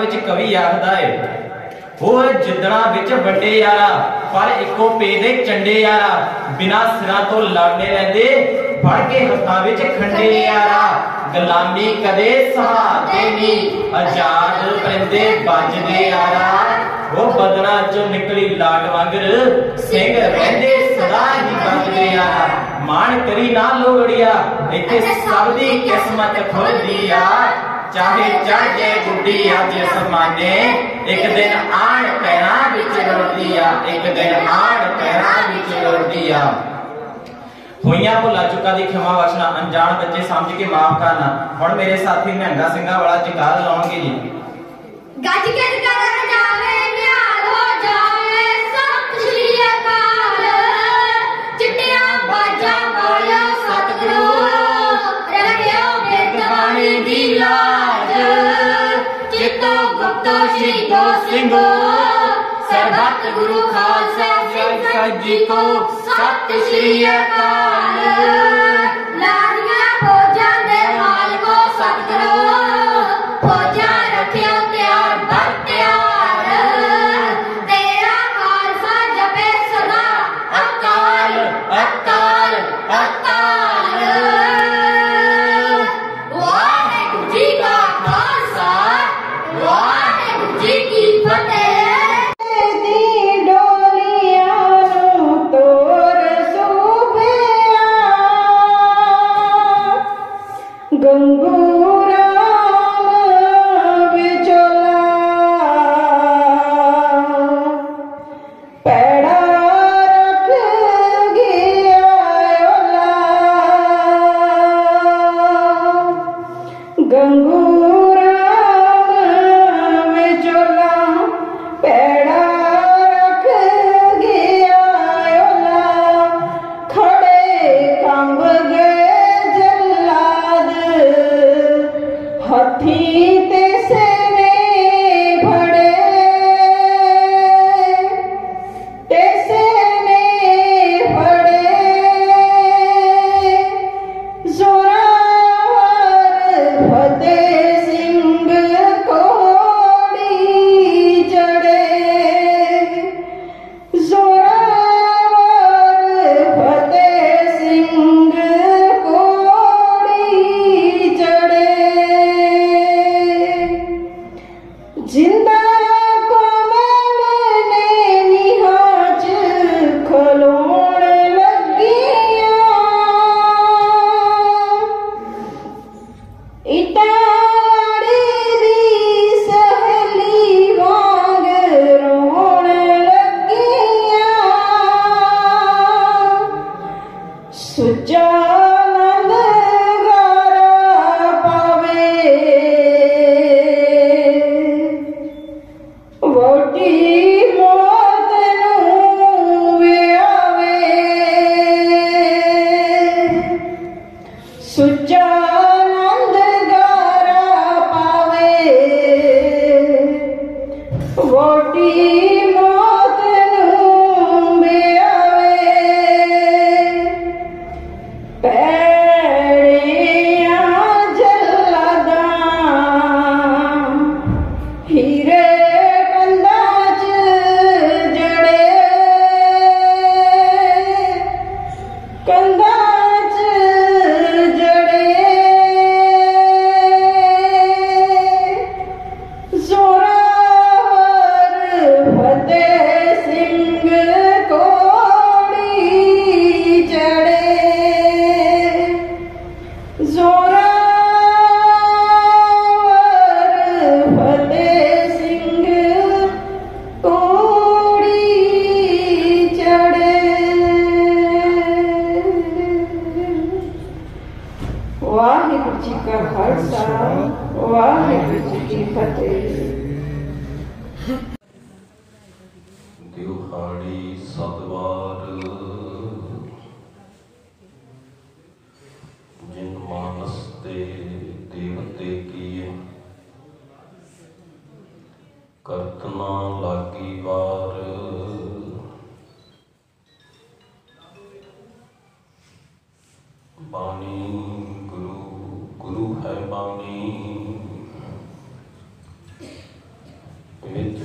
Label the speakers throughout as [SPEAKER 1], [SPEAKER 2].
[SPEAKER 1] ਵਿੱਚ ਕਵੀ ਆਖਦਾ ਏ ਉਹ ਜਿੱਦਣਾ ਵਿੱਚ ਵੱਡੇ ਯਾਰਾ ਪਰ ਇੱਕੋ ਪੇ ਦੇ ਚੰਡੇ ਯਾਰਾ ਬਿਨਾ ਸਿਰਾਂ ਤੋਂ ਲੜਨੇ ਰਹਿੰਦੇ ਫੜ ਕੇ ਹੱਥਾਂ ਵਿੱਚ ਖੰਡੇ ਯਾਰਾ ਗੁਲਾਮੀ ਕਦੇ ਸਹਾਤੇ ਨਹੀਂ ਆਜ਼ਾਦ ਪਰਿੰਦੇ ਵੱਜਦੇ ਯਾਰਾ ਉਹ ਬਦਨਾ ਚੋਂ ਨਿਕਲੀ ਲਾਟ ਵਾਂਗਰ ਸਿੰਘ ਰਹਿੰਦੇ ਸਦਾ ਹੀ ਵੱਜਦੇ ਯਾਰਾ ਮਾਣ ਕਰੀ ਨਾ ਲੋੜਿਆ ਇੱਥੇ ਸਭ ਦੀ ਕਿਸਮਤ ਖੁੱਲਦੀ ਆ। ਚਾਹੇ ਚੜ ਜੇ ਗੁੱਡੀ ਅੱਜ ਸਮਾਨੇ ਇੱਕ ਦਿਨ ਆਣ ਪੈਰਾਂ ਵਿੱਚ ਰੁੜਦੀ ਆ ਇੱਕ ਦਿਨ ਆਣ ਪੈਰਾਂ ਵਿੱਚ ਰੁੜਦੀ ਆ ਹੋਈਆਂ ਭੁੱਲਾ ਚੁੱਕਾ ਦੀ ਖਿਮਾ ਵਸਣਾ ਅਣਜਾਣ ਬੱਚੇ ਸਮਝ ਕੇ ਮਾਫ ਕਰਨਾ ਹੁਣ ਮੇਰੇ ਸਾਥੀ ਨਿਹੰਗਾ ਸਿੰਘਾਂ ਵਾਲਾ ਜਕਾਰ ਲਾਉਣਗੇ ਜੀ
[SPEAKER 2] ਗੱਜ ਕੇ ਜਗਾਰਾ ਜਾਵੇ ਨਿਹਾਲ ਹੋ ਜਾਵੇ ਸਤਿ ਸ਼੍ਰੀ ਅਕਾਲ ਚਿੱਟੀਆਂ ਬਾਜਾਂ ਗੁਪਤੋ ਸ਼ਹੀਦੋ ਸਿੰਘੋ ਸਰਬੱਤ ਗੁਰੂ ਖਾਲਸਾ ਸਿੰਘ ਸਾਹਿਬ ਜੀ ਕੋ ਸਤਿ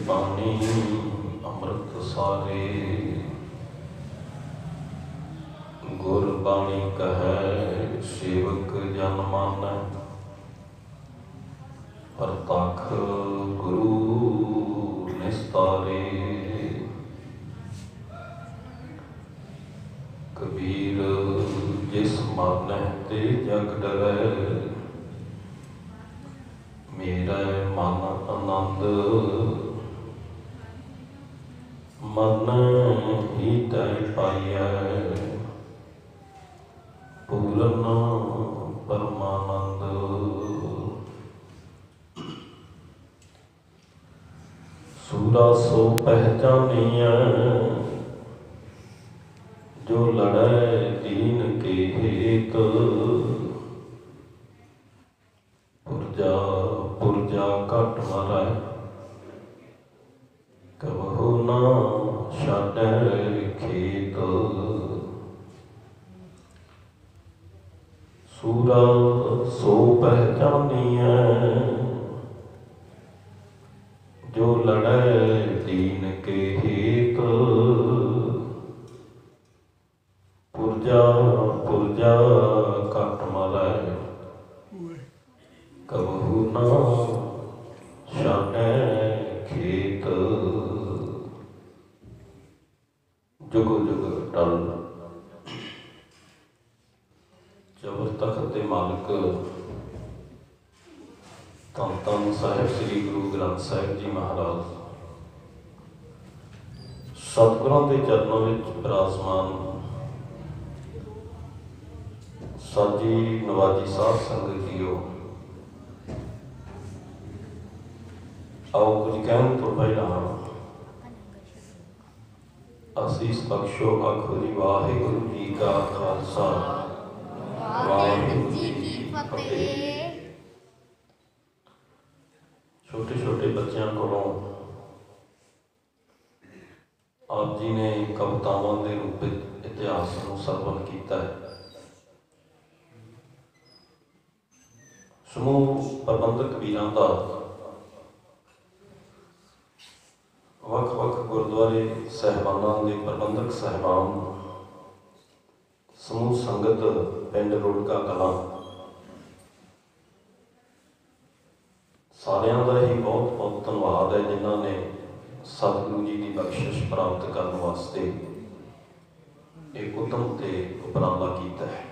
[SPEAKER 3] ਬਾਣੀ ਅੰਮ੍ਰਿਤ ਸਾਰੇ ਗੁਰ ਬਾਣੀ ਕਹੈ, ਸੇਵਕ ਜਨ ਮਾਨੈ। ਪ੍ਰਤੱਖ ਗੁਰੂ ਨਿਸਤਾਰੇ। ਕਬੀਰ ਜਿਸ ਮਾਨੈ ਤੇ ਜਗ ਡਰੈ ਪਹਿਚਾਨੀਐ ਜੋ ਲੜੈ ਦੀਨ ਕੇ ਹੇਤ ਪੁਰਜਾ ਪੁਰਜਾ ਘਟ ਮਰੈ ਕਬਹੁ ਨਾ ਛਾਡੈ ਖੇਤ ਸੂਰਾ ਸੋ ਪਹਿਚਾਨੀਐ ਜੋ ਲੜੈ ਦੀਨ ਕੇ ਹੇਤ ਪੁਰਜਾ ਪੁਰਜਾ ਕਟ ਮਰੈ ਕਬਹੁ ਨਾ ਛਾਡੈ ਖੇਤ ਜੁਗ ਜੁਗ ਟਲ ਜਬਰ ਤਖਤ ਦੇ ਮਾਲਕ ਧੰਨ ਧੰਨ ਸਾਹਿਬ ਸ੍ਰੀ ਗੁਰੂ ਗ੍ਰੰਥ ਸਾਹਿਬ ਜੀ ਮਹਾਰਾਜ ਸਤਿਗੁਰਾਂ ਦੇ ਚਰਨਾਂ ਵਿੱਚ ਬਿਰਾਜਮਾਨ ਸਾਜੀ ਨਵਾਜੀ ਸਾਧ ਸੰਗਤ ਜੀਓ ਆਓ ਕੁਝ ਕਹਿਣ ਤੋਂ ਪਹਿਲਾਂ ਅਸੀਸ ਬਖਸ਼ੋ ਆਖੋ ਜੀ ਵਾਹਿਗੁਰੂ ਜੀ ਕਾ ਖਾਲਸਾ।
[SPEAKER 2] ਵਾਹਿਗੁਰੂ ਜੀ ਕੀ ਫਤਿਹ।
[SPEAKER 3] ਛੋਟੇ ਛੋਟੇ ਬੱਚਿਆਂ ਕੋਲੋਂ ਆਪ ਜੀ ਨੇ ਕਵਿਤਾਵਾਂ ਦੇ ਰੂਪ ਵਿੱਚ ਇਤਿਹਾਸ ਨੂੰ ਸਰਵਨ ਕੀਤਾ ਹੈ। ਸਮੂਹ ਪ੍ਰਬੰਧਕ ਵੀਰਾਂ ਦਾ ਵੱਖ-ਵੱਖ ਗੁਰਦੁਆਰੇ ਸਹਿਬਾਨਾਂ ਦੇ ਪ੍ਰਬੰਧਕ ਸਹਿਬਾਨ ਸਮੂਹ ਸੰਗਤ ਪਿੰਡ ਰੋੜਕਾ ਕਲਾਂ। ਸਾਰਿਆਂ ਦਾ ਹੀ ਬਹੁਤ ਬਹੁਤ ਧੰਨਵਾਦ ਹੈ ਜਿਨ੍ਹਾਂ ਨੇ ਸਤਿਗੁਰੂ ਜੀ ਦੀ ਬਖਸ਼ਿਸ਼ ਪ੍ਰਾਪਤ ਕਰਨ ਵਾਸਤੇ ਇਹ ਉਦਮ ਤੇ ਉਪਰਾਲਾ ਕੀਤਾ ਹੈ।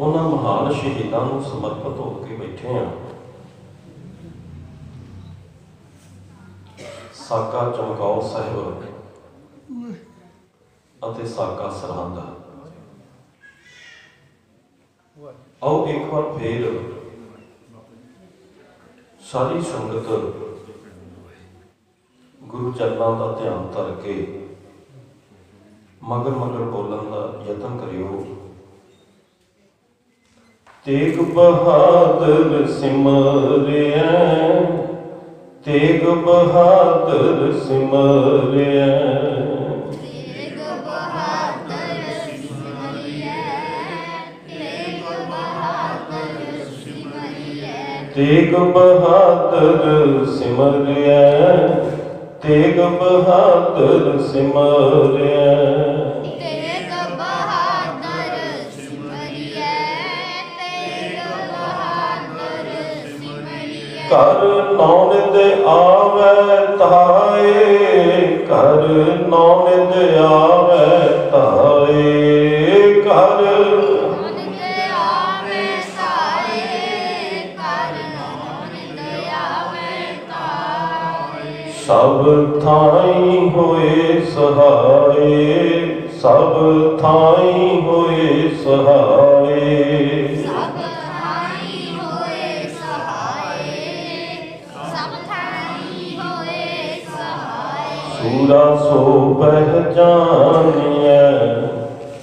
[SPEAKER 3] ਉਹਨਾਂ ਮਹਾਨ ਸ਼ਹੀਦਾਂ ਨੂੰ ਸਮਰਪਿਤ ਹੋ ਕੇ ਬੈਠੇ ਆ ਸਾਕਾ ਚਮਕੌਰ ਸਾਹਿਬ ਅਤੇ ਸਾਕਾ ਸਰਹੰਦ। ਆਓ ਇੱਕ ਵਾਰ ਫੇਰ ਸਾਰੀ ਸੰਗਤ ਗੁਰੂ ਚਰਨਾਂ ਦਾ ਧਿਆਨ ਧਰ ਕੇ ਮਗਰ ਮਗਰ ਬੋਲਣ ਦਾ ਯਤਨ ਕਰਿਓ। ਤੇਗ ਬਹਾਦਰ ਸਿਮਰਿਆ ਤੇਗ ਬਹਾਦਰ ਸਿਮਰਿਆ
[SPEAKER 2] ਤੇਗ ਬਹਾਦਰ ਸਿਮਰਿਐ ਤੇਗ ਬਹਾਦਰ ਸਿਮਰਿਐ।
[SPEAKER 3] ਤੇਗ ਬਹਾਦਰ ਸਿਮਰਿਆ ਤੇਗ ਬਹਾਦਰ ਸਿਮਰਿਆ ਕਰ ਨੌਨਿਦ ਆਵੇ ਤਾਏ ਕਰ ਨੌਨਿਦ ਆਵੇ ਤਾਏ ਕਰ
[SPEAKER 2] ਮਨ ਦੇ ਆਵੇ ਸਾਏ ਕਰ ਨੌਨ ਦੇ ਆਵੇ ਤਾਏ
[SPEAKER 3] ਸਭ ਥਾਈ ਹੋਏ ਸਹਾਏ ਸਭ ਥਾਈ ਹੋਏ ਸਹਾਏ।
[SPEAKER 2] सूरा सो पहचानिए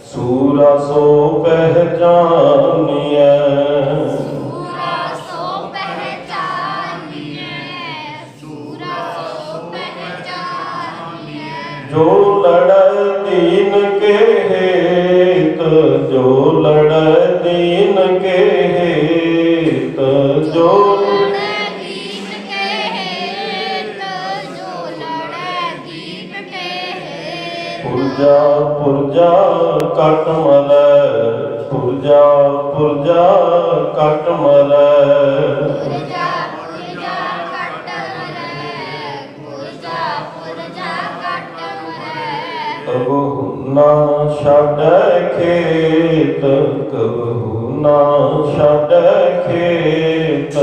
[SPEAKER 2] सूरा सो पहचानिए। जो लड़
[SPEAKER 3] दीन के हेत जो लड़ दीन
[SPEAKER 2] के हेत जो
[SPEAKER 3] ਪੁਰਜਾ ਪੁਰਜਾ ਕੱਟ ਮਰੈ
[SPEAKER 2] ਪੁਰਜਾ ਪੁਰਜਾ ਕੱਟ ਮਰੈ
[SPEAKER 3] ਕਬਹੁ ਨਾ ਛਾੜੈ ਖੇਤ ਕਬਹੁ ਨਾ ਛਾੜੈ ਖੇਤ।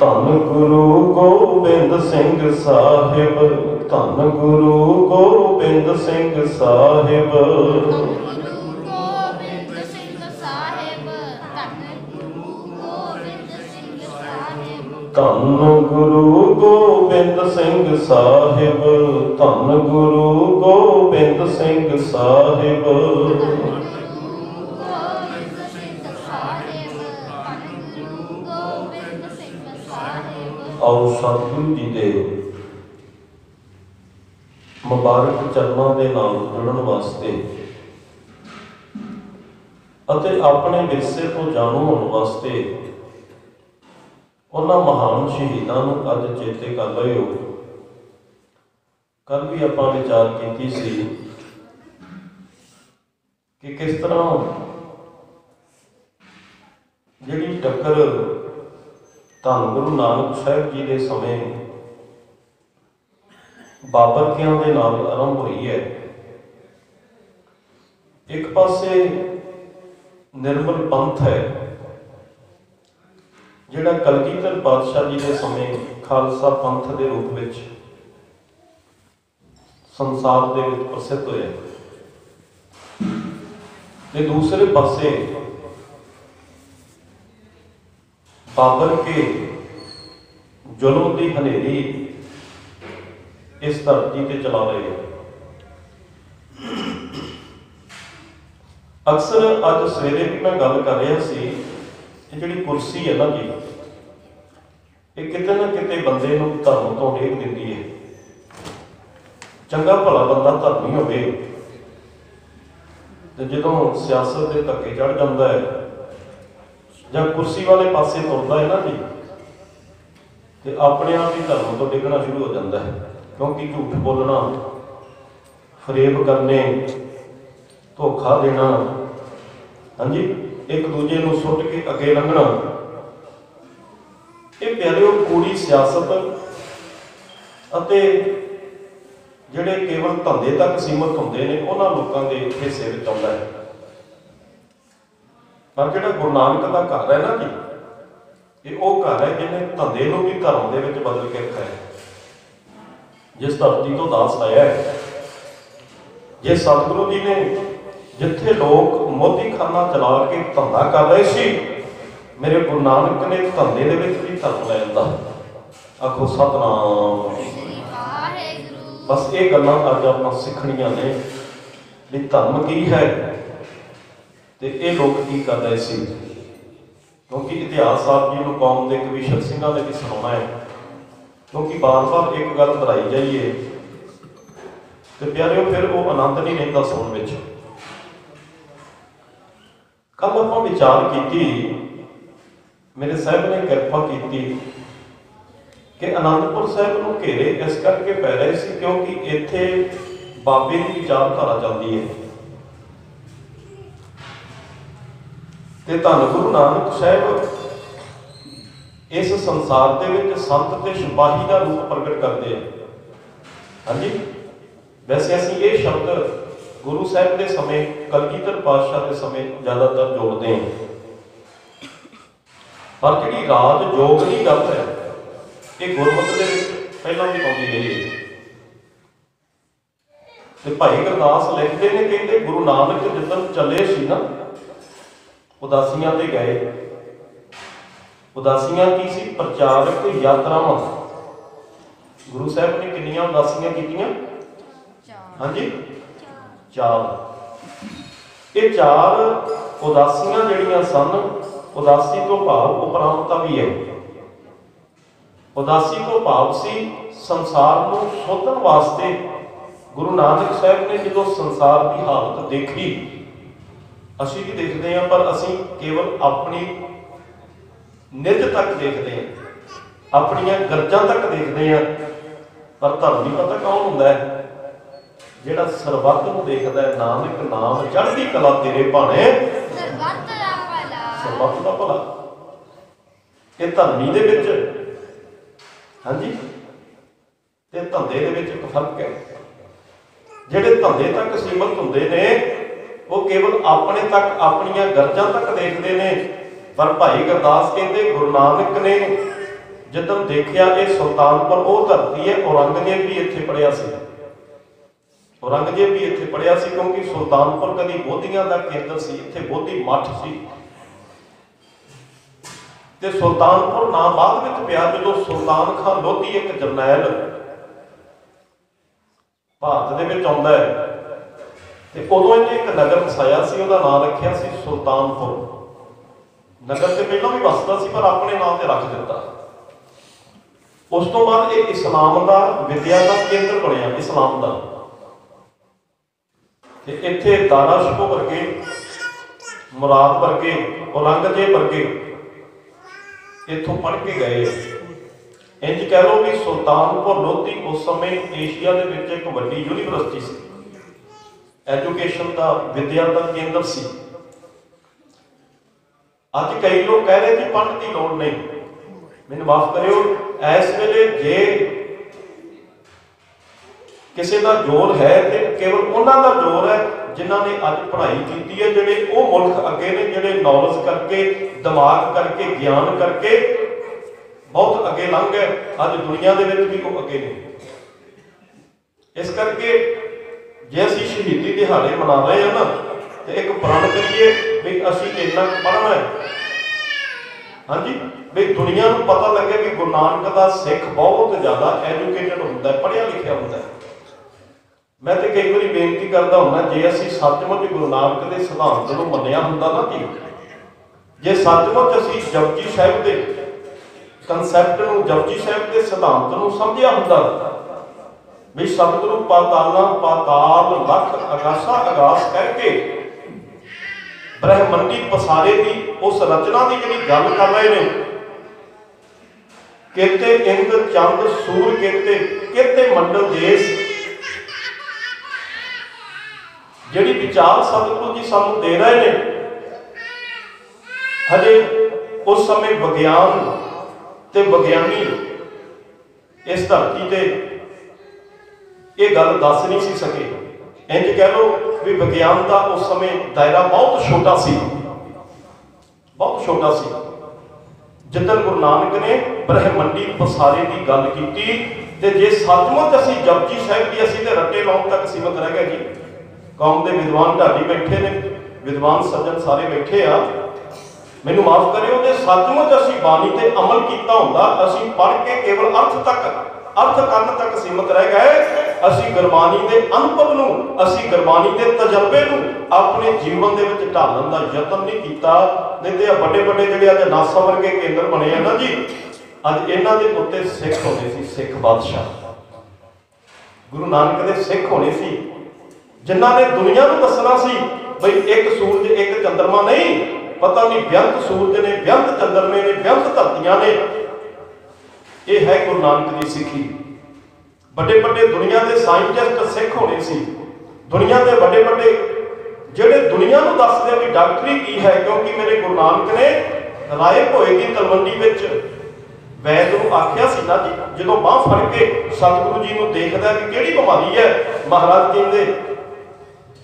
[SPEAKER 3] ਧੰਨ ਗੁਰੂ ਗੋਬਿੰਦ ਸਿੰਘ ਸਾਹਿਬ, ਧੰਨ ਗੁਰੂ ਗੋਬਿੰਦ ਸਿੰਘ ਸਾਹਿਬ।
[SPEAKER 2] ਗੁਰੂ ਗੋਬਿੰਦ ਸਿੰਘ ਸਾਹਿਬ ਧੰਨ ਗੁਰੂ ਗੋਬਿੰਦ ਸਿੰਘ ਸਾਹਿਬ,
[SPEAKER 3] ਧੰਨ ਗੁਰੂ ਗੋਬਿੰਦ ਸਿੰਘ ਸਾਹਿਬ। ਆਓ ਸਤਿਗੁਰੂ ਜੀ ਦੇ ਮੁਬਾਰਕ ਚਰਨਾਂ ਦੇ ਨਾਲ ਜੁੜਨ ਵਾਸਤੇ ਅਤੇ ਆਪਣੇ ਵਿਰਸੇ ਤੋਂ ਜਾਣੂ ਹੋਣ ਵਾਸਤੇ ਉਹਨਾਂ ਮਹਾਨ ਸ਼ਹੀਦਾਂ ਨੂੰ ਅੱਜ ਚੇਤੇ ਕਰ ਰਹੇ ਹੋ ਕੱਲ ਵੀ ਆਪਾਂ ਵਿਚਾਰ ਕੀਤੀ ਸੀ ਕਿ ਕਿਸ ਤਰ੍ਹਾਂ ਜਿਹੜੀ ਟੱਕਰ ਧੰਨ ਗੁਰੂ ਨਾਨਕ ਸਾਹਿਬ ਜੀ ਦੇ ਸਮੇਂ ਬਾਬਰ ਕਿਆਂ ਦੇ ਨਾਲ ਆਰੰਭ ਹੋਈ ਹੈ। ਇੱਕ ਪਾਸੇ ਨਿਰਮਲ ਪੰਥ ਹੈ, ਜਿਹੜਾ ਕਲਗੀਧਰ ਪਾਤਸ਼ਾਹ ਜੀ ਦੇ ਸਮੇਂ ਖਾਲਸਾ ਪੰਥ ਦੇ ਰੂਪ ਵਿੱਚ ਸੰਸਾਰ ਦੇ ਵਿੱਚ ਪ੍ਰਸਿੱਧ ਹੋਇਆ। ਤੇ ਦੂਸਰੇ ਪਾਸੇ ਬਾਬਰ ਕੇ ਜ਼ੁਲਮ ਦੀ ਹਨੇਰੀ ਇਸ ਧਰਤੀ ਤੇ ਚਲਾ ਰਹੇ ਹੈ ਅਕਸਰ ਅੱਜ ਸਵੇਰੇ ਵੀ ਮੈਂ ਗੱਲ ਕਰ ਰਿਹਾ ਸੀ ਕਿ ਜਿਹੜੀ ਕੁਰਸੀ ਹੈ ਨਾ ਜੀ, ਇਹ ਕਿਤੇ ਨਾ ਕਿਤੇ ਬੰਦੇ ਨੂੰ ਧਰਮ ਤੋਂ ਡੇਗ ਦਿੰਦੀ ਹੈ। ਚੰਗਾ ਭਲਾ ਬੰਦਾ ਧਰਮੀ ਹੋਵੇ ਤੇ ਜਦੋਂ ਸਿਆਸਤ ਦੇ ਧੱਕੇ ਚੜ ਜਾਂਦਾ ਹੈ ਜਾਂ ਕੁਰਸੀ ਵਾਲੇ ਪਾਸੇ ਤੁਰਦਾ ਹੈ ਨਾ ਜੀ, ਤੇ ਆਪਣੇ ਆਪ ਹੀ ਧਰਮ ਤੋਂ ਡਿੱਗਣਾ ਸ਼ੁਰੂ ਹੋ ਜਾਂਦਾ ਹੈ, ਕਿਉਂਕਿ ਝੂਠ ਬੋਲਣਾ, ਫਰੇਬ ਕਰਨੇ, ਧੋਖਾ ਦੇਣਾ, ਹਾਂਜੀ, ਇੱਕ ਦੂਜੇ ਨੂੰ ਸੁੱਟ ਕੇ ਅੱਗੇ ਲੰਘਣਾ। ਇਹ ਪਿਆਰਿਓ ਪੂਰੀ ਸਿਆਸਤ ਅਤੇ ਜਿਹੜੇ ਕੇਵਲ ਧੰਦੇ ਤੱਕ ਸੀਮਤ ਹੁੰਦੇ ਨੇ, ਉਹਨਾਂ ਲੋਕਾਂ ਦੇ ਹਿੱਸੇ ਵਿੱਚ ਆਉਂਦਾ ਹੈ। ਪਰ ਜਿਹੜਾ ਗੁਰੂ ਨਾਨਕ ਦਾ ਘਰ ਹੈ ਨਾ ਜੀ ਇਹ ਉਹ ਘਰ ਹੈ ਜਿਹਨੇ ਧੰਦੇ ਨੂੰ ਵੀ ਧਰਮ ਦੇ ਵਿੱਚ ਬਦਲ ਕੇ ਰੱਖਿਆ ਹੈ। ਜਿਸ ਧਰਤੀ ਤੋਂ ਦਾਸ ਆਇਆ ਹੈ। ਜੇ ਸਤਿਗੁਰੂ ਜੀ ਨੇ ਜਿੱਥੇ ਲੋਕ ਮੋਦੀ ਖਾਨਾ ਚਲਾ ਕੇ ਧੰਦਾ ਕਰ ਰਹੇ ਸੀ ਮੇਰੇ ਗੁਰੂ ਨਾਨਕ ਨੇ ਧੰਦੇ ਦੇ ਵਿੱਚ ਵੀ ਧਰਮ ਲੈ ਜਾਂਦਾ ਆਖੋ ਸਤਨਾਮ। ਬਸ ਇਹ ਗੱਲਾਂ ਅੱਜ ਆਪਾਂ ਸਿੱਖਣੀਆਂ ਨੇ ਵੀ ਧਰਮ ਕੀ ਹੈ? ਤੇ ਇਹ ਲੋਕ ਕੀ ਕਰ ਰਹੇ ਸੀ? ਕਿਉਂਕਿ ਇਤਿਹਾਸ ਸਾਹਿਬ ਜੀ ਨੂੰ ਕੌਮ ਦੇ ਕਵੀਸ਼ਰ ਸਿੰਘਾਂ ਦੇ ਵੀ ਸੁਣਾਉਣਾ ਹੈ। ਕਿਉਂਕਿ ਬਾਰ-ਬਾਰ ਇੱਕ ਗੱਲ ਦੁਹਰਾਈ ਜਾਈਏ। ਤੇ ਪਿਆਰਿਓ, ਫਿਰ ਉਹ ਆਨੰਦ ਨਹੀਂ ਰਹਿੰਦਾ ਸੁਣਨ ਵਿੱਚ। ਕੱਲ ਆਪਾਂ ਵਿਚਾਰ ਕੀਤੀ। ਮੇਰੇ ਸਾਹਿਬ ਨੇ ਕਿਰਪਾ ਕੀਤੀ ਕਿ ਅਨੰਦਪੁਰ ਸਾਹਿਬ ਨੂੰ ਘੇਰੇ ਇਸ ਕਰਕੇ ਪੈ ਰਹੇ ਸੀ ਕਿਉਂਕਿ ਇੱਥੇ ਬਾਬੇ ਦੀ ਵਿਚਾਰਧਾਰਾ ਚੱਲਦੀ ਹੈ। ਤੇ ਧੰਨ ਗੁਰੂ ਨਾਨਕ ਸਾਹਿਬ। ਇਸ ਸੰਸਾਰ ਦੇ ਵਿੱਚ ਸੰਤ ਤੇ ਸਿਪਾਹੀ ਦਾ ਰੂਪ ਪ੍ਰਗਟ ਕਰਦੇ ਆ। ਹਾਂਜੀ? ਵੈਸੇ ਅਸੀਂ ਇਹ ਸ਼ਬਦ ਗੁਰੂ ਸਾਹਿਬ ਦੇ ਸਮੇਂ, ਕਲਗੀਧਰ ਪਾਤਸ਼ਾਹ ਦੇ ਸਮੇਂ ਜ਼ਿਆਦਾਤਰ ਜੋੜਦੇ ਹਾਂ। ਪਰ ਜਿਹੜੀ ਰਾਜ ਜੋਗ ਦੀ ਗੱਲ ਹੈ, ਇਹ ਗੁਰਮਤਿ ਦੇ ਵਿੱਚ ਪਹਿਲਾਂ ਵੀ ਆਉਂਦੀ ਰਹੀ ਹੈ। ਤੇ ਭਾਈ ਗੁਰਦਾਸ ਲਿਖਦੇ ਨੇ, ਕਹਿੰਦੇ ਗੁਰੂ ਨਾਨਕ ਜਦੋਂ ਚੱਲੇ ਸੀ ਨਾ ਉਦਾਸੀਆਂ ਤੇ ਗਏ। ਉਦਾਸੀਆਂ ਕੀ ਸੀ? ਪ੍ਰਚਾਰਕ ਯਾਤਰਾਵਾਂ। ਗੁਰੂ ਸਾਹਿਬ ਨੇ ਕਿੰਨੀਆਂ ਉਦਾਸੀਆਂ ਕੀਤੀਆਂ? ਹਾਂਜੀ? ਚਾਰ। ਇਹ ਚਾਰ ਉਦਾਸੀਆਂ ਜਿਹੜੀਆਂ ਸਨ ਉਦਾਸੀ ਤੋਂ ਭਾਵ ਉਪਰਾਮਤਾ ਵੀ ਹੈ। ਉਦਾਸੀ ਤੋਂ ਭਾਵ ਸੀ ਸੰਸਾਰ ਨੂੰ ਸੋਧਣ ਵਾਸਤੇ ਗੁਰੂ ਨਾਨਕ ਸਾਹਿਬ ਨੇ ਜਦੋਂ ਸੰਸਾਰ ਦੀ ਹਾਲਤ ਦੇਖੀ ਅਸੀਂ ਵੀ ਦੇਖਦੇ ਹਾਂ ਪਰ ਅਸੀਂ ਕੇਵਲ ਆਪਣੀ ਨਿਜ ਤੱਕ ਦੇਖਦੇ ਹਾਂ। ਆਪਣੀਆਂ ਗਰਜਾਂ ਤੱਕ ਦੇਖਦੇ ਆ ਪਰ ਤੁਹਾਨੂੰ ਨਹੀਂ ਪਤਾ ਕੌਣ ਹੁੰਦਾ ਹੈ ਜਿਹੜਾ ਸਰਬੱਤ ਨੂੰ ਦੇਖਦਾ ਹੈ ਨਾਨਕ ਨਾਮ ਚੜ੍ਹਦੀ ਕਲਾ ਤੇਰੇ ਭਾਣੇ।
[SPEAKER 2] ਸਰਬੱਤ ਦਾ ਭਲਾ।
[SPEAKER 3] ਸਰਬੱਤ ਦਾ ਭਲਾ। ਇਹ ਧਰਮੀ ਦੇ ਵਿੱਚ ਹਾਂਜੀ? ਤੇ ਧੰਦੇ ਦੇ ਵਿੱਚ ਇੱਕ ਫ਼ਰਕ ਹੈ। ਜਿਹੜੇ ਧੰਦੇ ਤੱਕ ਸੀਮਤ ਹੁੰਦੇ ਨੇ ਉਹ ਕੇਵਲ ਆਪਣੇ ਤੱਕ, ਆਪਣੀਆਂ ਗਰਜਾਂ ਤੱਕ ਦੇਖਦੇ ਨੇ। ਪਰ ਭਾਈ ਗੁਰਦਾਸ ਕਹਿੰਦੇ, ਗੁਰੂ ਨਾਨਕ ਨੇ ਜਦੋਂ ਦੇਖਿਆ ਇਹ ਸੁਲਤਾਨਪੁਰ, ਉਹ ਧਰਤੀ ਹੈ ਔਰੰਗਜ਼ੇਬ ਵੀ ਇੱਥੇ ਪੜਿਆ ਸੀ। ਔਰੰਗਜ਼ੇਬ ਵੀ ਇੱਥੇ ਪੜਿਆ ਸੀ ਕਿਉਂਕਿ ਸੁਲਤਾਨਪੁਰ ਕਦੀ ਬੋਧੀਆਂ ਦਾ ਕੇਂਦਰ ਸੀ, ਇੱਥੇ ਬੋਧੀ ਮੱਠ ਸੀ। ਤੇ ਸੁਲਤਾਨਪੁਰ ਨਾਂ ਬਾਅਦ ਵਿੱਚ ਪਿਆ ਜਦੋਂ ਸੁਲਤਾਨ ਖਾਨ ਲੋਧੀ ਇੱਕ ਜਰਨੈਲ ਭਾਰਤ ਦੇ ਵਿੱਚ ਆਉਂਦਾ ਹੈ। ਤੇ ਉਦੋਂ ਇਹਨੇ ਇੱਕ ਨਗਰ ਵਸਾਇਆ ਸੀ, ਉਹਦਾ ਨਾਮ ਰੱਖਿਆ ਸੀ ਸੁਲਤਾਨਪੁਰ। ਨਗਰ ਤੇ ਪਹਿਲਾਂ ਵੀ ਵਸਦਾ ਸੀ, ਪਰ ਆਪਣੇ ਨਾਮ ਤੇ ਰੱਖ ਦਿੱਤਾ। ਉਸ ਤੋਂ ਬਾਅਦ ਇਹ ਇਸਲਾਮ ਦਾ ਵਿਦਿਆ ਦਾ ਕੇਂਦਰ ਬਣਿਆ ਇਸਲਾਮ ਦਾ ਤੇ ਇੱਥੇ ਦਾਰਾ ਸ਼ਿਕੋ ਵਰਗੇ, ਮੁਰਾਦ ਵਰਗੇ, ਔਰੰਗਜ਼ੇਬ ਵਰਗੇ ਇੱਥੋਂ ਪੜ੍ਹ ਕੇ ਗਏ। ਇੰਜ ਕਹਿ ਲਓ ਵੀ ਸੁਲਤਾਨਪੁਰ ਲੋਧੀ ਉਸ ਸਮੇਂ ਏਸ਼ੀਆ ਦੇ ਵਿੱਚ ਇੱਕ ਵੱਡੀ ਯੂਨੀਵਰਸਿਟੀ ਸੀ। ਐਜੂਕੇਸ਼ਨ ਦਾ ਵਿਦਿਆ ਦਾ ਕੇਂਦਰ ਸੀ। ਅੱਜ ਕਈ ਲੋਕ ਕਹਿ ਰਹੇ ਕਿ ਪੜ੍ਹਨ ਦੀ ਲੋੜ ਨਹੀਂ। ਮੈਨੂੰ ਮਾਫ ਕਰਿਓ, ਇਸ ਵੇਲੇ ਜੇ ਕਿਸੇ ਦਾ ਜ਼ੋਰ ਹੈ ਤੇ ਕੇਵਲ ਉਹਨਾਂ ਦਾ ਜ਼ੋਰ ਹੈ ਜਿਨ੍ਹਾਂ ਨੇ ਅੱਜ ਪੜ੍ਹਾਈ ਕੀਤੀ ਹੈ, ਜਿਹੜੇ ਉਹ ਮੁਲਕ ਅੱਗੇ ਨੇ, ਜਿਹੜੇ ਨੌਲੇਜ ਕਰਕੇ, ਦਿਮਾਗ ਕਰਕੇ, ਗਿਆਨ ਕਰਕੇ ਬਹੁਤ ਅੱਗੇ ਲੰਘ ਗਏ। ਅੱਜ ਦੁਨੀਆ ਦੇ ਵਿੱਚ ਵੀ ਉਹ ਅੱਗੇ ਨੇ। ਇਸ ਕਰਕੇ ਜੇ ਅਸੀਂ ਸ਼ਹੀਦੀ ਦਿਹਾੜੇ ਮਨਾ ਰਹੇ ਹਾਂ ਨਾ, ਤੇ ਇੱਕ ਪ੍ਰਣ ਕਰੀਏ ਵੀ ਅਸੀਂ ਇੰਨਾ ਕੁ ਪੜ੍ਹਨਾ ਹੈ। ਹਾਂਜੀ? ਵੀ ਦੁਨੀਆ ਨੂੰ ਪਤਾ ਲੱਗੇ ਵੀ ਗੁਰੂ ਨਾਨਕ ਦਾ ਸਿੱਖ ਬਹੁਤ ਜ਼ਿਆਦਾ ਐਜੂਕੇਟਡ ਹੁੰਦਾ ਹੈ, ਪੜ੍ਹਿਆ ਲਿਖਿਆ ਹੁੰਦਾ ਹੈ। ਮੈਂ ਤੇ ਕਈ ਵਾਰੀ ਬੇਨਤੀ ਕਰਦਾ ਹੁੰਦਾ, ਜੇ ਅਸੀਂ ਸੱਚਮੁੱਚ ਗੁਰੂ ਨਾਨਕ ਦੇ ਸਿਧਾਂਤ ਨੂੰ ਮੰਨਿਆ ਹੁੰਦਾ ਨਾ ਕਿ ਜੇ ਸੱਚਮੁੱਚ ਅਸੀਂ ਜਪਜੀ ਸਾਹਿਬ ਦੇ ਕਨਸੈਪਟ ਨੂੰ, ਜਪਜੀ ਸਾਹਿਬ ਦੇ ਸਿਧਾਂਤ ਨੂੰ ਸਮਝਿਆ ਹੁੰਦਾ ਵੀ ਸਤਿਗੁਰੂ ਪਾਤਾਲਾਂ ਪਾਤਾਲ ਲਖ ਆਕਾਸ਼ਾ ਆਗਾਸ ਕਰਕੇ ਬ੍ਰਹਮੰਡੀ ਪਸਾਰੇ ਦੀ ਉਸ ਰਚਨਾ ਦੀ ਜਿਹੜੀ ਗੱਲ ਕਰ ਰਹੇ ਨੇ, ਕਿਤੇ ਇੰਦ ਚੰਦ ਸੂਰ ਕਿਤੇ ਕਿਤੇ ਮੰਡਲ ਦੇਸ਼। ਜਿਹੜੀ ਵਿਚਾਰ ਸਤਿਗੁਰੂ ਜੀ ਸਾਨੂੰ ਦੇ ਰਹੇ ਨੇ, ਹਜੇ ਉਸ ਸਮੇਂ ਵਿਗਿਆਨ ਤੇ ਵਿਗਿਆਨੀ ਇਸ ਧਰਤੀ ਤੇ ਇਹ ਗੱਲ ਦੱਸ ਨਹੀਂ ਸੀ ਸਕੇ। ਇੰਜ ਕਹਿ ਲਓ ਵੀ ਵਿਗਿਆਨ ਦਾ ਉਸ ਸਮੇਂ ਦਾਇਰਾ ਬਹੁਤ ਛੋਟਾ ਸੀ। ਬਹੁਤ ਛੋਟਾ ਸੀ। ਜਿੱਦਣ ਗੁਰੂ ਨਾਨਕ ਨੇ ਬ੍ਰਹਮੰਡੀ ਪਸਾਰੇ ਦੀ ਗੱਲ ਕੀਤੀ ਤੇ ਜੇ ਸੱਚਮੁੱਚ ਅਸੀਂ ਜਪਜੀ ਸਾਹਿਬ ਦੀ ਅਸੀਂ ਤੇ ਰੱਟੇ ਲਾਉਣ ਤੱਕ ਸੀਮਤ ਰਹਿ ਗਏ ਜੀ, ਕੌਮ ਦੇ ਵਿਦਵਾਨ ਢਾਡੀ ਬੈਠੇ ਨੇ, ਵਿਦਵਾਨ ਸੱਜਣ ਸਾਰੇ ਬੈਠੇ ਆ। ਮੈਨੂੰ ਮਾਫ ਕਰਿਓ, ਜੇ ਸੱਚਮੁੱਚ ਅਸੀਂ ਬਾਣੀ ਤੇ ਅਮਲ ਕੀਤਾ ਹੁੰਦਾ, ਅਸੀਂ ਪੜ੍ਹ ਕੇ ਕੇਵਲ ਅਰਥ ਤੱਕ ਅਰਥ ਕਰਨ ਤੱਕ ਸੀਮਤ ਰਹਿ ਗਏ। ਅਸੀਂ ਗੁਰਬਾਣੀ ਦੇ ਅਨੁਭਵ ਨੂੰ, ਅਸੀਂ ਗੁਰਬਾਣੀ ਦੇ ਤਜਰਬੇ ਨੂੰ ਆਪਣੇ ਜੀਵਨ ਦੇ ਵਿੱਚ ਢਾਲਣ ਦਾ ਯਤਨ ਨਹੀਂ ਕੀਤਾ। ਨਹੀਂ ਤੇ ਵੱਡੇ ਵੱਡੇ ਜਿਹੜੇ ਅੱਜ ਨਾਸਾ ਵਰਗੇ ਕੇਂਦਰ ਬਣੇ ਆ ਨਾ ਜੀ, ਅੱਜ ਇਹਨਾਂ ਦੇ ਉੱਤੇ ਸਿੱਖ ਹੁੰਦੇ ਸੀ, ਸਿੱਖ ਬਾਦਸ਼ਾਹ। ਗੁਰੂ ਨਾਨਕ ਦੇ ਸਿੱਖ ਹੋਣੇ ਸੀ, ਜਿਨ੍ਹਾਂ ਨੇ ਦੁਨੀਆ ਨੂੰ ਦੱਸਣਾ ਸੀ, ਬਈ ਇੱਕ ਸੂਰਜ, ਇੱਕ ਚੰਦਰਮਾ ਨਹੀਂ, ਪਤਾ ਨਹੀਂ ਬਿਆੰਤ ਸੂਰਜ ਨੇ ਬਿਆੰਤ ਚੰਦਰਮੇ ਨੇ ਬਿਆੰਤ ਧਰਤੀਆਂ ਨੇ ਇਹ ਹੈ ਗੁਰੂ ਨਾਨਕ ਦੀ ਸਿੱਖੀ। ਵੱਡੇ ਵੱਡੇ ਦੁਨੀਆ ਦੇ ਸਾਇੰਟਿਸਟ ਸਿੱਖ ਹੋਣੇ ਸੀ। ਦੁਨੀਆ ਦੇ ਵੱਡੇ ਵੱਡੇ ਜਿਹੜੇ ਦੁਨੀਆ ਨੂੰ ਦੱਸਦੇ ਆ ਵੀ ਡਾਕਟਰੀ ਕੀ ਹੈ, ਕਿਉਂਕਿ ਮੇਰੇ ਗੁਰੂ ਨਾਨਕ ਨੇ ਰਾਏ ਭੋਏ ਦੀ ਤਲਵੰਡੀ ਵਿੱਚ ਵੈਦ ਨੂੰ ਆਖਿਆ ਸੀ ਨਾ ਜੀ, ਜਦੋਂ ਬਾਹ ਫੜ ਕੇ ਸਤਿਗੁਰੂ ਜੀ ਨੂੰ ਦੇਖਦਾ ਕਿ ਕਿਹੜੀ ਬਿਮਾਰੀ ਹੈ, ਮਹਾਰਾਜ ਕਹਿੰਦੇ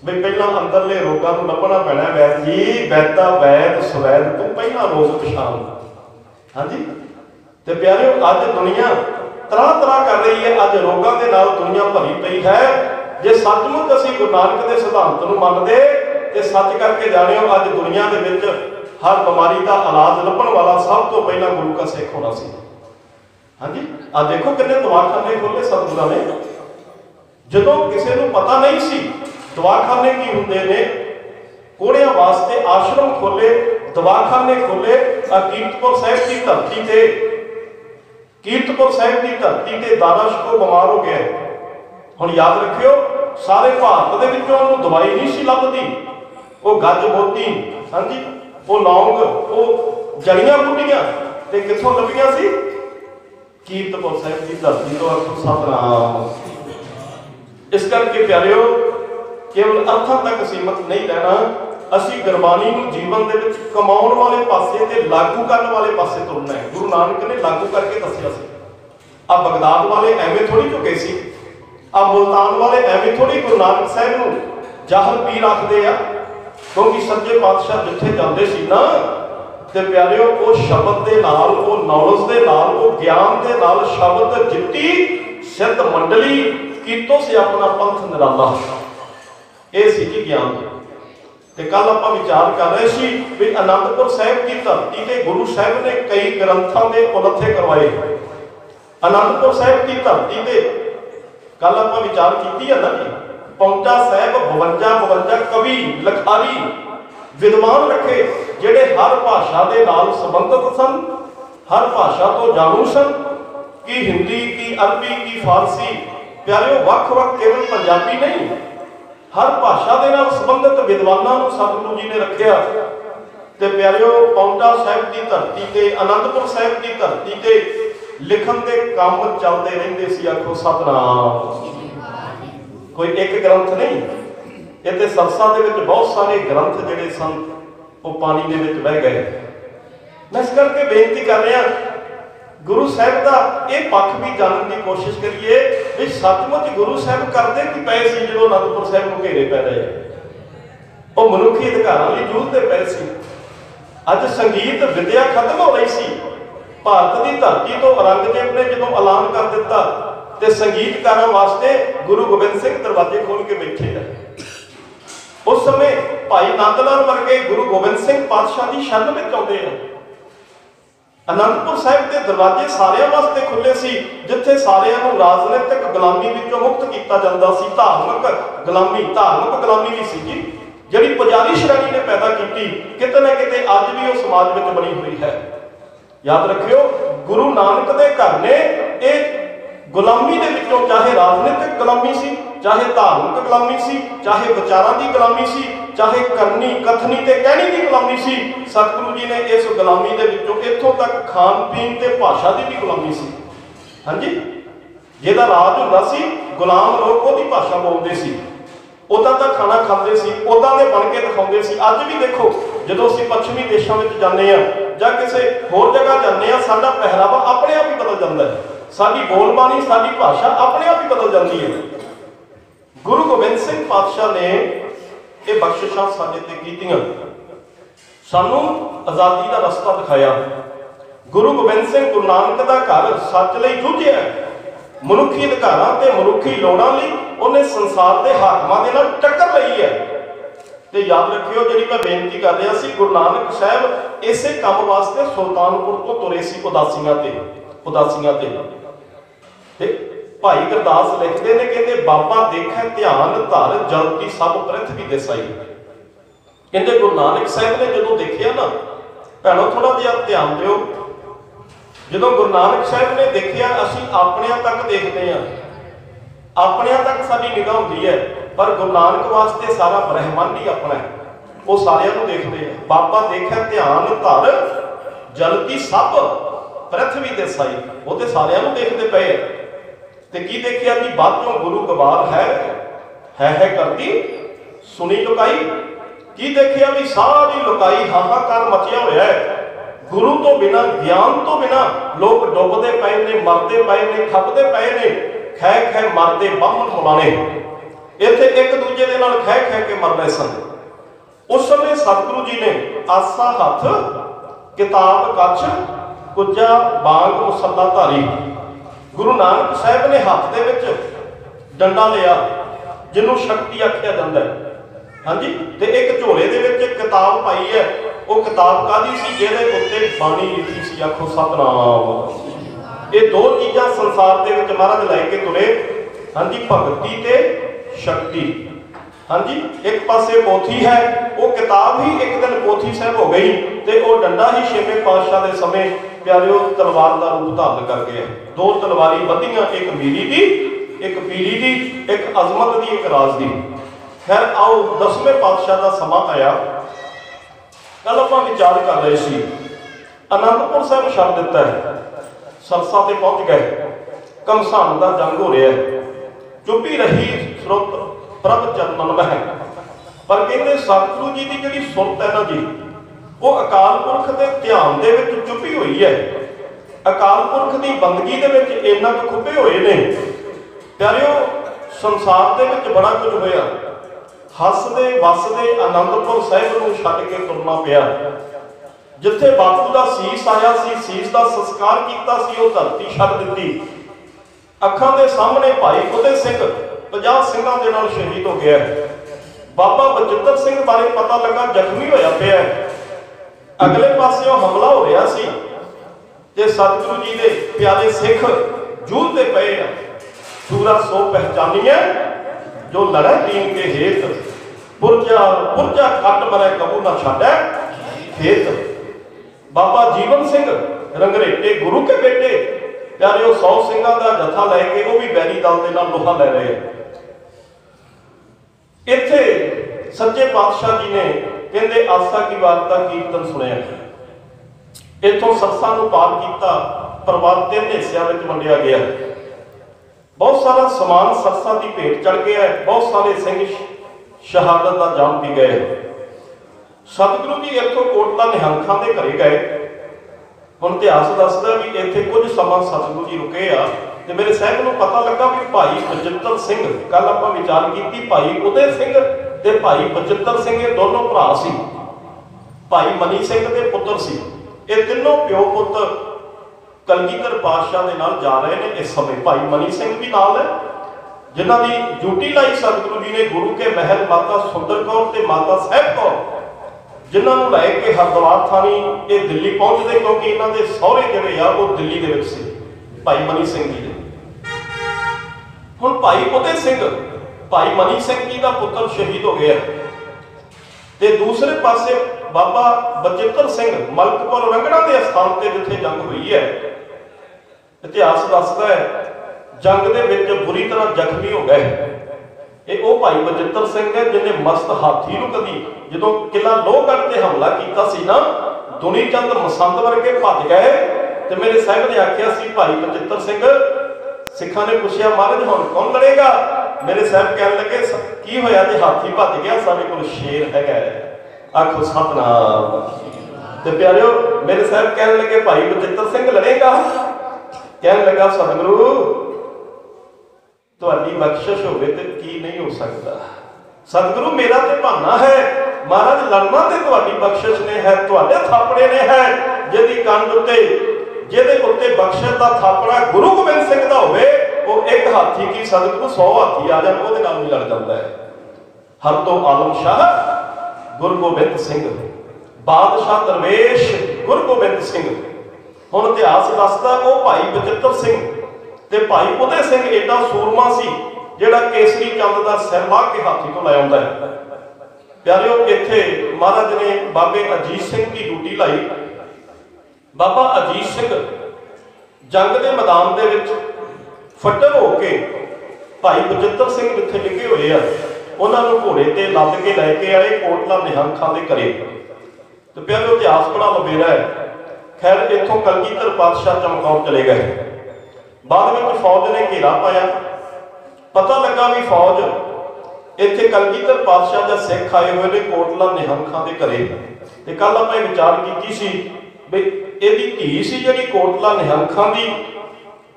[SPEAKER 3] ਵੀ ਪਹਿਲਾਂ ਅੰਦਰਲੇ ਰੋਗਾਂ ਨੂੰ ਲੱਭਣਾ ਪੈਣਾ ਵੈਦ ਜੀ, ਵੈਦਾ ਵੈਦ, ਸਵੈਦ ਤੋਂ ਪਹਿਲਾਂ ਰੋਗ ਪਛਾਣ ਹਾਂਜੀ? ਤੇ ਪਿਆਰਿਓ, ਅੱਜ ਦੁਨੀਆ ਤਰ੍ਹਾਂ ਤਰ੍ਹਾਂ ਕਰ ਰਹੀ ਹੈ। ਅੱਜ ਰੋਗਾਂ ਦੇ ਨਾਲ ਦੁਨੀਆ ਭਰੀ ਪਈ ਹੈ। ਜੇ ਸੱਚਮੁੱਚ ਅਸੀਂ ਗੁਰੂ ਨਾਨਕ ਦੇ ਸਿਧਾਂਤ ਨੂੰ ਮੰਨਦੇ ਤੇ ਸੱਚ ਕਰਕੇ ਜਾਣਿਓ, ਅੱਜ ਦੁਨੀਆ ਦੇ ਵਿੱਚ ਹਰ ਬਿਮਾਰੀ ਦਾ ਇਲਾਜ ਲੱਭਣ ਵਾਲਾ ਸਭ ਤੋਂ ਪਹਿਲਾਂ ਗੁਰੂ ਕਾ ਸਿੱਖ ਹੋਣਾ ਸੀ। ਹਾਂਜੀ? ਆ ਦੇਖੋ ਕਿੰਨੇ ਦਵਾਖਾਨੇ ਖੋਲੇ ਸਤਿਗੁਰਾਂ ਨੇ। ਜਦੋਂ ਕਿਸੇ ਨੂੰ ਪਤਾ ਨਹੀਂ ਸੀ ਦਵਾਖਾਨੇ ਕੀ ਹੁੰਦੇ ਨੇ ਕੋੜਿਆਂ ਵਾਸਤੇ ਆਸ਼ਰਮ ਖੋਲੇ ਦਵਾਖਾਨੇ ਖੋਲੇ ਕੀਰਤਪੁਰ ਸਾਹਿਬ ਦੀ ਧਰਤੀ ਤੇ ਕੀਰਤਪੁਰ ਸਾਹਿਬ ਦੀ ਧਰਤੀ ਤੇ ਦਾਰਾ ਸ਼ਿਕੋ ਬਿਮਾਰ ਹੋ ਗਿਆ ਹੁਣ ਯਾਦ ਰੱਖਿਓ, ਸਾਰੇ ਭਾਰਤ ਦੇ ਵਿੱਚੋਂ ਉਹਨੂੰ ਦਵਾਈ ਨਹੀਂ ਸੀ ਲੱਭਦੀ। ਉਹ ਗੱਜ ਬੋਤੀ, ਹਾਂਜੀ, ਉਹ ਲੌਂਗ, ਉਹ ਜੜੀਆਂ ਬੂਟੀਆਂ ਤੇ ਕਿੱਥੋਂ ਲੱਭੀਆਂ ਸੀ? ਕੀਰਤਪੁਰ ਸਾਹਿਬ ਦੀ ਧਰਤੀ ਤੋਂ ਆਖੋ ਸਤਨਾਮ ਇਸ ਕਰਕੇ ਪਿਆਰਿਓ, ਕੇਵਲ ਅਰਥਾਂ ਤੱਕ ਸੀਮਤ ਨਹੀਂ ਰਹਿਣਾ ਅਸੀਂ ਗੁਰਬਾਣੀ ਨੂੰ ਜੀਵਨ ਦੇ ਵਿੱਚ ਕਮਾਉਣ ਵਾਲੇ ਪਾਸੇ ਤੇ ਲਾਗੂ ਕਰਨ ਵਾਲੇ ਪਾਸੇ ਤੁਰਨਾ ਹੈ। ਗੁਰੂ ਨਾਨਕ ਨੇ ਲਾਗੂ ਕਰਕੇ ਦੱਸਿਆ ਸੀ। ਆ ਬਗਦਾਦ ਵਾਲੇ ਐਵੇਂ ਥੋੜੀ ਝੁਕੇ ਸੀ। ਆ ਮੁਲਤਾਨ ਵਾਲੇ ਐਵੇਂ ਥੋੜੀ ਗੁਰੂ ਨਾਨਕ ਸਾਹਿਬ ਨੂੰ ਜਾਹਰ ਪੀਰ ਆਖਦੇ ਆ। ਕਿਉਂਕਿ ਸੱਚੇ ਪਾਤਸ਼ਾਹ ਜਿੱਥੇ ਜਾਂਦੇ ਸੀ ਨਾ, ਤੇ ਪਿਆਰਿਓ, ਉਹ ਸ਼ਬਦ ਦੇ ਨਾਲ, ਉਹ ਨੌਲੇਜ ਦੇ ਨਾਲ, ਉਹ ਗਿਆਨ ਦੇ ਨਾਲ ਸ਼ਬਦ ਜਿੱਤੀ, ਸਿੱਧ ਮੰਡਲੀ ਕੀਤੋ ਸੀ ਆਪਣਾ ਪੰਥ ਨਿਰਾਲਾ ਇਹ ਸੀ ਜੀ ਗਿਆਨ। ਤੇ ਕੱਲ ਆਪਾਂ ਵਿਚਾਰ ਕਰ ਰਹੇ ਸੀ ਵੀ ਅਨੰਦਪੁਰ ਸਾਹਿਬ ਦੀ ਧਰਤੀ ਤੇ ਗੁਰੂ ਸਾਹਿਬ ਨੇ ਕਈ ਗ੍ਰੰਥਾਂ ਦੇ ਉਲੱਥੇ ਕਰਵਾਏ। ਅਨੰਦਪੁਰ ਸਾਹਿਬ ਦੀ ਧਰਤੀ ਤੇ ਕੱਲ ਆਪਾਂ ਵਿਚਾਰ ਕੀਤੀ ਹੈ ਨਾ ਜੀ? ਪੌਂਟਾ ਸਾਹਿਬ 52 52 ਕਵੀ, ਲਖਾਰੀ, ਵਿਦਵਾਨ ਰੱਖੇ, ਜਿਹੜੇ ਹਰ ਭਾਸ਼ਾ ਦੇ ਨਾਲ ਸੰਬੰਧਿਤ ਸਨ, ਹਰ ਭਾਸ਼ਾ ਤੋਂ ਜਾਣੂ ਸਨ, ਕੀ ਹਿੰਦੀ, ਕੀ ਅਰਬੀ, ਕੀ ਫਾਰਸੀ। ਪਿਆਰਿਓ, ਵੱਖ-ਵੱਖ ਕੇਵਲ ਪੰਜਾਬੀ ਨਹੀਂ ਹਰ ਭਾਸ਼ਾ ਦੇ ਨਾਲ ਸੰਬੰਧਿਤ ਵਿਦਵਾਨਾਂ ਨੂੰ ਸਤਿਗੁਰੂ ਜੀ ਨੇ ਰੱਖਿਆ। ਤੇ ਪਿਆਰਿਓ, ਪੌਂਟਾ ਸਾਹਿਬ ਦੀ ਧਰਤੀ ਤੇ ਆਨੰਦਪੁਰ ਸਾਹਿਬ ਦੀ ਧਰਤੀ ਤੇ ਲਿਖਣ ਦੇ ਕੰਮ ਚੱਲਦੇ ਰਹਿੰਦੇ ਸੀ, ਆਖੋ ਸਤਨਾਮ। ਕੋਈ ਇੱਕ ਗ੍ਰੰਥ ਨਹੀਂ। ਇੱਥੇ ਸਰਸਾ ਦੇ ਵਿੱਚ ਬਹੁਤ ਸਾਰੇ ਗ੍ਰੰਥ ਜਿਹੜੇ ਸਨ, ਉਹ ਪਾਣੀ ਦੇ ਵਿੱਚ ਵਹਿ ਗਏ। ਮੈਂ ਇਸ ਕਰਕੇ ਬੇਨਤੀ ਕਰ ਰਿਹਾ ਗੁਰੂ ਸਾਹਿਬ ਦਾ ਇਹ ਪੱਖ ਵੀ ਜਾਣਨ ਦੀ ਕੋਸ਼ਿਸ਼ ਕਰੀਏ ਵੀ ਸੱਚਮੁੱਚ ਗੁਰੂ ਸਾਹਿਬ ਕਰਦੇ ਕੀ ਪਏ ਸੀ ਜਦੋਂ ਅਨੰਦਪੁਰ ਸਾਹਿਬ ਨੂੰ ਘੇਰੇ ਪੈ ਰਹੇ ਉਹ ਮਨੁੱਖੀ ਅਧਿਕਾਰਾਂ ਲਈ ਜੂਝਦੇ ਪਏ ਸੀ। ਅੱਜ ਸੰਗੀਤ ਵਿਦਿਆ ਖਤਮ ਹੋ ਰਹੀ ਸੀ। ਭਾਰਤ ਦੀ ਧਰਤੀ ਤੋਂ ਔਰੰਗਜ਼ੇਬ ਨੇ ਜਦੋਂ ਐਲਾਨ ਕਰ ਦਿੱਤਾ ਤੇ ਸੰਗੀਤਕਾਰਾਂ ਵਾਸਤੇ ਗੁਰੂ ਗੋਬਿੰਦ ਸਿੰਘ ਦਰਵਾਜ਼ੇ ਖੋਲ ਕੇ ਬੈਠੇ ਆ। ਉਸ ਸਮੇਂ ਭਾਈ ਨੰਦ ਲਾਲ ਵਰਗੇ ਗੁਰੂ ਗੋਬਿੰਦ ਸਿੰਘ ਪਾਤਸ਼ਾਹ ਦੀ ਸ਼ਰਨ ਵਿੱਚ ਆਉਂਦੇ ਆ। ਅਨੰਦਪੁਰ ਸਾਹਿਬ ਦੇ ਦਰਵਾਜ਼ੇ ਸਾਰਿਆਂ ਵਾਸਤੇ ਖੁੱਲੇ ਸੀ, ਜਿੱਥੇ ਸਾਰਿਆਂ ਨੂੰ ਰਾਜਨੀਤਿਕ ਗੁਲਾਮੀ ਵਿੱਚੋਂ ਮੁਕਤ ਕੀਤਾ ਜਾਂਦਾ ਸੀ। ਧਾਰਮਿਕ ਗੁਲਾਮੀ ਧਾਰਮਿਕ ਗੁਲਾਮੀ ਵੀ ਸੀ ਜੀ, ਜਿਹੜੀ ਪੁਜਾਰੀ ਸ਼੍ਰੇਣੀ ਨੇ ਪੈਦਾ ਕੀਤੀ, ਕਿਤੇ ਨਾ ਕਿਤੇ ਅੱਜ ਵੀ ਉਹ ਸਮਾਜ ਵਿੱਚ ਬਣੀ ਹੋਈ ਹੈ। ਯਾਦ ਰੱਖਿਓ, ਗੁਰੂ ਨਾਨਕ ਦੇ ਘਰ ਨੇ ਇਹ ਗੁਲਾਮੀ ਦੇ ਵਿੱਚੋਂ ਚਾਹੇ ਰਾਜਨੀਤਿਕ ਗੁਲਾਮੀ ਸੀ, ਚਾਹੇ ਧਾਰਮਿਕ ਗੁਲਾਮੀ ਸੀ, ਚਾਹੇ ਵਿਚਾਰਾਂ ਦੀ ਗੁਲਾਮੀ ਸੀ, ਚਾਹੇ ਕਰਨੀ ਕਥਨੀ ਤੇ ਕਹਿਣੀ ਦੀ ਗੁਲਾਮੀ ਸੀ, ਸਤਿਗੁਰੂ ਜੀ ਨੇ ਇਸ ਗੁਲਾਮੀ ਦੇ ਵਿੱਚੋਂ ਇੱਥੋਂ ਤੱਕ ਖਾਣ ਪੀਣ ਤੇ ਭਾਸ਼ਾ ਦੀ ਵੀ ਗੁਲਾਮੀ ਸੀ। ਹਾਂਜੀ? ਜਿਹਦਾ ਰਾਜ ਹੁੰਦਾ ਸੀ, ਗੁਲਾਮ ਲੋਕ ਉਹਦੀ ਭਾਸ਼ਾ ਬੋਲਦੇ ਸੀ। ਉਦਾਂ ਦਾ ਖਾਣਾ ਖਾਂਦੇ ਸੀ, ਉਦਾਂ ਦੇ ਬਣ ਕੇ ਦਿਖਾਉਂਦੇ ਸੀ। ਅੱਜ ਵੀ ਦੇਖੋ, ਜਦੋਂ ਅਸੀਂ ਪੱਛਮੀ ਦੇਸ਼ਾਂ ਵਿੱਚ ਜਾਂਦੇ ਆ ਜਾਂ ਕਿਸੇ ਹੋਰ ਜਗ੍ਹਾ ਜਾਂਦੇ ਆ ਸਾਡਾ ਪਹਿਰਾਵਾ ਆਪਣੇ ਆਪ ਹੀ ਬਦਲ ਜਾਂਦਾ ਹੈ। ਸਾਡੀ ਬੋਲਬਾਣੀ, ਸਾਡੀ ਭਾਸ਼ਾ ਆਪਣੇ ਆਪ ਹੀ ਬਦਲ ਜਾਂਦੀ ਹੈ। ਗੁਰੂ ਗੋਬਿੰਦ ਸਿੰਘ ਪਾਤਸ਼ਾਹ ਨੇ ਇਹ ਬਖਸ਼ਿਸ਼ਾਂ ਸਾਡੇ ਤੇ ਕੀਤੀਆਂ। ਸਾਨੂੰ ਆਜ਼ਾਦੀ ਦਾ ਰਸਤਾ ਦਿਖਾਇਆ। ਗੁਰੂ ਗੋਬਿੰਦ ਸਿੰਘ ਗੁਰੂ ਨਾਨਕ ਦਾ ਘਰ ਸੱਚ ਲਈ ਜੂਝਿਆ ਮਨੁੱਖੀ ਅਧਿਕਾਰਾਂ ਤੇ ਮਨੁੱਖੀ ਲੋੜਾਂ ਲਈ ਉਹਨੇ ਸੰਸਾਰ ਦੇ ਹਾਕਮਾਂ ਦੇ ਨਾਲ ਟੱਕਰ ਲਈ ਹੈ। ਤੇ ਯਾਦ ਰੱਖਿਓ, ਜਿਹੜੀ ਮੈਂ ਬੇਨਤੀ ਕਰ ਰਿਹਾ ਸੀ, ਗੁਰੂ ਨਾਨਕ ਸਾਹਿਬ ਇਸੇ ਕੰਮ ਵਾਸਤੇ ਸੁਲਤਾਨਪੁਰ ਤੋਂ ਤੁਰੇ ਸੀ ਉਦਾਸੀਆਂ ਤੇ ਉਦਾਸੀਆਂ ਤੇ। ਤੇ ਭਾਈ ਗੁਰਦਾਸ ਲਿਖਦੇ ਨੇ ਕਹਿੰਦੇ ਬਾਬਾ ਦੇਖੈ ਧਿਆਨ ਧਰ ਜਲ ਜਲਤੀ ਸਭ ਪ੍ਰਿਥਵੀ ਦਿਸਾਈ ਕਹਿੰਦੇ ਗੁਰੂ ਨਾਨਕ ਸਾਹਿਬ ਨੇ ਜਦੋਂ ਦੇਖਿਆ ਨਾ, ਭੈਣੋ ਥੋੜਾ ਜਿਹਾ ਧਿਆਨ ਦਿਓ। ਜਦੋਂ ਗੁਰੂ ਨਾਨਕ ਸਾਹਿਬ ਨੇ ਦੇਖਿਆ, ਅਸੀਂ ਆਪਣਿਆਂ ਤੱਕ ਦੇਖਦੇ ਹਾਂ। ਆਪਣਿਆਂ ਤੱਕ ਸਾਡੀ ਨਿਗਾਹ ਹੁੰਦੀ ਹੈ, ਪਰ ਗੁਰੂ ਨਾਨਕ ਵਾਸਤੇ ਸਾਰਾ ਬ੍ਰਹਿਮੰਡ ਹੀ ਆਪਣਾ ਹੈ। ਉਹ ਸਾਰਿਆਂ ਨੂੰ ਦੇਖਦੇ ਆ। ਬਾਬਾ ਦੇਖਿਆ ਧਿਆਨ ਧਰ ਜਲ ਜਲਤੀ ਸਭ ਪ੍ਰਥਵੀ ਦੇ ਸਾਈ। ਉਹ ਤੇ ਸਾਰਿਆਂ ਨੂੰ ਦੇਖਦੇ ਪਏ ਆ। ਤੇ ਕੀ ਦੇਖਿਆ ਵੀ ਬਾਝੋਂ ਗੁਰੂ ਕਬਾਰ ਹੈ ਹੈ ਹੈ ਕਰਦੀ, ਸੁਣੀ ਲੁਕਾਈ? ਕੀ ਦੇਖਿਆ ਵੀ ਸਾਰੀ ਲੁਕਾਈ ਹਾਹਾਕਾਰ ਮਚਿਆ ਹੋਇਆ ਹੈ? ਗੁਰੂ ਤੋਂ ਬਿਨਾ, ਗਿਆਨ ਤੋਂ ਬਿਨਾ ਲੋਕ ਡੁੱਬਦੇ ਪਏ ਨੇ, ਮਰਦੇ ਪਏ ਨੇ, ਖੱਪਦੇ ਪਏ ਨੇ ਖੈ ਖੈ ਮਰਦੇ ਬਾਹਮਣ ਮੁਲਾਣੇ ਇੱਥੇ ਇੱਕ ਦੂਜੇ ਦੇ ਨਾਲ ਖੈ ਖੈ ਕੇ ਮਰ ਰਹੇ ਸਨ। ਉਸ ਸਮੇਂ ਸਤਿਗੁਰੂ ਜੀ ਨੇ ਆਸਾ ਹੱਥ, ਕਿਤਾਬ, ਕੱਛ, ਕੁੱਜਾ, ਬਾਗ, ਮੁਸੱਲਾ ਧਾਰੀ ਗੁਰੂ ਨਾਨਕ ਸਾਹਿਬ ਨੇ ਹੱਥ ਦੇ ਵਿੱਚ ਡੰਡਾ ਲਿਆ, ਜਿਹਨੂੰ ਸ਼ਕਤੀ ਆਖਿਆ ਜਾਂਦਾ ਹੈ। ਹਾਂਜੀ? ਤੇ ਇੱਕ ਝੋਲੇ ਦੇ ਵਿੱਚ ਇੱਕ ਕਿਤਾਬ ਪਾਈ ਹੈ। ਉਹ ਕਿਤਾਬ ਕਾਦੀ ਸੀ? ਜਿਹਦੇ ਉੱਤੇ ਬਾਣੀ ਲਿਖੀ ਸੀ, ਆਖੋ ਸਤਨਾਮ। ਇਹ ਦੋ ਚੀਜ਼ਾਂ ਸੰਸਾਰ ਦੇ ਵਿੱਚ ਮਹਾਰਾਜ ਲੈ ਕੇ ਤੁਰੇ। ਹਾਂਜੀ, ਭਗਤੀ ਤੇ ਸ਼ਕਤੀ। ਹਾਂਜੀ? ਇੱਕ ਪਾਸੇ ਪੋਥੀ ਹੈ, ਉਹ ਕਿਤਾਬ ਹੀ ਇੱਕ ਦਿਨ ਪੋਥੀ ਸਾਹਿਬ ਹੋ ਗਈ ਤੇ ਉਹ ਡੰਡਾ ਹੀ ਛੇਵੇਂ ਪਾਤਸ਼ਾਹ ਦੇ ਸਮੇਂ ਪਿਆਰਿਓ, ਤਲਵਾਰ ਦਾ ਰੂਪ ਧਾਰਨ ਕਰ ਗਿਆ ਦੋ ਤਲਵਾਰੀ ਵਧੀਆਂ ਇੱਕ ਮੀਰੀ ਦੀ, ਇੱਕ ਪੀਲੀ ਦੀ, ਇੱਕ ਅਜ਼ਮਤ ਦੀ, ਇੱਕ ਰਾਜ ਦੀ। ਖੈਰ, ਆਓ, ਦਸਵੇਂ ਪਾਤਸ਼ਾਹ ਦਾ ਸਮਾਂ ਆਇਆ। ਕੱਲ ਆਪਾਂ ਵਿਚਾਰ ਕਰ ਰਹੇ ਸੀ। ਅਨੰਦਪੁਰ ਸਾਹਿਬ ਛੱਡ ਦਿੱਤਾ ਹੈ। ਸਰਸਾ ਤੇ ਪਹੁੰਚ ਗਏ। ਕਮਸਾਨ ਦਾ ਜੰਗ ਹੋ ਰਿਹਾ ਹੈ। ਚੁੱਪੀ ਰਹੀ ਸਰੋਤ ਪ੍ਰਭ ਚਰਨਨ ਮਹਿ ਪਰ ਕਹਿੰਦੇ, ਸਤਿਗੁਰੂ ਜੀ ਦੀ ਜਿਹੜੀ ਸੁਰਤ ਹੈ ਨਾ ਜੀ ਉਹ ਅਕਾਲ ਪੁਰਖ ਦੇ ਧਿਆਨ ਦੇ ਵਿੱਚ ਚੁੱਪੀ ਹੋਈ ਹੈ। ਅਕਾਲ ਪੁਰਖ ਦੀ ਬੰਦਗੀ ਦੇ ਵਿੱਚ ਇੰਨਾ ਕੁ ਖੁੱਬੇ ਹੋਏ ਨੇ। ਪਿਆਰਿਓ, ਸੰਸਾਰ ਦੇ ਵਿੱਚ ਬੜਾ ਕੁਝ ਹੋਇਆ। ਹੱਸਦੇ, ਵਸਦੇ ਆਨੰਦਪੁਰ ਸਾਹਿਬ ਨੂੰ ਛੱਡ ਕੇ ਤੁਰਨਾ ਪਿਆ। ਜਿੱਥੇ ਬਾਪੂ ਦਾ ਸੀਸ ਆਇਆ ਸੀ, ਸੀਸ ਦਾ ਸੰਸਕਾਰ ਕੀਤਾ ਸੀ, ਉਹ ਧਰਤੀ ਛੱਡ ਦਿੱਤੀ। ਅੱਖਾਂ ਦੇ ਸਾਹਮਣੇ ਭਾਈ ਫਤਿਹ ਸਿੰਘ 50 ਸਿੰਘਾਂ ਦੇ ਨਾਲ ਸ਼ਹੀਦ ਹੋ ਗਿਆ। ਹੈ। ਬਾਬਾ ਬਚਿੱਤਰ ਸਿੰਘ ਬਾਰੇ ਪਤਾ ਲੱਗਾ, ਜ਼ਖਮੀ ਹੋਇਆ ਪਿਆ। ਹੈ। ਅਗਲੇ ਪਾਸਿਓਂ ਹਮਲਾ ਹੋ ਰਿਹਾ ਸੀ ਤੇ ਸਤਿਗੁਰੂ ਜੀ ਦੇ ਪਿਆਰੇ ਸਿੱਖ ਜੂਝਦੇ ਪਏ ਆ। ਸੂਰਾ ਸੋ ਪਹਿਚਾਨੀਐ ਜੋ ਲੜੈ ਦੀਨ ਕੇ ਹੇਤ। ਪੁਰਜਾ ਪੁਰਜਾ ਕੱਟ ਮਰੇ ਕਬੂ ਨਾ ਛੱਡੈ, ਖੇਤ। ਬਾਬਾ ਜੀਵਨ ਸਿੰਘ ਰੰਗਰੇਟੇ ਗੁਰੂ ਕੇ ਬੇਟੇ, ਪਿਆਰਿਓ 100 ਸਿੰਘਾਂ ਦਾ ਜਥਾ ਲੈ ਕੇ ਉਹ ਵੀ ਬੈਰੀ ਦਲ ਦੇ ਨਾਲ ਲੋਹਾ ਲੈ ਰਹੇ ਆ। ਇੱਥੇ ਸੱਚੇ ਪਾਤਸ਼ਾਹ ਜੀ ਨੇ ਕਹਿੰਦੇ, ਆਸਾ ਕੀ ਬਾਤ ਦਾ ਕੀਰਤਨ ਸੁਣਿਆ। ਇੱਥੋਂ ਸੱਸਾਂ ਨੂੰ ਪਾਰ ਕੀਤਾ, ਪਰਿਵਾਰ ਤਿੰਨ ਹਿੱਸਿਆਂ ਵਿੱਚ ਵੰਡਿਆ ਗਿਆ। ਬਹੁਤ ਸਾਰਾ ਸਮਾਨ ਸੱਸਾਂ ਦੀ ਭੇਟ ਚੜ ਗਿਆ ਹੈ, ਬਹੁਤ ਸਾਰੇ ਸਿੰਘ ਸ਼ਹਾਦਤ ਦਾ ਜਾਮ ਪੀ ਗਏ। ਸਤਿਗੁਰੂ ਜੀ ਇੱਥੋਂ ਕੋਟਲਾ ਨਿਹੰਖਾਂ ਦੇ ਘਰੇ ਗਏ। ਹੁਣ ਇਤਿਹਾਸ ਦੱਸਦਾ ਵੀ ਇੱਥੇ ਕੁਝ ਸਮਾਂ ਸਤਿਗੁਰੂ ਜੀ ਰੁਕੇ ਆ ਤੇ ਮੇਰੇ ਸਾਹਿਬ ਨੂੰ ਪਤਾ ਲੱਗਾ ਵੀ ਭਾਈ ਅਜਿੰਦਰ ਸਿੰਘ ਕੱਲ ਆਪਾਂ ਵਿਚਾਰ ਕੀਤੀ, ਭਾਈ ਉਦੇ ਸਿੰਘ ਤੇ ਭਾਈ ਬਚਿੱਤਰ ਸਿੰਘ ਇਹ ਦੋਨੋਂ ਭਰਾ ਸੀ। ਭਾਈ ਮਨੀ ਸਿੰਘ ਦੇ ਪੁੱਤਰ ਸੀ। ਇਹ ਤਿੰਨੋਂ ਪਿਓ ਪੁੱਤ ਕਲਗੀਧਰ ਪਾਤਸ਼ਾਹ ਦੇ ਨਾਲ ਜਾ ਰਹੇ ਨੇ ਇਸ ਸਮੇਂ। ਭਾਈ ਮਨੀ ਸਿੰਘ ਵੀ ਨਾਲ ਹੈ, ਜਿਨ੍ਹਾਂ ਦੀ ਡਿਊਟੀ ਲਾਈ ਸਤਿਗੁਰੂ ਜੀ ਨੇ ਗੁਰੂ ਕੇ ਮਹਿਲ ਮਾਤਾ ਸੁੰਦਰ ਕੌਰ ਤੇ ਮਾਤਾ ਸਾਹਿਬ ਕੌਰ, ਜਿਨ੍ਹਾਂ ਨੂੰ ਲੈ ਕੇ ਹਰਦੁਆਰ ਥਾਣੀ ਇਹ ਦਿੱਲੀ ਪਹੁੰਚਦੇ, ਕਿਉਂਕਿ ਇਹਨਾਂ ਦੇ ਸਹੁਰੇ ਜਿਹੜੇ ਆ, ਉਹ ਦਿੱਲੀ ਦੇ ਵਿੱਚ ਸੀ। ਭਾਈ ਮਨੀ ਸਿੰਘ ਜੀ ਦੇ ਹੁਣ ਭਾਈ ਉਦੇ ਸਿੰਘ ਭਾਈ ਮਨੀ ਸਿੰਘ ਜੀ ਦਾ ਪੁੱਤਰ ਸ਼ਹੀਦ ਹੋ ਗਿਆ। ਤੇ ਦੂਸਰੇ ਪਾਸੇ ਬਾਬਾ ਬਚਿੱਤਰ ਸਿੰਘ ਮਲਕਪੁਰ ਰੰਗੜਾ ਦੇ ਸਥਾਨ ਤੇ ਜਿੱਥੇ ਜੰਗ ਹੋਈ ਹੈ। ਇਤਿਹਾਸ ਦੱਸਦਾ ਹੈ, ਜੰਗ ਦੇ ਵਿੱਚ ਬੁਰੀ ਤਰ੍ਹਾਂ ਜ਼ਖਮੀ ਹੋ ਗਏ। ਇਹ ਉਹ ਭਾਈ ਬਚਿੱਤਰ ਸਿੰਘ ਹੈ ਜਿਹਨੇ ਮਸਤ ਹਾਥੀ ਨੂੰ ਕਦੀ ਜਦੋਂ ਕਿਲਾ ਲੋਹਗੜ੍ਹ ਤੇ ਹਮਲਾ ਕੀਤਾ ਸੀ ਨਾ ਦੁਨੀ ਚੰਦ ਮਸੰਦ ਵਰਗੇ ਭੱਜ ਗਏ ਤੇ ਮੇਰੇ ਸਾਹਿਬ ਨੇ ਆਖਿਆ ਸੀ, ਭਾਈ ਬਚਿੱਤਰ ਸਿੰਘ, ਸਿੱਖਾਂ ਨੇ ਪੁੱਛਿਆ, ਮਹਾਰਾਜ, ਹੁਣ ਕੌਣ ਲੜੇਗਾ? ਮੇਰੇ ਸਾਹਿਬ ਕਹਿਣ ਲੱਗੇ ਕੀ ਹੋਇਆ ਜੇ ਹਾਥੀ ਭੱਜ ਗਿਆ? ਸਾਡੇ ਕੋਲ ਸ਼ੇਰ ਹੈਗਾ ਹੈ। ਆਖੋ, ਸਤਨਾਮ। ਤੇ ਪਿਆਰਿਓ, ਮੇਰੇ ਸਾਹਿਬ ਕਹਿਣ ਲੱਗੇ, ਭਾਈ ਬਚਿੱਤਰ ਸਿੰਘ ਲੜੇਗਾ? ਕਹਿਣ ਲੱਗਾ, ਸਤਿਗੁਰੂ, ਤੁਹਾਡੀ ਬਖਸ਼ਿਸ਼ ਹੋਵੇ ਤੇ ਕੀ ਨਹੀਂ ਹੋ ਸਕਦਾ। ਸਤਿਗੁਰੂ, ਮੇਰਾ ਤੇ ਭਾਨਾ ਹੈ। ਮਹਾਰਾਜ, ਲੜਨਾ ਤੇ ਤੁਹਾਡੀ ਬਖਸ਼ਿਸ਼ ਨੇ ਹੈ, ਤੁਹਾਡੇ ਥਾਪੜੇ ਨੇ ਹੈ। ਜਿਹਦੀ ਕੰਨ ਉੱਤੇ, ਜਿਹਦੇ ਉੱਤੇ ਬਖਸ਼ਿਸ਼ ਦਾ ਥਾਪੜਾ ਗੁਰੂ ਗੋਬਿੰਦ ਸਿੰਘ ਦਾ ਹੋਵੇ ਉਹ ਇੱਕ ਹਾਥੀ ਕੀ ਸਤਿਗੁਰੂ 100 ਹਾਥੀ ਆ ਜਾਣ, ਉਹਦੇ ਨਾਲ ਵੀ ਲੜ ਜਾਂਦਾ ਹੈ। ਹਰ ਤੋਂ ਆਲਮ ਸ਼ਾਹ ਗੁਰੂ ਗੋਬਿੰਦ ਸਿੰਘ। ਬਾਦਸ਼ਾਹ ਦਰਵੇਸ਼ ਗੁਰੂ ਗੋਬਿੰਦ ਸਿੰਘ। ਹੁਣ ਇਤਿਹਾਸ ਦੱਸਦਾ, ਉਹ ਭਾਈ ਬਚਿੱਤਰ ਸਿੰਘ ਤੇ ਭਾਈ ਉਦੇ ਸਿੰਘ ਏਡਾ ਸੂਰਮਾ ਸੀ, ਜਿਹੜਾ ਕੇਸਰੀ ਚੰਦ ਦਾ ਸਿਰ ਲਾਹ ਕੇ ਹਾਥੀ ਤੋਂ ਲੈ ਆਉਂਦਾ ਹੈ। ਪਿਆਰਿਓ, ਇੱਥੇ ਮਹਾਰਾਜ ਨੇ ਬਾਬੇ ਅਜੀਤ ਸਿੰਘ ਦੀ ਡਿਊਟੀ ਲਾਈ। ਬਾਬਾ ਅਜੀਤ ਸਿੰਘ ਜੰਗ ਦੇ ਮੈਦਾਨ ਦੇ ਵਿੱਚ ਫੱਟਰ ਹੋ ਕੇ ਭਾਈ ਬਚਿੱਤਰ ਸਿੰਘ ਜਿੱਥੇ ਲਿਖੇ ਹੋਏ ਆ, ਉਹਨਾਂ ਨੂੰ ਘੋੜੇ ਤੇ ਲੱਦ ਕੇ ਲੈ ਕੇ ਆਏ ਕੋਟਲਾ ਨਿਹੰਖਾਂ ਦੇ ਘਰੇ। ਤੇ ਪਿਆਰਿਓ ਇਤਿਹਾਸ ਬੜਾ ਲੰਬੇਰਾ ਹੈ। ਖੈਰ, ਇੱਥੋਂ ਕਲਗੀਧਰ ਪਾਤਸ਼ਾਹ ਚਮਕੌਰ ਚਲੇ ਗਏ। ਬਾਅਦ ਵਿੱਚ ਫੌਜ ਨੇ ਘੇਰਾ ਪਾਇਆ। ਪਤਾ ਲੱਗਾ ਵੀ ਫੌਜ ਇੱਥੇ ਕਲਗੀਧਰ ਪਾਤਸ਼ਾਹ ਦਾ ਸਿੱਖ ਆਏ ਹੋਏ ਨੇ ਕੋਟਲਾ ਨਿਹੰਖਾਂ ਦੇ ਘਰੇ। ਤੇ ਕੱਲ ਆਪਾਂ ਇਹ ਵਿਚਾਰ ਕੀਤੀ ਸੀ ਵੀ ਇਹਦੀ ਧੀ ਸੀ ਜਿਹੜੀ ਕੋਟਲਾ ਨਿਹੰਖਾਂ ਦੀ।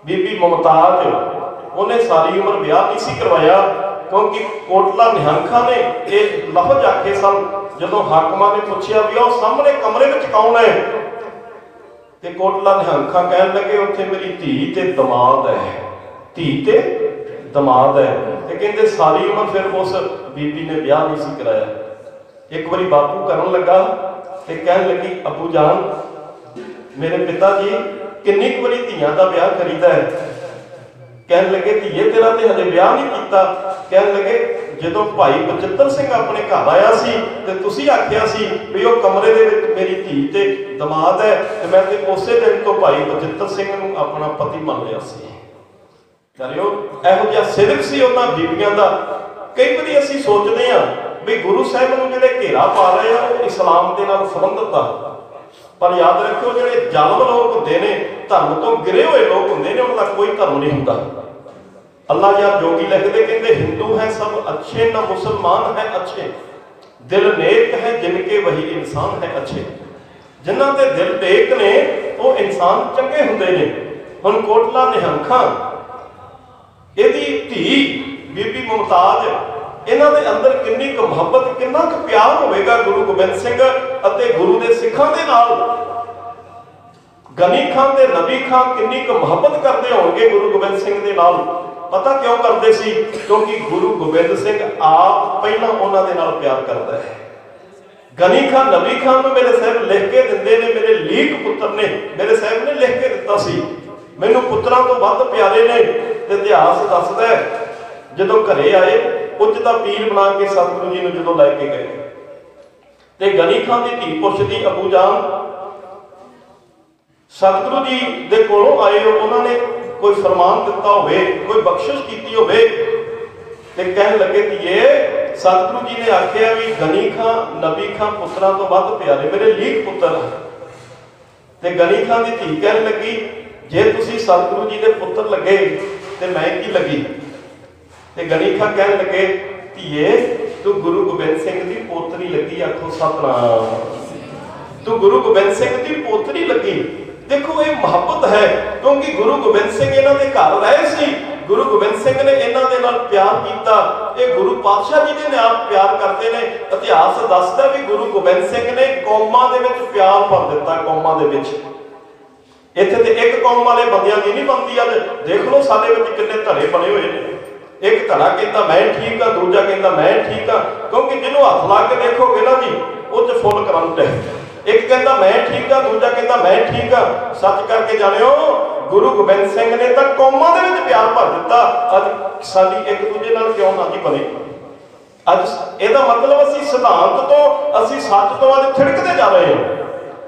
[SPEAKER 3] ਬੀਬੀ ਮੁਮਤਾਜ, ਉਹਨੇ ਸਾਰੀ ਉਮਰ ਵਿਆਹ ਨਹੀਂ ਸੀ ਕਰਵਾਇਆ, ਕਿਉਂਕਿ ਕੋਟਲਾ ਨਿਹੰਖਾਂ ਨੇ ਇਹ ਲਫ਼ਜ਼ ਆਖੇ ਸਨ, ਜਦੋਂ ਹਾਕਮਾਂ ਨੇ ਪੁੱਛਿਆ ਵੀ ਉਹ ਸਾਹਮਣੇ ਕਮਰੇ ਵਿੱਚ ਕੌਣ ਹੈ? ਤੇ ਕੋਟਲਾ ਨਿਹੰਖਾਂ ਕਹਿਣ ਲੱਗੇ, ਉੱਥੇ ਮੇਰੀ ਧੀ ਤੇ ਦਮਾਦ ਹੈ, ਧੀ ਤੇ ਦਮਾਦ ਹੈ। ਤੇ ਕਹਿੰਦੇ, ਸਾਰੀ ਉਮਰ ਫਿਰ ਉਸ ਬੀਬੀ ਨੇ ਵਿਆਹ ਨਹੀਂ ਸੀ ਕਰਾਇਆ। ਇੱਕ ਵਾਰੀ ਬਾਪੂ ਕਰਨ ਲੱਗਾ ਤੇ ਕਹਿਣ ਲੱਗੀ, ਅਬੂ ਜਾਨ, ਮੇਰੇ ਪਿਤਾ ਜੀ ਕਿੰਨੀ ਕੁ ਵਾਰੀ ਧੀਆਂ ਦਾ ਵਿਆਹ ਕਰੀਦਾ ਹੈ? ਕਹਿਣ ਲੱਗੇ, ਧੀਏ, ਤੇਰਾ ਤੇ ਹਜੇ ਵਿਆਹ ਨਹੀਂ ਕੀਤਾ। ਕਹਿਣ ਲੱਗੇ, ਜਦੋਂ ਭਾਈ ਬਚਿੱਤਰ ਸਿੰਘ ਆਪਣੇ ਘਰ ਆਇਆ ਸੀ ਤੇ ਤੁਸੀਂ ਆਖਿਆ ਸੀ ਵੀ ਉਹ ਕਮਰੇ ਦੇ ਵਿੱਚ ਮੇਰੀ ਧੀ ਤੇ ਦਮਾਦ ਹੈ ਤੇ ਮੈਂ ਤੇ ਉਸੇ ਦਿਨ ਤੋਂ ਭਾਈ ਬਚਿੱਤਰ ਸਿੰਘ ਨੂੰ ਆਪਣਾ ਪਤੀ ਮੰਨ ਲਿਆ ਸੀ। ਕਰਿਓ, ਇਹੋ ਜਿਹਾ ਸਿਰਫ ਸੀ ਉਹਨਾਂ ਬੀਬੀਆਂ ਦਾ। ਕਈ ਵਾਰੀ ਅਸੀਂ ਸੋਚਦੇ ਹਾਂ ਵੀ ਗੁਰੂ ਸਾਹਿਬ ਨੂੰ ਜਿਹੜੇ ਘੇਰਾ ਪਾ ਰਹੇ ਆ, ਉਹ ਇਸਲਾਮ ਦੇ ਨਾਲ ਸੰਬੰਧਿਤ ਆ। ਪਰ ਯਾਦ ਰੱਖਿਓ, ਜਿਹੜੇ ਜ਼ਾਲਮ ਲੋਕ ਹੁੰਦੇ ਨੇ, ਧਰਮ ਤੋਂ ਗਿਰੇ ਹੋਏ ਲੋਕ ਹੁੰਦੇ ਨੇ, ਉਹਨਾਂ ਦਾ ਕੋਈ ਧਰਮ ਨਹੀਂ ਹੁੰਦਾ। ਅੱਲਾ ਯਾਰ ਜੋਗੀ ਲਿਖਦੇ ਕਹਿੰਦੇ, ਹਿੰਦੂ ਹੈ ਸਭ ਅੱਛੇ, ਨਾ ਮੁਸਲਮਾਨ ਹੈ ਅੱਛੇ। ਦਿਲ ਨੇਕ ਹੈ ਜਿਨ ਕੇ ਵਹੀ ਇਨਸਾਨ ਹੈ ਅੱਛੇ। ਜਿਨ੍ਹਾਂ ਦੇ ਦਿਲ ਨੇਕ ਨੇ, ਉਹ ਇਨਸਾਨ ਚੰਗੇ ਹੁੰਦੇ ਨੇ। ਹੁਣ ਕੋਟਲਾ ਨਿਹੰਖਾਂ, ਇਹਦੀ ਧੀ ਬੀਬੀ ਮੁਮਤਾਜ ਇਹਨਾਂ ਦੇ ਅੰਦਰ ਕਿੰਨੀ ਕੁ ਮੁਹੱਬਤ, ਕਿੰਨਾ ਕੁ ਪਿਆਰ ਹੋਵੇਗਾ ਗੁਰੂ ਗੋਬਿੰਦ ਸਿੰਘ ਅਤੇ ਗੁਰੂ ਦੇ ਸਿੱਖਾਂ ਦੇ ਨਾਲ? ਗਨੀ ਖਾਨ ਤੇ ਨਬੀ ਖਾਨ ਕਿੰਨੀ ਕੁ ਮੁਹੱਬਤ ਕਰਦੇ ਹੋਣਗੇ ਗੁਰੂ ਗੋਬਿੰਦ ਸਿੰਘ ਦੇ ਨਾਲ? ਪਤਾ ਕਿਉਂ ਕਰਦੇ ਸੀ? ਕਿਉਂਕਿ ਗੁਰੂ ਗੋਬਿੰਦ ਸਿੰਘ ਆਪ ਪਹਿਲਾਂ ਉਹਨਾਂ ਦੇ ਨਾਲ ਪਿਆਰ ਕਰਦਾ ਹੈ। ਗਨੀ ਖਾਨ, ਨਬੀ ਖਾਨ ਨੂੰ ਮੇਰੇ ਸਾਹਿਬ ਲਿਖ ਕੇ ਦਿੰਦੇ ਨੇ, ਮੇਰੇ ਲੀਕ ਪੁੱਤਰ ਨੇ, ਮੇਰੇ ਸਾਹਿਬ ਨੇ ਲਿਖ ਕੇ ਦਿੱਤਾ ਸੀ। ਮੈਨੂੰ ਪੁੱਤਰਾਂ ਤੋਂ ਵੱਧ ਪਿਆਰੇ ਨੇ। ਤੇ ਇਤਿਹਾਸ ਦੱਸਦਾ ਹੈ, ਜਦੋਂ ਘਰੇ ਆਏ ਉੱਚ ਦਾ ਪੀਰ ਬਣਾ ਕੇ ਸਤਿਗੁਰੂ ਜੀ ਨੂੰ ਜਦੋਂ ਲੈ ਕੇ ਗਏ। ਤੇ ਗਨੀ ਖਾਨ ਦੀ ਧੀ ਪੁੱਛਦੀ ਅਬੂ ਜਾਨ ਸਤਿਗੁਰੂ ਜੀ ਦੇ ਕੋਲੋਂ ਆਏ, ਉਹਨਾਂ ਨੇ ਕੋਈ ਫਰਮਾਨ ਦਿੱਤਾ ਹੋਵੇ, ਕੋਈ ਬਖਸ਼ਿਸ਼ ਕੀਤੀ ਹੋਵੇ ਤੇ ਕਹਿਣ ਲੱਗੇ ਧੀਏ ਸਤਿਗੁਰੂ ਜੀ ਨੇ ਆਖਿਆ ਵੀ ਗਨੀ ਖਾਂ, ਨਬੀ ਖਾਂ ਪੁੱਤਰਾਂ ਤੋਂ ਵੱਧ ਪਿਆਰੇ ਮੇਰੇ ਲੀਕ ਪੁੱਤਰ ਤੇ ਗਨੀ ਖਾਂ ਦੀ ਧੀ ਕਹਿਣ ਲੱਗੀ, ਜੇ ਤੁਸੀਂ ਸਤਿਗੁਰੂ ਜੀ ਦੇ ਪੁੱਤਰ ਲੱਗੇ ਤੇ ਮੈਂ ਕੀ ਲੱਗੀ? ਤੇ ਗਨੀ ਕਹਿਣ ਲੱਗੇ, ਧੀਏ, ਤੂੰ ਗੁਰੂ ਗੋਬਿੰਦ ਸਿੰਘ ਦੀ ਪੋਤਰੀ ਲੱਗੀ, ਆਖੋ ਸਤਨਾਮ। ਤੂੰ ਗੁਰੂ ਗੋਬਿੰਦ ਸਿੰਘ ਦੀ ਪੋਤਰੀ ਲੱਗੀ? ਦੇਖੋ, ਇਹ ਮੁਹੱਬਤ ਹੈ, ਕਿਉਂਕਿ ਗੁਰੂ ਗੋਬਿੰਦ ਸਿੰਘ ਇਹਨਾਂ ਦੇ ਘਰ ਰਹੇ ਸੀ। ਗੁਰੂ ਗੋਬਿੰਦ ਸਿੰਘ ਨੇ ਇਹਨਾਂ ਦੇ ਨਾਲ ਪਿਆਰ ਕੀਤਾ। ਇਹ ਗੁਰੂ ਪਾਤਸ਼ਾਹ ਜੀ ਦੇ ਨਾਲ ਪਿਆਰ ਕਰਦੇ ਨੇ। ਇਤਿਹਾਸ ਦੱਸਦਾ ਵੀ ਗੁਰੂ ਗੋਬਿੰਦ ਸਿੰਘ ਨੇ ਕੌਮਾਂ ਦੇ ਵਿੱਚ ਪਿਆਰ ਭਰ ਦਿੱਤਾ, ਕੌਮਾਂ ਦੇ ਵਿੱਚ। ਇੱਥੇ ਤੇ ਇੱਕ ਕੌਮ ਵਾਲੇ ਬੰਦਿਆਂ ਦੀ ਨਹੀਂ ਬਣਦੀ ਅੱਜ ਦੇਖ ਲਓ, ਸਾਡੇ ਵਿੱਚ ਕਿੰਨੇ ਧੜੇ ਬਣੇ ਹੋਏ ਨੇ। ਇੱਕ ਧੜਾ ਕਹਿੰਦਾ ਮੈਂ ਠੀਕ ਆ, ਦੂਜਾ ਕਹਿੰਦਾ ਮੈਂ ਠੀਕ ਆ, ਕਿਉਂਕਿ ਜਿਹਨੂੰ ਹੱਥ ਲਾ ਕੇ ਦੇਖੋਗੇ ਨਾ ਜੀ, ਉਹ 'ਚ ਫੁੱਲ ਕਰੰਟ ਹੈ ਇੱਕ ਕਹਿੰਦਾ ਮੈਂ ਠੀਕ ਆ, ਦੂਜਾ ਕਹਿੰਦਾ ਮੈਂ ਠੀਕ ਆ। ਸੱਚ ਕਰਕੇ ਜਾਣਿਓ, ਗੁਰੂ ਗੋਬਿੰਦ ਸਿੰਘ ਨੇ ਤਾਂ ਕੌਮਾਂ ਦੇ ਵਿੱਚ ਪਿਆਰ ਭਰ ਦਿੱਤਾ। ਅੱਜ ਸਾਡੀ ਇੱਕ ਦੂਜੇ ਨਾਲ ਕਿਉਂ ਨਾ ਜੀ ਬਣੇ? ਅੱਜ ਇਹਦਾ ਮਤਲਬ ਅਸੀਂ ਸਿਧਾਂਤ ਤੋਂ, ਅਸੀਂ ਸੱਚ ਤੋਂ ਅੱਜ ਥਿੜਕਦੇ ਜਾ ਰਹੇ ਹਾਂ।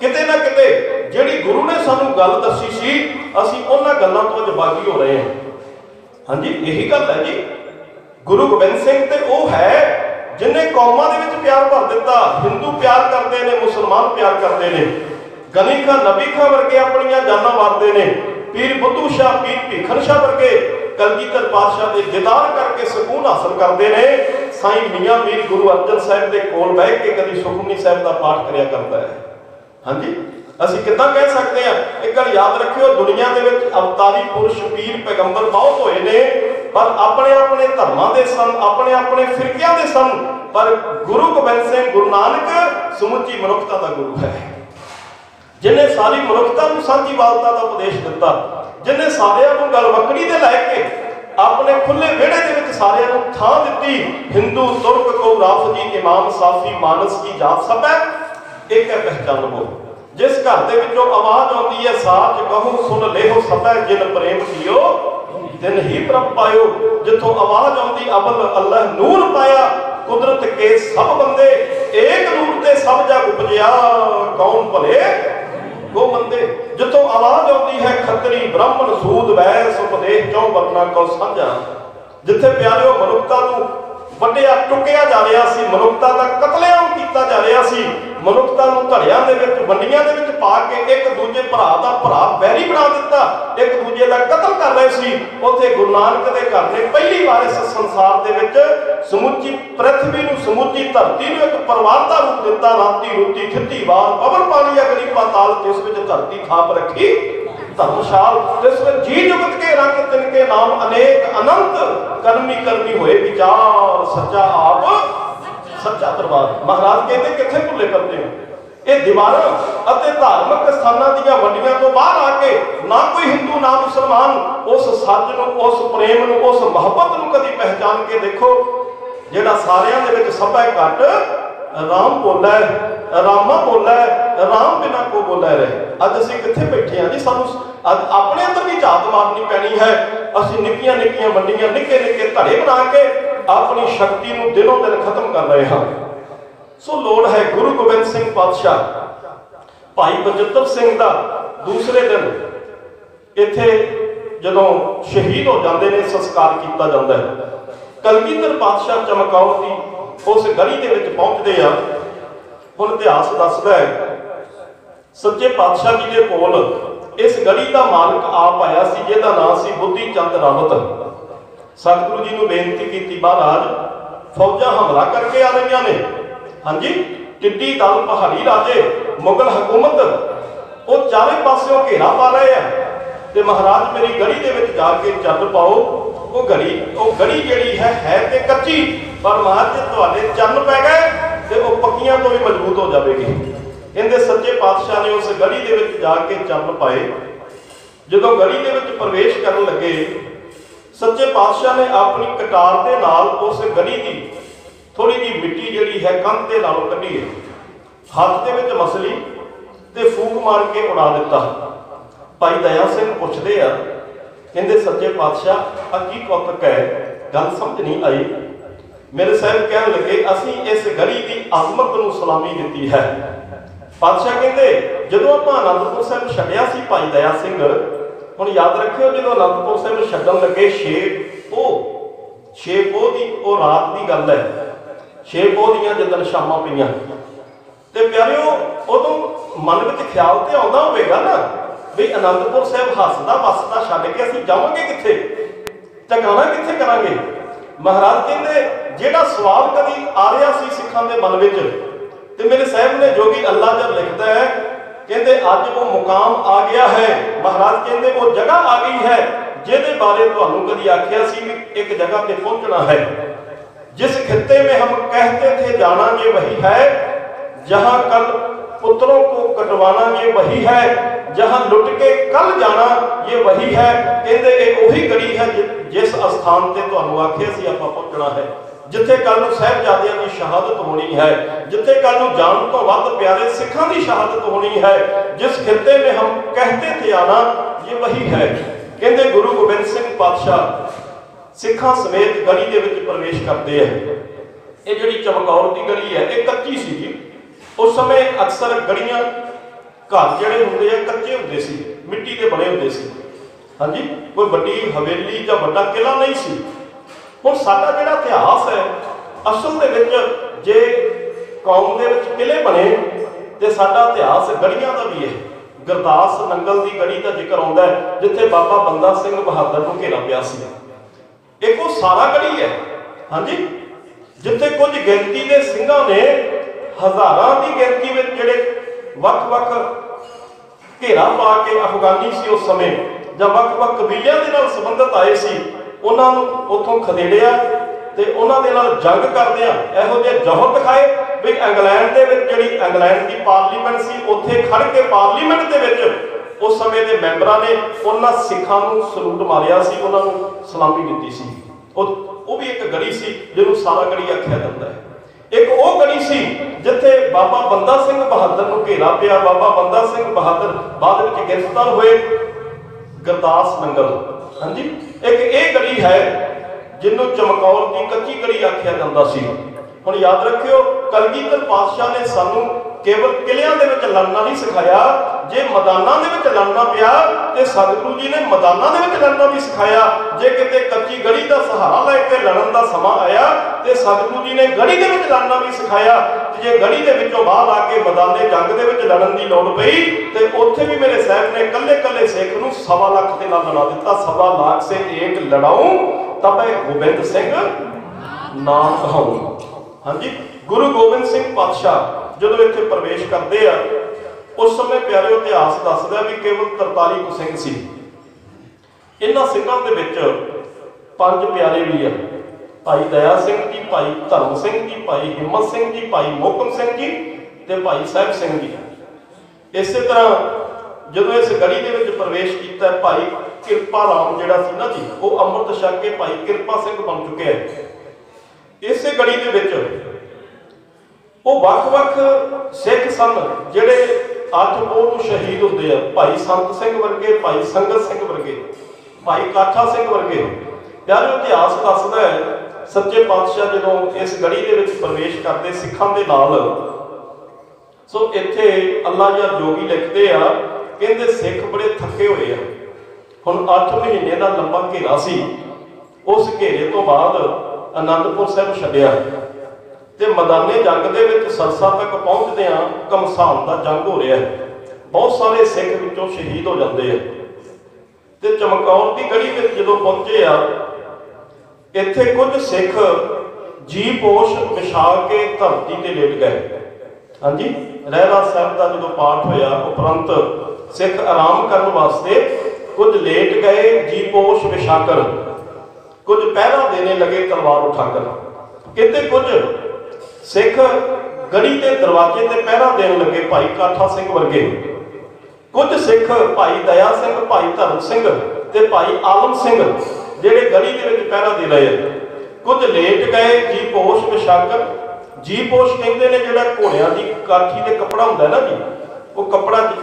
[SPEAKER 3] ਕਿਤੇ ਨਾ ਕਿਤੇ, ਜਿਹੜੀ ਗੁਰੂ ਨੇ ਸਾਨੂੰ ਗੱਲ ਦੱਸੀ ਸੀ, ਅਸੀਂ ਉਹਨਾਂ ਗੱਲਾਂ ਤੋਂ ਅੱਜ ਬਾਗੀ ਹੋ ਰਹੇ ਹਾਂ। ਹਾਂਜੀ, ਇਹੀ ਗੱਲ ਹੈ ਜੀ। ਗੁਰੂ ਗੋਬਿੰਦ ਸਿੰਘ ਤੇ ਉਹ ਹੈ ਜਿਨੇ ਕੌਮਾਂ ਦੇ ਵਿੱਚ ਪਿਆਰ ਭਰ ਦਿੱਤਾ। ਹਿੰਦੂ ਪਿਆਰ ਕਰਦੇ ਨੇ, ਮੁਸਲਮਾਨ ਪਿਆਰ ਕਰਦੇ ਨੇ। ਗਨੀ ਖਾਂ ਨਬੀ ਖਾਂ ਵਰਗੇ ਆਪਣੀਆਂ ਜਾਨਾਂ ਵਾਰਦੇ ਨੇ। ਪੀਰ ਬੁੱਧੂ ਸ਼ਾਹ, ਪੀਰ ਭੀਖਨ ਸ਼ਾਹ ਵਰਗੇ ਕਲਗੀਧਰ ਪਾਤਸ਼ਾਹ ਦੇ ਦੀਦਾਰ ਕਰਕੇ ਸਕੂਨ ਹਾਸਲ ਕਰਦੇ ਨੇ। ਸਾਈਂ ਮੀਆਂ ਮੀਰ ਗੁਰੂ ਅਰਜਨ ਸਾਹਿਬ ਦੇ ਕੋਲ ਬਹਿ ਕੇ ਕਦੀ ਸੁਖਮਨੀ ਸਾਹਿਬ ਦਾ ਪਾਠ ਕਰਿਆ ਕਰਦਾ ਹੈ। ਹਾਂਜੀ? ਅਸੀਂ ਕਿੱਦਾਂ ਕਹਿ ਸਕਦੇ ਆ ਇੱਕ ਗੱਲ ਯਾਦ ਰੱਖਿਓ, ਦੁਨੀਆ ਦੇ ਵਿੱਚ ਅਵਤਾਰੀ ਪੁਰਸ਼, ਪੀਰ, ਪੈਗੰਬਰ ਬਹੁਤ ਹੋਏ ਨੇ, ਪਰ ਆਪਣੇ ਆਪਣੇ ਧਰਮਾਂ ਦੇ ਸਨ, ਆਪਣੇ ਆਪਣੇ ਫਿਰਕਿਆਂ ਦੇ ਸਨ, ਪਰ ਗੁਰੂ ਗੋਬਿੰਦ ਸਿੰਘ, ਗੁਰੂ ਨਾਨਕ ਸਮੁੱਚੀ ਮਨੁੱਖਤਾ ਦਾ ਗੁਰੂ ਹੈ। ਜਿਨੇ ਸਾਰੀ ਮਨੁੱਖਤਾ ਨੂੰ ਸਾਂਝੀ ਵਾਲਤਾ ਦਾ ਉਪਦੇਸ਼ ਦਿੱਤਾ, ਜਿਨੇ ਸਾਰਿਆਂ ਨੂੰ ਗੱਲ ਵਕੜੀ ਦੇ ਲੈ ਕੇ ਆਪਣੇ ਖੁੱਲੇ ਵਿਹੜੇ ਦੇ ਵਿੱਚ ਸਾਰਿਆਂ ਨੂੰ ਥਾਂ ਦਿੱਤੀ, ਹਿੰਦੂ, ਤੁਰਕ ਕੋ ਰਾਫ ਜੀ, ਇਮਾਮ, ਸਾਫੀ, ਮਾਨਸ ਕੀ ਜਾਤ ਸਭ ਹੈ ਇੱਕ ਹੈ ਪਹਿਚਾਨ ਜਿਸ ਘਰ ਦੇ ਵਿੱਚੋਂ ਆਵਾਜ਼ ਆਉਂਦੀ ਹੈ, ਸਾਚ ਕਹੋ, ਸੁਣ ਲੇਹੋ ਸਭੈ ਜਿਨ ਪ੍ਰੇਮ ਕੀਓ, ਦਿਨ ਹੀ ਪ੍ਰਭ ਪਾਇਓ। ਜਿੱਥੋਂ ਆਵਾਜ਼ ਆਉਂਦੀ ਅਬਲ ਅੱਲਾਹ ਨੂਰ ਪਾਇਆ, ਕੁਦਰਤ ਕੇ ਸਭ ਬੰਦੇ, ਏਕ ਨੂਰ ਤੇ ਸਭ ਜਗ ਉਪਜਿਆ। ਕੌਣ ਭਲੇ? ਗੋ ਮੰਦੇ ਜਿੱਥੋਂ ਆਵਾਜ਼ ਆਉਂਦੀ ਹੈ, ਖੱਤਰੀ ਬ੍ਰਾਹਮਣ ਸੂਦ, ਵੈਸ, ਉਪਦੇਸ਼, ਚੋਂ ਵਰਨਾ ਕੋ ਸਾਂਝਾ। ਜਿੱਥੇ ਪਿਆਰਿਓ ਮਨੁੱਖਤਾ ਨੂੰ ਵੱਡਿਆ ਟੁਕਿਆ ਜਾ ਰਿਹਾ ਸੀ। ਮਨੁੱਖਤਾ ਦਾ ਕਤਲੇਆਮ ਕੀਤਾ ਜਾ ਰਿਹਾ ਸੀ। ਮਨੁੱਖਤਾ ਨੂੰ ਧੜਿਆਂ ਦੇ ਵਿੱਚ, ਵੰਡੀਆਂ ਦੇ ਵਿੱਚ ਪਾ ਕੇ ਇੱਕ ਦੂਜੇ ਭਰਾ ਦਾ ਭਰਾ ਵੈਰੀ ਬਣਾ ਦਿੱਤਾ। ਇੱਕ ਦੂਜੇ ਦਾ ਕਤਲ ਕਰ ਰਹੇ ਸੀ। ਉੱਥੇ ਗੁਰੂ ਨਾਨਕ ਦੇ ਘਰ ਨੇ ਪਹਿਲੀ ਵਾਰ ਇਸ ਸੰਸਾਰ ਦੇ ਵਿੱਚ ਸਮੁੱਚੀ ਪ੍ਰithvi ਨੂੰ, ਸਮੁੱਚੀ ਧਰਤੀ ਨੂੰ ਇੱਕ ਪਰਿਵਾਰ ਦਾ ਰੂਪ ਦਿੱਤਾ। ਰਾਤੀ ਰੋਟੀ, ਖਿੱਤੀ ਵਾਰ ਪਵਨ, ਪਾਣੀ, ਅਗਨੀ, ਪਾਤਾਲ, ਜਿਸ ਵਿੱਚ ਧਰਤੀ ਥਾਪ ਰੱਖੀ ਧਰਮਸ਼ਾਲ ਜਿਸ ਵਿੱਚ ਜੀ ਜੁਗਤ ਕੇ ਰੰਗ ਤਿਨ ਕੇ ਨਾਮ ਅਨੇਕ ਅਨੰਤ ਕਰਮੀ ਕਰਮੀ ਹੋਏ ਵਿਚਾਰ ਸੱਚਾ ਆਪ ਸੱਚਾ ਦਰਬਾਰ। ਮਹਾਰਾਜ ਕਹਿੰਦੇ, ਕਿੱਥੇ ਭੁੱਲੇ ਕਰਦੇ ਹੋ? ਇਹ ਦੀਵਾਰਾਂ ਅਤੇ ਧਾਰਮਿਕ ਸਥਾਨਾਂ ਦੀਆਂ ਵੰਡੀਆਂ ਤੋਂ ਬਾਹਰ ਆ ਕੇ ਨਾ ਕੋਈ ਹਿੰਦੂ, ਨਾ ਮੁਸਲਮਾਨ ਉਸ ਸੱਚ ਨੂੰ, ਉਸ ਪ੍ਰੇਮ ਨੂੰ, ਉਸ ਮੁਹੱਬਤ ਨੂੰ ਕਦੀ ਪਹਿਚਾਨ ਕੇ ਦੇਖੋ, ਜਿਹੜਾ ਸਾਰਿਆਂ ਦੇ ਵਿੱਚ ਸਭ ਹੈ ਘੱਟ ਰਾਮ ਬੋਲਾ ਹੈ ਰਾਮਾ ਬੋਲਾ ਹੈ ਰਾਮ ਬਿਨਾ ਕੋ ਬੋਲਾ ਰਹੇ। ਅੱਜ ਅਸੀਂ ਕਿੱਥੇ ਬੈਠੇ ਹਾਂ ਜੀ? ਸਾਨੂੰ ਅੱਜ ਆਪਣੇ ਅੰਦਰ ਵੀ ਝਾਤ ਮਾਰਨੀ ਪੈਣੀ ਹੈ। ਅਸੀਂ ਨਿੱਕੀਆਂ ਨਿੱਕੀਆਂ ਮੰਡੀਆਂ, ਨਿੱਕੇ ਨਿੱਕੇ ਧੜੇ ਬਣਾ ਕੇ ਆਪਣੀ ਸ਼ਕਤੀ ਨੂੰ ਦਿਨੋਂ ਦਿਨ ਖਤਮ ਕਰ ਰਹੇ ਹਾਂ। ਸੋ ਲੋੜ ਹੈ ਗੁਰੂ ਗੋਬਿੰਦ ਸਿੰਘ ਪਾਤਸ਼ਾਹ, ਭਾਈ ਬਜਿੱਤਰ ਸਿੰਘ ਦਾ ਦੂਸਰੇ ਦਿਨ ਇੱਥੇ ਜਦੋਂ ਸ਼ਹੀਦ ਹੋ ਜਾਂਦੇ ਨੇ, ਸੰਸਕਾਰ ਕੀਤਾ ਜਾਂਦਾ ਹੈ। ਕਲਗੀਧਰ ਪਾਤਸ਼ਾਹ ਚਮਕਾਉਣ ਦੀ ਉਸ ਗਲੀ ਦੇ ਵਿੱਚ ਪਹੁੰਚਦੇ ਆ। ਹੁਣ ਇਤਿਹਾਸ ਦੱਸਦਾ ਹੈ, ਸੱਚੇ ਪਾਤਸ਼ਾਹ ਜੀ ਦੇ ਕੋਲ ਇਸ ਗੜੀ ਦਾ ਮਾਲਕ ਆਪ ਆਇਆ ਸੀ, ਜਿਹਦਾ ਨਾਮ ਸੀ ਬੁੱਧੀ ਚੰਦ ਰਾਵਤ। ਸਤਿਗੁਰੂ ਜੀ ਨੂੰ ਬੇਨਤੀ ਕੀਤੀ, ਮਹਾਰਾਜ, ਫੌਜਾਂ ਹਮਲਾ ਕਰਕੇ ਆ ਰਹੀਆਂ ਨੇ। ਹਾਂਜੀ? ਟਿੱਡੀ ਦਲ, ਪਹਾੜੀ ਰਾਜੇ, ਮੁਗਲ ਹਕੂਮਤ, ਉਹ ਚਾਰੇ ਪਾਸਿਓਂ ਘੇਰਾ ਪਾ ਰਹੇ ਆ। ਤੇ ਮਹਾਰਾਜ, ਮੇਰੀ ਗਲੀ ਦੇ ਵਿੱਚ ਜਾ ਕੇ ਚੱਲ ਪਾਓ। ਉਹ ਗਲੀ ਉਹ ਗਲੀ ਜਿਹੜੀ ਹੈ ਹੈ ਤੇ ਕੱਚੀ, ਪਰ ਮਹਾਰਾਜ ਜੇ, ਤੁਹਾਡੇ ਚੰਨ ਪੈ ਗਏ ਤੇ ਉਹ ਪੱਕੀਆਂ ਤੋਂ ਵੀ ਮਜ਼ਬੂਤ ਹੋ ਜਾਵੇਗੀ। ਕਹਿੰਦੇ ਸੱਚੇ ਪਾਤਸ਼ਾਹ ਨੇ ਉਸ ਗਲੀ ਦੇ ਵਿੱਚ ਜਾ ਕੇ ਚੰਨ ਪਾਏ। ਜਦੋਂ ਗਲੀ ਦੇ ਵਿੱਚ ਪ੍ਰਵੇਸ਼ ਕਰਨ ਲੱਗੇ, ਸੱਚੇ ਪਾਤਸ਼ਾਹ ਨੇ ਆਪਣੀ ਕਟਾਰ ਦੇ ਨਾਲ ਉਸ ਗਲੀ ਦੀ ਥੋੜੀ ਜਿਹੀ ਮਿੱਟੀ ਜਿਹੜੀ ਹੈ, ਕੰਧ ਦੇ ਨਾਲੋਂ ਕੱਢੀ ਹੈ। ਹੱਥ ਦੇ ਵਿੱਚ ਮਸਲੀ ਤੇ ਫੂਕ ਮਾਰ ਕੇ ਉਡਾ ਦਿੱਤਾ। ਭਾਈ ਦਇਆ ਸਿੰਘ ਪੁੱਛਦੇ ਆ ਕਹਿੰਦੇ, ਸੱਚੇ ਪਾਤਸ਼ਾਹ ਆ ਕੌਤਕ ਹੈ ਗੱਲ ਸਮਝ ਨਹੀਂ ਆਈ। ਮੇਰੇ ਸਾਹਿਬ ਕਹਿਣ ਲੱਗੇ, ਅਸੀਂ ਇਸ ਗੜੀ ਦੀ ਅਜ਼ਮਤ ਨੂੰ ਸਲਾਮੀ ਦਿੱਤੀ ਹੈ। ਪਾਤਸ਼ਾਹ ਕਹਿੰਦੇ, ਜਦੋਂ ਆਪਾਂ ਅਨੰਦਪੁਰ ਸਾਹਿਬ ਛੱਡਿਆ ਸੀ ਭਾਈ ਦਇਆ ਸਿੰਘ, ਹੁਣ ਯਾਦ ਰੱਖਿਓ, ਜਦੋਂ ਅਨੰਦਪੁਰ ਸਾਹਿਬ ਛੱਡਣ ਲੱਗੇ ਛੇ ਉਹ ਛੇ ਪੋਹ ਦੀ ਉਹ ਰਾਤ ਦੀ ਗੱਲ ਹੈ। ਛੇ ਪੋਹ ਦੀਆਂ ਜਦੋਂ ਸ਼ਾਮਾਂ ਪਈਆਂ। ਤੇ ਪਿਆਰਿਓ, ਉਦੋਂ ਮਨ ਵਿੱਚ ਖਿਆਲ ਤੇ ਆਉਂਦਾ ਹੋਵੇਗਾ ਨਾ ਵੀ ਅਨੰਦਪੁਰ ਸਾਹਿਬ ਹੱਸਦਾ ਵਸਦਾ ਛੱਡ ਕੇ ਅਸੀਂ ਜਾਵਾਂਗੇ ਕਿੱਥੇ? ਟਿਕਾਣਾ ਕਿੱਥੇ ਕਰਾਂਗੇ? ਮਹਾਰਾਜ ਕਹਿੰਦੇ, ਜਿਹੜਾ ਸਵਾਲ ਕਦੀ ਆ ਰਿਹਾ ਸੀ ਸਿੱਖਾਂ ਦੇ ਮਨ ਵਿੱਚ, ਤੇ ਮੇਰੇ ਸਾਹਿਬ ਨੇ ਜੋਗੀ ਅੱਲਾ ਜਦ ਲਿਖਦਾ ਹੈ, ਕਹਿੰਦੇ, ਅੱਜ ਉਹ ਮੁਕਾਮ ਆ ਗਿਆ ਹੈ। ਮਹਾਰਾਜ ਕਹਿੰਦੇ, ਉਹ ਜਗ੍ਹਾ ਆ ਗਈ ਹੈ, ਜਿਹਦੇ ਬਾਰੇ ਤੁਹਾਨੂੰ ਕਦੀ ਆਖਿਆ ਸੀ ਵੀ ਇੱਕ ਜਗ੍ਹਾ ਤੇ ਪਹੁੰਚਣਾ ਹੈ। ਜਿਸ ਖਿੱਤੇ ਮੇ ਹਮ ਕਹਤੇ ਥੇ ਜਾਣਾ ਜੇ ਵਹੀ ਹੈ, ਜਹਾਂ ਕਲ पुत्रों को कटवाना ये वही है जहां लुट के कल जाना ये वही है ਕਹਿੰਦੇ ਇਹ ਉਹੀ ਗੜੀ ਹੈ ਜਿ- ਜਿਸ ਅਸਥਾਨ ਤੇ ਤੁਹਾਨੂੰ ਆਖਿਆ ਸੀ ਆਪਾਂ ਪਹੁੰਚਣਾ ਹੈ ਜਿੱਥੇ ਕੱਲ ਨੂੰ ਸਾਹਿਬਜ਼ਾਦਿਆਂ ਦੀ ਸ਼ਹਾਦਤ ਹੋਣੀ ਹੈ ਜਿੱਥੇ ਕੱਲ ਨੂੰ ਜਾਨ ਤੋਂ ਵੱਧ ਪਿਆਰੇ ਸਿੱਖਾਂ ਦੀ ਸ਼ਹਾਦਤ ਹੋਣੀ ਹੈ ਜਿਸ ਖਿੱਤੇ में हम कहते थे आना ये वही है ਕਹਿੰਦੇ ਗੁਰੂ ਗੋਬਿੰਦ ਸਿੰਘ ਪਾਤਸ਼ਾਹ ਸਿੱਖਾਂ ਸਮੇਤ ਗਲੀ ਦੇ ਵਿੱਚ ਪ੍ਰਵੇਸ਼ ਕਰਦੇ ਆ ਇਹ ਜਿਹੜੀ ਚਮਕੌਰ ਦੀ ਗਲੀ ਹੈ ਇਹ ਕੱਚੀ ਸੀ ਜੀ ਉਸ ਸਮੇਂ ਅਕਸਰ ਗਲੀਆਂ ਘਰ ਜਿਹੜੇ ਹੁੰਦੇ ਆ, ਕੱਚੇ ਹੁੰਦੇ ਸੀ, ਮਿੱਟੀ ਦੇ ਬਣੇ ਹੁੰਦੇ ਸੀ। ਹਾਂਜੀ? ਕੋਈ ਵੱਡੀ ਹਵੇਲੀ ਜਾਂ ਵੱਡਾ ਕਿਲਾ ਨਹੀਂ ਸੀ। ਹੁਣ ਸਾਡਾ ਜਿਹੜਾ ਇਤਿਹਾਸ ਹੈ, ਅਸਲ ਦੇ ਵਿੱਚ ਜੇ ਕੌਮ ਦੇ ਵਿੱਚ ਕਿਲੇ ਬਣੇ, ਤੇ ਸਾਡਾ ਇਤਿਹਾਸ ਗਲੀਆਂ ਦਾ ਵੀ ਹੈ। ਗੁਰਦਾਸ ਨੰਗਲ ਦੀ ਗੜੀ ਦਾ ਜ਼ਿਕਰ ਆਉਂਦਾ ਹੈ, ਜਿੱਥੇ ਬਾਬਾ ਬੰਦਾ ਸਿੰਘ ਬਹਾਦਰ ਨੂੰ ਘੇਰਾ ਪਿਆ ਸੀ। ਇੱਕ ਉਹ ਸਾਰਾ ਗੜੀ ਹੈ, ਹਾਂਜੀ? ਜਿੱਥੇ ਕੁਝ ਗਿਣਤੀ ਦੇ ਸਿੰਘਾਂ ਨੇ ਹਜ਼ਾਰਾਂ ਦੀ ਗਿਣਤੀ ਵਿੱਚ ਜਿਹੜੇ ਵੱਖ-ਵੱਖ ਘੇਰਾ ਪਾ ਕੇ ਅਫਗਾਨੀ ਸੀ ਉਸ ਸਮੇਂ, ਜਾਂ ਵੱਖ-ਵੱਖ ਕਬੀਲਿਆਂ ਦੇ ਨਾਲ ਸੰਬੰਧਿਤ ਆਏ ਸੀ, ਉਹਨਾਂ ਨੂੰ ਉੱਥੋਂ ਖਦੇੜਿਆ ਤੇ ਉਹਨਾਂ ਦੇ ਨਾਲ ਜੰਗ ਕਰਦਿਆਂ ਇਹੋ ਜਿਹੇ ਜੋਹਰ ਦਿਖਾਏ ਵੀ ਇੰਗਲੈਂਡ ਦੇ ਵਿੱਚ ਜਿਹੜੀ ਇੰਗਲੈਂਡ ਦੀ ਪਾਰਲੀਮੈਂਟ ਸੀ, ਉੱਥੇ ਖੜ ਕੇ ਪਾਰਲੀਮੈਂਟ ਦੇ ਵਿੱਚ ਉਸ ਸਮੇਂ ਦੇ ਮੈਂਬਰਾਂ ਨੇ ਉਹਨਾਂ ਸਿੱਖਾਂ ਨੂੰ ਸਲੂਟ ਮਾਰਿਆ ਸੀ, ਉਹਨਾਂ ਨੂੰ ਸਲਾਮੀ ਦਿੱਤੀ ਸੀ। ਉਹ ਉਹ ਵੀ ਇੱਕ ਗਲੀ ਸੀ ਜਿਹਨੂੰ ਸਾਰਾ ਗਲੀ ਆਖਿਆ ਜਾਂਦਾ ਹੈ। ਇੱਕ ਉਹ ਗਲੀ ਸੀ ਜਿੱਥੇ ਬਾਬਾ ਬੰਦਾ ਸਿੰਘ ਬਹਾਦਰ ਨੂੰ ਘੇਰਾ ਪਿਆ। ਬਾਬਾ ਬੰਦਾ ਸਿੰਘ ਬਹਾਦਰ ਬਾਅਦ ਵਿੱਚ ਗ੍ਰਿਫਤਾਰ ਹੋਏ ਗੁਰਦਾਸ ਨੰਗਲ ਹਾਂਜੀ? ਇੱਕ ਇਹ ਗਲੀ ਹੈ ਜਿਹਨੂੰ ਚਮਕੌਰ ਦੀ ਕੱਚੀ ਗਲੀ ਆਖਿਆ ਜਾਂਦਾ ਸੀ। ਹੁਣ ਯਾਦ ਰੱਖਿਓ, ਕਲਗੀਧਰ ਪਾਤਸ਼ਾਹ ਨੇ ਸਾਨੂੰ ਕੇਵਲ ਕਿਲਿਆਂ ਦੇ ਵਿੱਚ ਲੜਨਾ ਨਹੀਂ ਸਿਖਾਇਆ ਜੇ ਮੈਦਾਨਾਂ ਦੇ ਵਿੱਚ ਲੜਨਾ ਪਿਆ, ਤੇ ਸਤਿਗੁਰੂ ਜੀ ਨੇ ਮੈਦਾਨਾਂ ਦੇ ਵਿੱਚ ਲੜਨਾ ਵੀ ਸਿਖਾਇਆ। ਜੇ ਕਿਤੇ ਕੱਚੀ ਗੜੀ ਦਾ ਸਹਾਰਾ ਲੈ ਕੇ ਲੜਨ ਦਾ ਸਮਾਂ ਆਇਆ, ਤੇ ਸਤਿਗੁਰੂ ਜੀ ਨੇ ਗੜੀ ਦੇ ਵਿੱਚ ਲੜਨਾ ਵੀ ਸਿਖਾਇਆ। ਤੇ ਜੇ ਗੜੀ ਦੇ ਵਿੱਚੋਂ ਬਾਹਰ ਆ ਕੇ ਮੈਦਾਨੇ ਜੰਗ ਦੇ ਵਿੱਚ ਲੜਨ ਦੀ ਲੋੜ ਪਈ, ਤੇ ਉੱਥੇ ਵੀ ਮੇਰੇ ਸਾਹਿਬ ਨੇ ਕੱਲੇ ਕੱਲੇ ਸਿੱਖ ਨੂੰ ਸਵਾ ਲੱਖ ਦੇ ਨਾਲ ਲੜਾ ਦਿੱਤਾ। ਸਵਾ ਲੱਖ ਸੇ ਏਕ ਲੜਾਉ ਤਬੇ ਗੋਬਿੰਦ ਸਿੰਘ ਨਾਮ ਕਹਾਉ ਹਾਂਜੀ, ਗੁਰੂ ਗੋਬਿੰਦ ਸਿੰਘ ਪਾਤਸ਼ਾਹ ਜਦੋਂ ਇੱਥੇ ਪ੍ਰਵੇਸ਼ ਕਰਦੇ ਆ ਉਸ ਸਮੇਂ ਪਿਆਰਿਓ ਇਤਿਹਾਸ ਦੱਸਦਾ ਵੀ ਕੇਵਲ 43 ਕੁ ਸਿੰਘ ਸੀ। ਇਹਨਾਂ ਸਿੰਘਾਂ ਦੇ ਵਿੱਚ ਪੰਜ ਪਿਆਰੇ ਵੀ ਆ। ਭਾਈ ਦਇਆ ਸਿੰਘ ਜੀ, ਭਾਈ ਧਰਮ ਸਿੰਘ ਜੀ, ਭਾਈ ਹਿੰਮਤ ਸਿੰਘ ਜੀ, ਭਾਈ ਮੋਕਮ ਸਿੰਘ ਜੀ ਤੇ ਭਾਈ ਸਾਹਿਬ ਸਿੰਘ ਜੀ। ਇਸੇ ਤਰ੍ਹਾਂ ਜਦੋਂ ਇਸ ਗਲੀ ਦੇ ਵਿੱਚ ਪ੍ਰਵੇਸ਼ ਕੀਤਾ, ਭਾਈ ਕਿਰਪਾ ਰਾਮ ਜਿਹੜਾ ਸੀ ਨਾ ਜੀ, ਉਹ ਅੰਮ੍ਰਿਤ ਛਕ ਕੇ ਭਾਈ ਕਿਰਪਾ ਸਿੰਘ ਬਣ ਚੁੱਕਿਆ ਹੈ ਇਸੇ ਗਲੀ ਦੇ ਵਿੱਚ ਉਹ ਵੱਖ-ਵੱਖ ਸਿੱਖ ਸਨ ਜਿਹੜੇ ਅੱਠ ਪੋਹ ਨੂੰ ਸ਼ਹੀਦ ਹੁੰਦੇ ਆ। ਭਾਈ ਸੰਤ ਸਿੰਘ ਵਰਗੇ, ਭਾਈ ਸੰਗਤ ਸਿੰਘ ਵਰਗੇ, ਭਾਈ ਕਾਠਾ ਸਿੰਘ ਵਰਗੇ। ਪਿਆਰੇ ਇਤਿਹਾਸ ਦੱਸਦਾ ਹੈ, ਸੱਚੇ ਪਾਤਸ਼ਾਹ ਜਦੋਂ ਇਸ ਗੜੀ ਦੇ ਵਿੱਚ ਪ੍ਰਵੇਸ਼ ਕਰਦੇ ਸਿੱਖਾਂ ਦੇ ਨਾਲ, ਸੋ ਇੱਥੇ ਅੱਲਾ ਜਾਂ ਜੋਗੀ ਲਿਖਦੇ ਆ, ਕਹਿੰਦੇ ਸਿੱਖ ਬੜੇ ਥੱਕੇ ਹੋਏ ਆ। ਹੁਣ 8 ਮਹੀਨੇ ਦਾ ਲੰਬਾ ਘੇਰਾ ਸੀ। ਉਸ ਘੇਰੇ ਤੋਂ ਬਾਅਦ ਅਨੰਦਪੁਰ ਸਾਹਿਬ ਛੱਡਿਆ। ਤੇ ਮੈਦਾਨੇ ਜੰਗ ਦੇ ਵਿੱਚ ਸਰਸਾ ਤੱਕ ਪਹੁੰਚਦਿਆਂ ਕਮਸਾਨ ਦਾ ਜੰਗ ਹੋ ਰਿਹਾ ਹੈ। ਬਹੁਤ ਸਾਰੇ ਸਿੱਖ ਵਿੱਚੋਂ ਸ਼ਹੀਦ ਹੋ ਜਾਂਦੇ ਆ। ਤੇ ਚਮਕੌਰ ਦੀ ਗਲੀ ਵਿੱਚ ਜਦੋਂ ਪਹੁੰਚੇ ਆ, ਇੱਥੇ ਕੁਝ ਸਿੱਖ ਜੀ ਪੋਸ਼ ਵਿਛਾ ਕੇ ਧਰਤੀ ਤੇ ਲੇਟ ਗਏ। ਹਾਂਜੀ ਰਹਿਰਾ ਸਾਹਿਬ ਦਾ ਜਦੋਂ ਪਾਠ ਹੋਇਆ, ਉਪਰੰਤ ਸਿੱਖ ਆਰਾਮ ਕਰਨ ਵਾਸਤੇ ਕੁਝ ਲੇਟ ਗਏ ਜੀਪੋਸ਼ ਵਿਛਾ ਕਰ। ਕੁਝ ਪਹਿਰਾ ਦੇਣੇ ਲਗੇ ਤਲਵਾਰ ਉਠਾ ਕਰ। ਕਿਤੇ ਕੁਝ ਸਿੱਖ ਗੜੀ ਦੇ ਦਰਵਾਜ਼ੇ ਤੇ ਪਹਿਰਾ ਦੇਣ ਲੱਗੇ ਭਾਈ ਕਾਠਾ ਸਿੰਘ ਵਰਗੇ। ਕੁਝ ਸਿੱਖ ਭਾਈ ਦਇਆ ਸਿੰਘ, ਭਾਈ ਧਰਮ ਸਿੰਘ ਤੇ ਭਾਈ ਆਲਮ ਸਿੰਘ ਜਿਹੜੇ ਗਲੀ ਦੇ ਵਿੱਚ ਪਹਿਰਾ ਦੇ ਰਹੇ ਆ ਕੁਝ ਲੇਟ ਗਏ, ਜੀ ਪੋਸ਼ ਵਿਸ਼ਾਕਰ ਜੀ ਪੋਸ਼ ਕਹਿੰਦੇ ਨੇ ਜਿਹੜਾ ਘੋੜਿਆਂ ਦੀ ਕਾਠੀ ਤੇ ਕੱਪੜਾ ਹੁੰਦਾ ਨਾ ਜੀ, ਉਹ ਕੱਪੜਾ ਜੀ,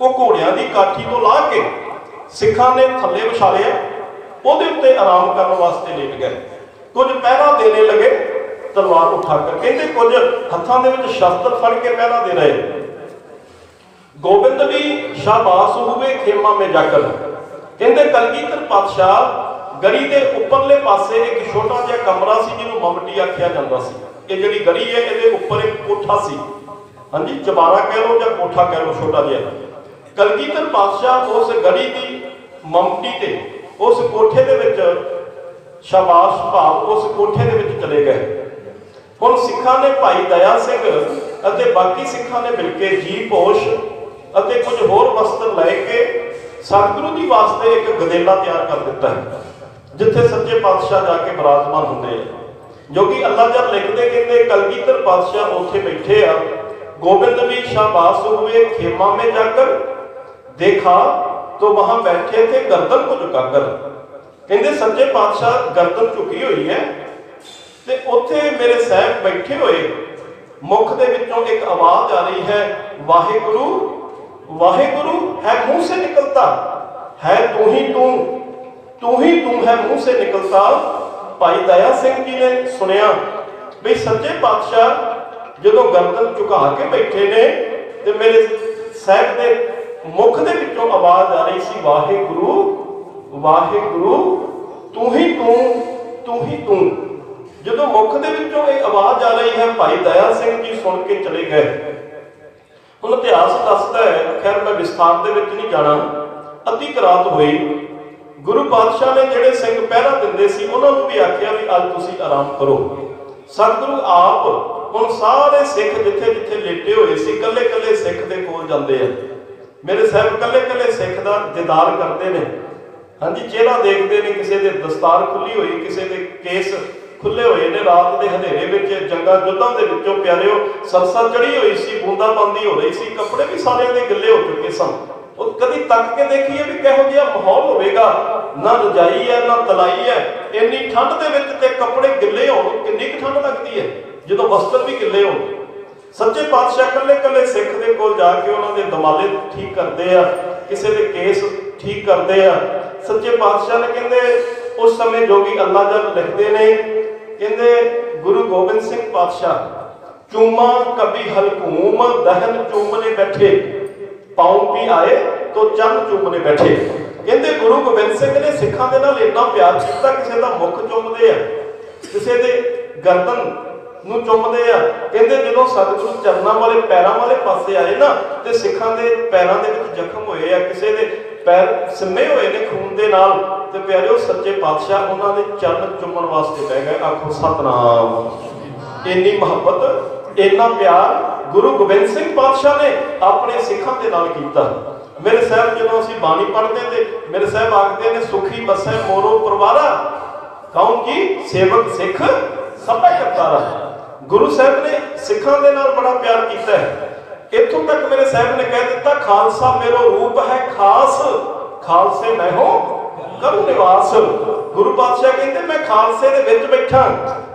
[SPEAKER 3] ਉਹ ਘੋੜਿਆਂ ਦੀ ਕਾਠੀ ਤੋਂ ਲਾ ਕੇ ਸਿੱਖਾਂ ਨੇ ਥੱਲੇ ਵਿਛਾ ਲਿਆ। ਉਹਦੇ ਉੱਤੇ ਆਰਾਮ ਕਰਨ ਵਾਸਤੇ ਲੇਟ ਗਏ। ਕੁਝ ਪਹਿਰਾ ਦੇਣੇ ਲੱਗੇ। ਤਲਵਾਰ ਉਠਾ ਕੇ ਕਹਿੰਦੇ ਕੁਝ ਹੱਥਾਂ ਦੇ ਵਿੱਚ ਸ਼ਸਤਰ ਫੜ ਕੇ ਪਹਿਰਾ ਦੇ ਰਹੇ। ਗੋਬਿੰਦ ਵੀ ਸ਼ਾਬਾਸ ਹੋਵੇ, ਖੇਮਾ ਮੇ ਜਾਕਰ। ਕਹਿੰਦੇ, ਕਲਗੀਧਰ ਪਾਤਸ਼ਾਹ ਗੜੀ ਦੇ ਉੱਪਰਲੇ ਪਾਸੇ ਇੱਕ ਛੋਟਾ ਜਿਹਾ ਕਮਰਾ ਸੀ, ਜਿਹਨੂੰ ਮਮਟੀ ਆਖਿਆ ਜਾਂਦਾ ਸੀ। ਇਹ ਜਿਹੜੀ ਗੜੀ ਹੈ, ਇਹਦੇ ਉੱਪਰ ਇੱਕ ਕੋਠਾ ਸੀ। ਹਾਂਜੀ, ਚਬਾਰਾ ਕਹਿ ਲਓ ਜਾਂ ਕੋਠਾ ਕਹਿ ਲਓ, ਛੋਟਾ ਜਿਹਾ। ਕਲਗੀਧਰ ਪਾਤਸ਼ਾਹ ਉਸ ਗੜੀ ਦੀ ਮਮਟੀ ਤੇ, ਉਸ ਕੋਠੇ ਦੇ ਵਿੱਚ ਸ਼ਾਬਾਸ਼ ਭਾਵ ਉਸ ਕੋਠੇ ਦੇ ਵਿੱਚ ਚਲੇ ਗਏ। ਹੁਣ ਸਿੱਖਾਂ ਨੇ ਭਾਈ ਦਇਆ ਸਿੰਘ ਅਤੇ ਬਾਕੀ ਸਿੱਖਾਂ ਨੇ ਮਿਲ ਕੇ ਜੀ ਪੋਸ਼ ਅਤੇ ਕੁਝ ਹੋਰ ਵਸਤਰ ਲੈ ਕੇ ਸਤਿਗੁਰੂ ਦੀ ਵਾਸਤੇ ਇੱਕ ਗਦੇਲਾ ਤਿਆਰ ਕਰ ਦਿੱਤਾ ਹੈ, ਜਿੱਥੇ ਸੱਚੇ ਪਾਤਸ਼ਾਹ ਜਾ ਕੇ ਬਰਾਜਮਾਨ ਹੁੰਦੇ ਆ। ਜੋ ਕਿ ਅੱਲਾ ਜਦ ਲਿਖਦੇ ਕਹਿੰਦੇ, ਕਲਗੀਧਰ ਪਾਤਸ਼ਾਹ ਉੱਥੇ ਬੈਠੇ ਆ। ਗੋਬਿੰਦ ਵੀ ਸ਼ਾਬਾਸ਼ ਹੋਵੇ, ਖੇਮਾ ਮੇ ਜਾਕਰ। ਦੇਖਾ, ਤੋ ਵਹਾਂ ਬੈਠੇ ਤੇ ਗਰਦਨ ਕੋ ਝੁਕਾ ਕਰ ਕਹਿੰਦੇ, ਸੱਚੇ ਪਾਤਸ਼ਾਹ ਗਰਦਨ ਝੁਕੀ ਹੋਈ ਹੈ ਤੇ ਉੱਥੇ ਮੇਰੇ ਸਹਿਬ ਬੈਠੇ ਹੋਏ ਮੁਖ ਦੇ ਵਿੱਚੋਂ ਇੱਕ ਆਵਾਜ਼ ਆ ਰਹੀ ਹੈ, ਵਾਹਿਗੁਰੂ ਵਾਹਿਗੁਰੂ, ਹੈ ਮੂੰਹ ਸੇ ਨਿਕਲਤਾ, ਹੈ ਤੂੰ ਹੀ ਤੂੰ ਤੂੰ ਹੀ ਤੂੰ ਹੈ ਮੂੰਹ ਸੇ ਨਿਕਲਤਾ। ਭਾਈ ਦਇਆ ਸਿੰਘ ਜੀ ਨੇ ਸੁਣਿਆ ਵੀ ਸੱਚੇ ਪਾਤਸ਼ਾਹ ਜਦੋਂ ਗਰਦਨ ਝੁਕਾ ਕੇ ਬੈਠੇ ਨੇ ਤੇ ਮੇਰੇ ਸਹਿਬ ਦੇ ਮੁਖ ਦੇ ਵਿੱਚੋਂ ਆਵਾਜ਼ ਆ ਰਹੀ ਸੀ, ਵਾਹਿਗੁਰੂ ਵਾਹਿਗੁਰੂ, ਤੂੰ ਹੀ ਤੂੰ ਤੂੰ ਹੀ ਤੂੰ। ਜਦੋਂ ਮੁਖ ਦੇ ਵਿੱਚੋਂ ਇਹ ਆਵਾਜ਼ ਆ ਰਹੀ ਹੈ, ਭਾਈ ਦਇਆ ਸਿੰਘ ਜੀ ਸੁਣ ਕੇ ਚਲੇ ਗਏ। ਹੁਣ ਇਤਿਹਾਸ ਦੱਸਦਾ ਹੈ, ਖੈਰ ਮੈਂ ਵਿਸਥਾਰ ਦੇ ਵਿੱਚ ਨਹੀਂ ਜਾਣਾ। ਅੱਧੀ ਰਾਤ ਹੋਈ। ਗੁਰੂ ਪਾਤਸ਼ਾਹ ਨੇ ਜਿਹੜੇ ਸਿੰਘ ਪਹਿਰਾ ਦਿੰਦੇ ਸੀ, ਉਹਨਾਂ ਨੂੰ ਵੀ ਆਖਿਆ ਵੀ ਅੱਜ ਤੁਸੀਂ ਆਰਾਮ ਕਰੋ। ਸਤਿਗੁਰੂ ਆਪ ਹੁਣ ਸਾਰੇ ਸਿੱਖ ਜਿੱਥੇ ਜਿੱਥੇ ਲੇਟੇ ਹੋਏ ਸੀ ਕੱਲੇ ਕੱਲੇ ਸਿੱਖ ਦੇ ਕੋਲ ਜਾਂਦੇ ਆ। ਮੇਰੇ ਸਾਹਿਬ ਕੱਲੇ ਕੱਲੇ ਸਿੱਖ ਦਾ ਦੀਦਾਰ ਕਰਦੇ ਨੇ। ਹਾਂਜੀ, ਚਿਹਰਾ ਦੇਖਦੇ ਨੇ, ਕਿਸੇ ਦੇ ਦਸਤਾਰ ਖੁੱਲੀ ਹੋਈ, ਕਿਸੇ ਦੇ ਕੇਸ ਖੁੱਲੇ ਹੋਏ ਨੇ, ਰਾਤ ਦੇ ਹਨੇਰੇ ਵਿੱਚ, ਜੰਗਾਂ ਯੁੱਧਾਂ ਦੇ ਵਿੱਚੋਂ ਪਿਆਰਿਓ ਸਰਸਾ ਚੜੀ ਹੋਈ ਸੀ ਬੂੰਦਾਬਾਂਦੀ ਹੋ ਰਹੀ ਸੀ, ਕੱਪੜੇ ਵੀ ਸਾਰਿਆਂ ਦੇ ਗਿੱਲੇ ਹੋ ਚੁੱਕੇ ਸਨ। ਉਹ ਕਦੀ ਤੱਕ ਕੇ ਦੇਖੀਏ ਵੀ ਕਿਹੋ ਜਿਹਾ ਮਾਹੌਲ ਹੋਵੇਗਾ। ਨਾ ਰਜਾਈ ਹੈ, ਨਾ ਤਲਾਈ ਹੈ। ਇੰਨੀ ਠੰਡ ਦੇ ਵਿੱਚ ਤੇ ਕੱਪੜੇ ਗਿੱਲੇ ਹੋਣ, ਕਿੰਨੀ ਠੰਡ ਲੱਗਦੀ ਹੈ? ਜਦੋਂ ਵਸਤਰ ਵੀ ਗਿੱਲੇ ਹੋਣ। ਸੱਚੇ ਪਾਤਸ਼ਾਹ ਕੱਲੇ ਕੱਲੇ ਸਿੱਖ ਦੇ ਕੋਲ ਜਾ ਕੇ ਉਹਨਾਂ ਦੇ ਦਮਾਲੇ ਠੀਕ ਕਰਦੇ ਆ, ਕਿਸੇ ਦੇ ਕੇਸ ਠੀਕ ਕਰਦੇ ਆ। ਸੱਚੇ ਪਾਤਸ਼ਾਹ ਨੇ ਕਹਿੰਦੇ, ਉਸ ਸਮੇਂ ਜੋਗੀ ਅੱਲਾ ਜਦ ਲਿਖਦੇ ਨੇ ਕਹਿੰਦੇ ਗੁਰੂ ਗੋਬਿੰਦ ਸਿੰਘ ਪਾਤਸ਼ਾਹ, ਚੂਮਾ ਕਭੀ ਹਲਕੂਮ ਦਹਨ ਚੂਮਨੇ ਬੈਠੇ। ਪਾਉ ਵੀ ਆਏ ਤੋ ਚੰਨ ਚੁੰਮਨੇ ਬੈਠੇ। ਕਹਿੰਦੇ ਗੁਰੂ ਗੋਬਿੰਦ ਸਿੰਘ ਨੇ ਸਿੱਖਾਂ ਦੇ ਨਾਲ ਇੰਨਾ ਪਿਆਰ ਕੀਤਾ, ਕਿਸੇ ਦਾ ਮੁਖ ਚੁੰਮਦੇ ਆ, ਕਿਸੇ ਦੇ ਗਰਦਨ ਨੂੰ ਚੁੰਮਦੇ ਆ। ਕਹਿੰਦੇ ਜਦੋਂ ਸਤਿਗੁਰੂ ਚਰਨਾਂ ਵਾਲੇ ਪੈਰਾਂ ਵਾਲੇ ਪਾਸੇ ਆਏ ਨਾ, ਤੇ ਸਿੱਖਾਂ ਦੇ ਪੈਰਾਂ ਦੇ ਵਿੱਚ ਜ਼ਖਮ ਹੋਏ ਆ, ਕਿਸੇ ਦੇ ਪੈਰ ਸਿੰਮੇ ਹੋਏ ਨੇ ਖੂਨ ਦੇ ਨਾਲ। ਤੇ ਪਿਆਰਿਓ, ਸੱਚੇ ਪਾਤਸ਼ਾਹ ਉਹਨਾਂ ਦੇ ਚਰਨ ਚੁੰਮਣ ਵਾਸਤੇ ਬਹਿ ਗਏ। ਆਖੋ, ਸਤਨਾਮ। ਇੰਨੀ ਮੁਹੱਬਤ, ਇੰਨਾ ਪਿਆਰ ਗੁਰੂ ਗੋਬਿੰਦ ਸਿੰਘ ਪਾਤਸ਼ਾਹ ਨੇ ਆਪਣੇ ਸਿੱਖਾਂ ਦੇ ਨਾਲ ਕੀਤਾ। ਮੇਰੇ ਸਾਹਿਬ, ਜਦੋਂ ਅਸੀਂ ਬਾਣੀ ਪੜ੍ਹਦੇ ਤੇ ਮੇਰੇ ਸਾਹਿਬ ਆਖਦੇ ਨੇ, ਸੁਖੀ ਬਸੈ ਮੋਰੋ ਪਰਵਾਰਾ। ਕੌਣ ਕੀ? ਸੇਵਕ, ਸਿੱਖ, ਸਭਾ ਕਰਤਾਰਾ ਗੁਰੂ ਸਾਹਿਬ ਨੇ ਸਿੱਖਾਂ ਦੇ ਨਾਲ ਬੜਾ ਪਿਆਰ ਕੀਤਾ ਹੈ। ਇੱਥੋਂ ਤੱਕ ਮੇਰੇ ਸਾਹਿਬ ਨੇ ਕਹਿ ਦਿੱਤਾ, ਖਾਲਸਾ ਮੇਰੋ ਰੂਪ ਹੈ ਖਾਸ। ਖਾਲਸੇ ਮੈਂ ਹੋ ਕਰੂ ਨਿਵਾਸ। ਗੁਰੂ ਪਾਤਸ਼ਾਹ ਕਹਿੰਦੇ, ਮੈਂ ਖਾਲਸੇ ਦੇ ਵਿੱਚ ਬੈਠਾ।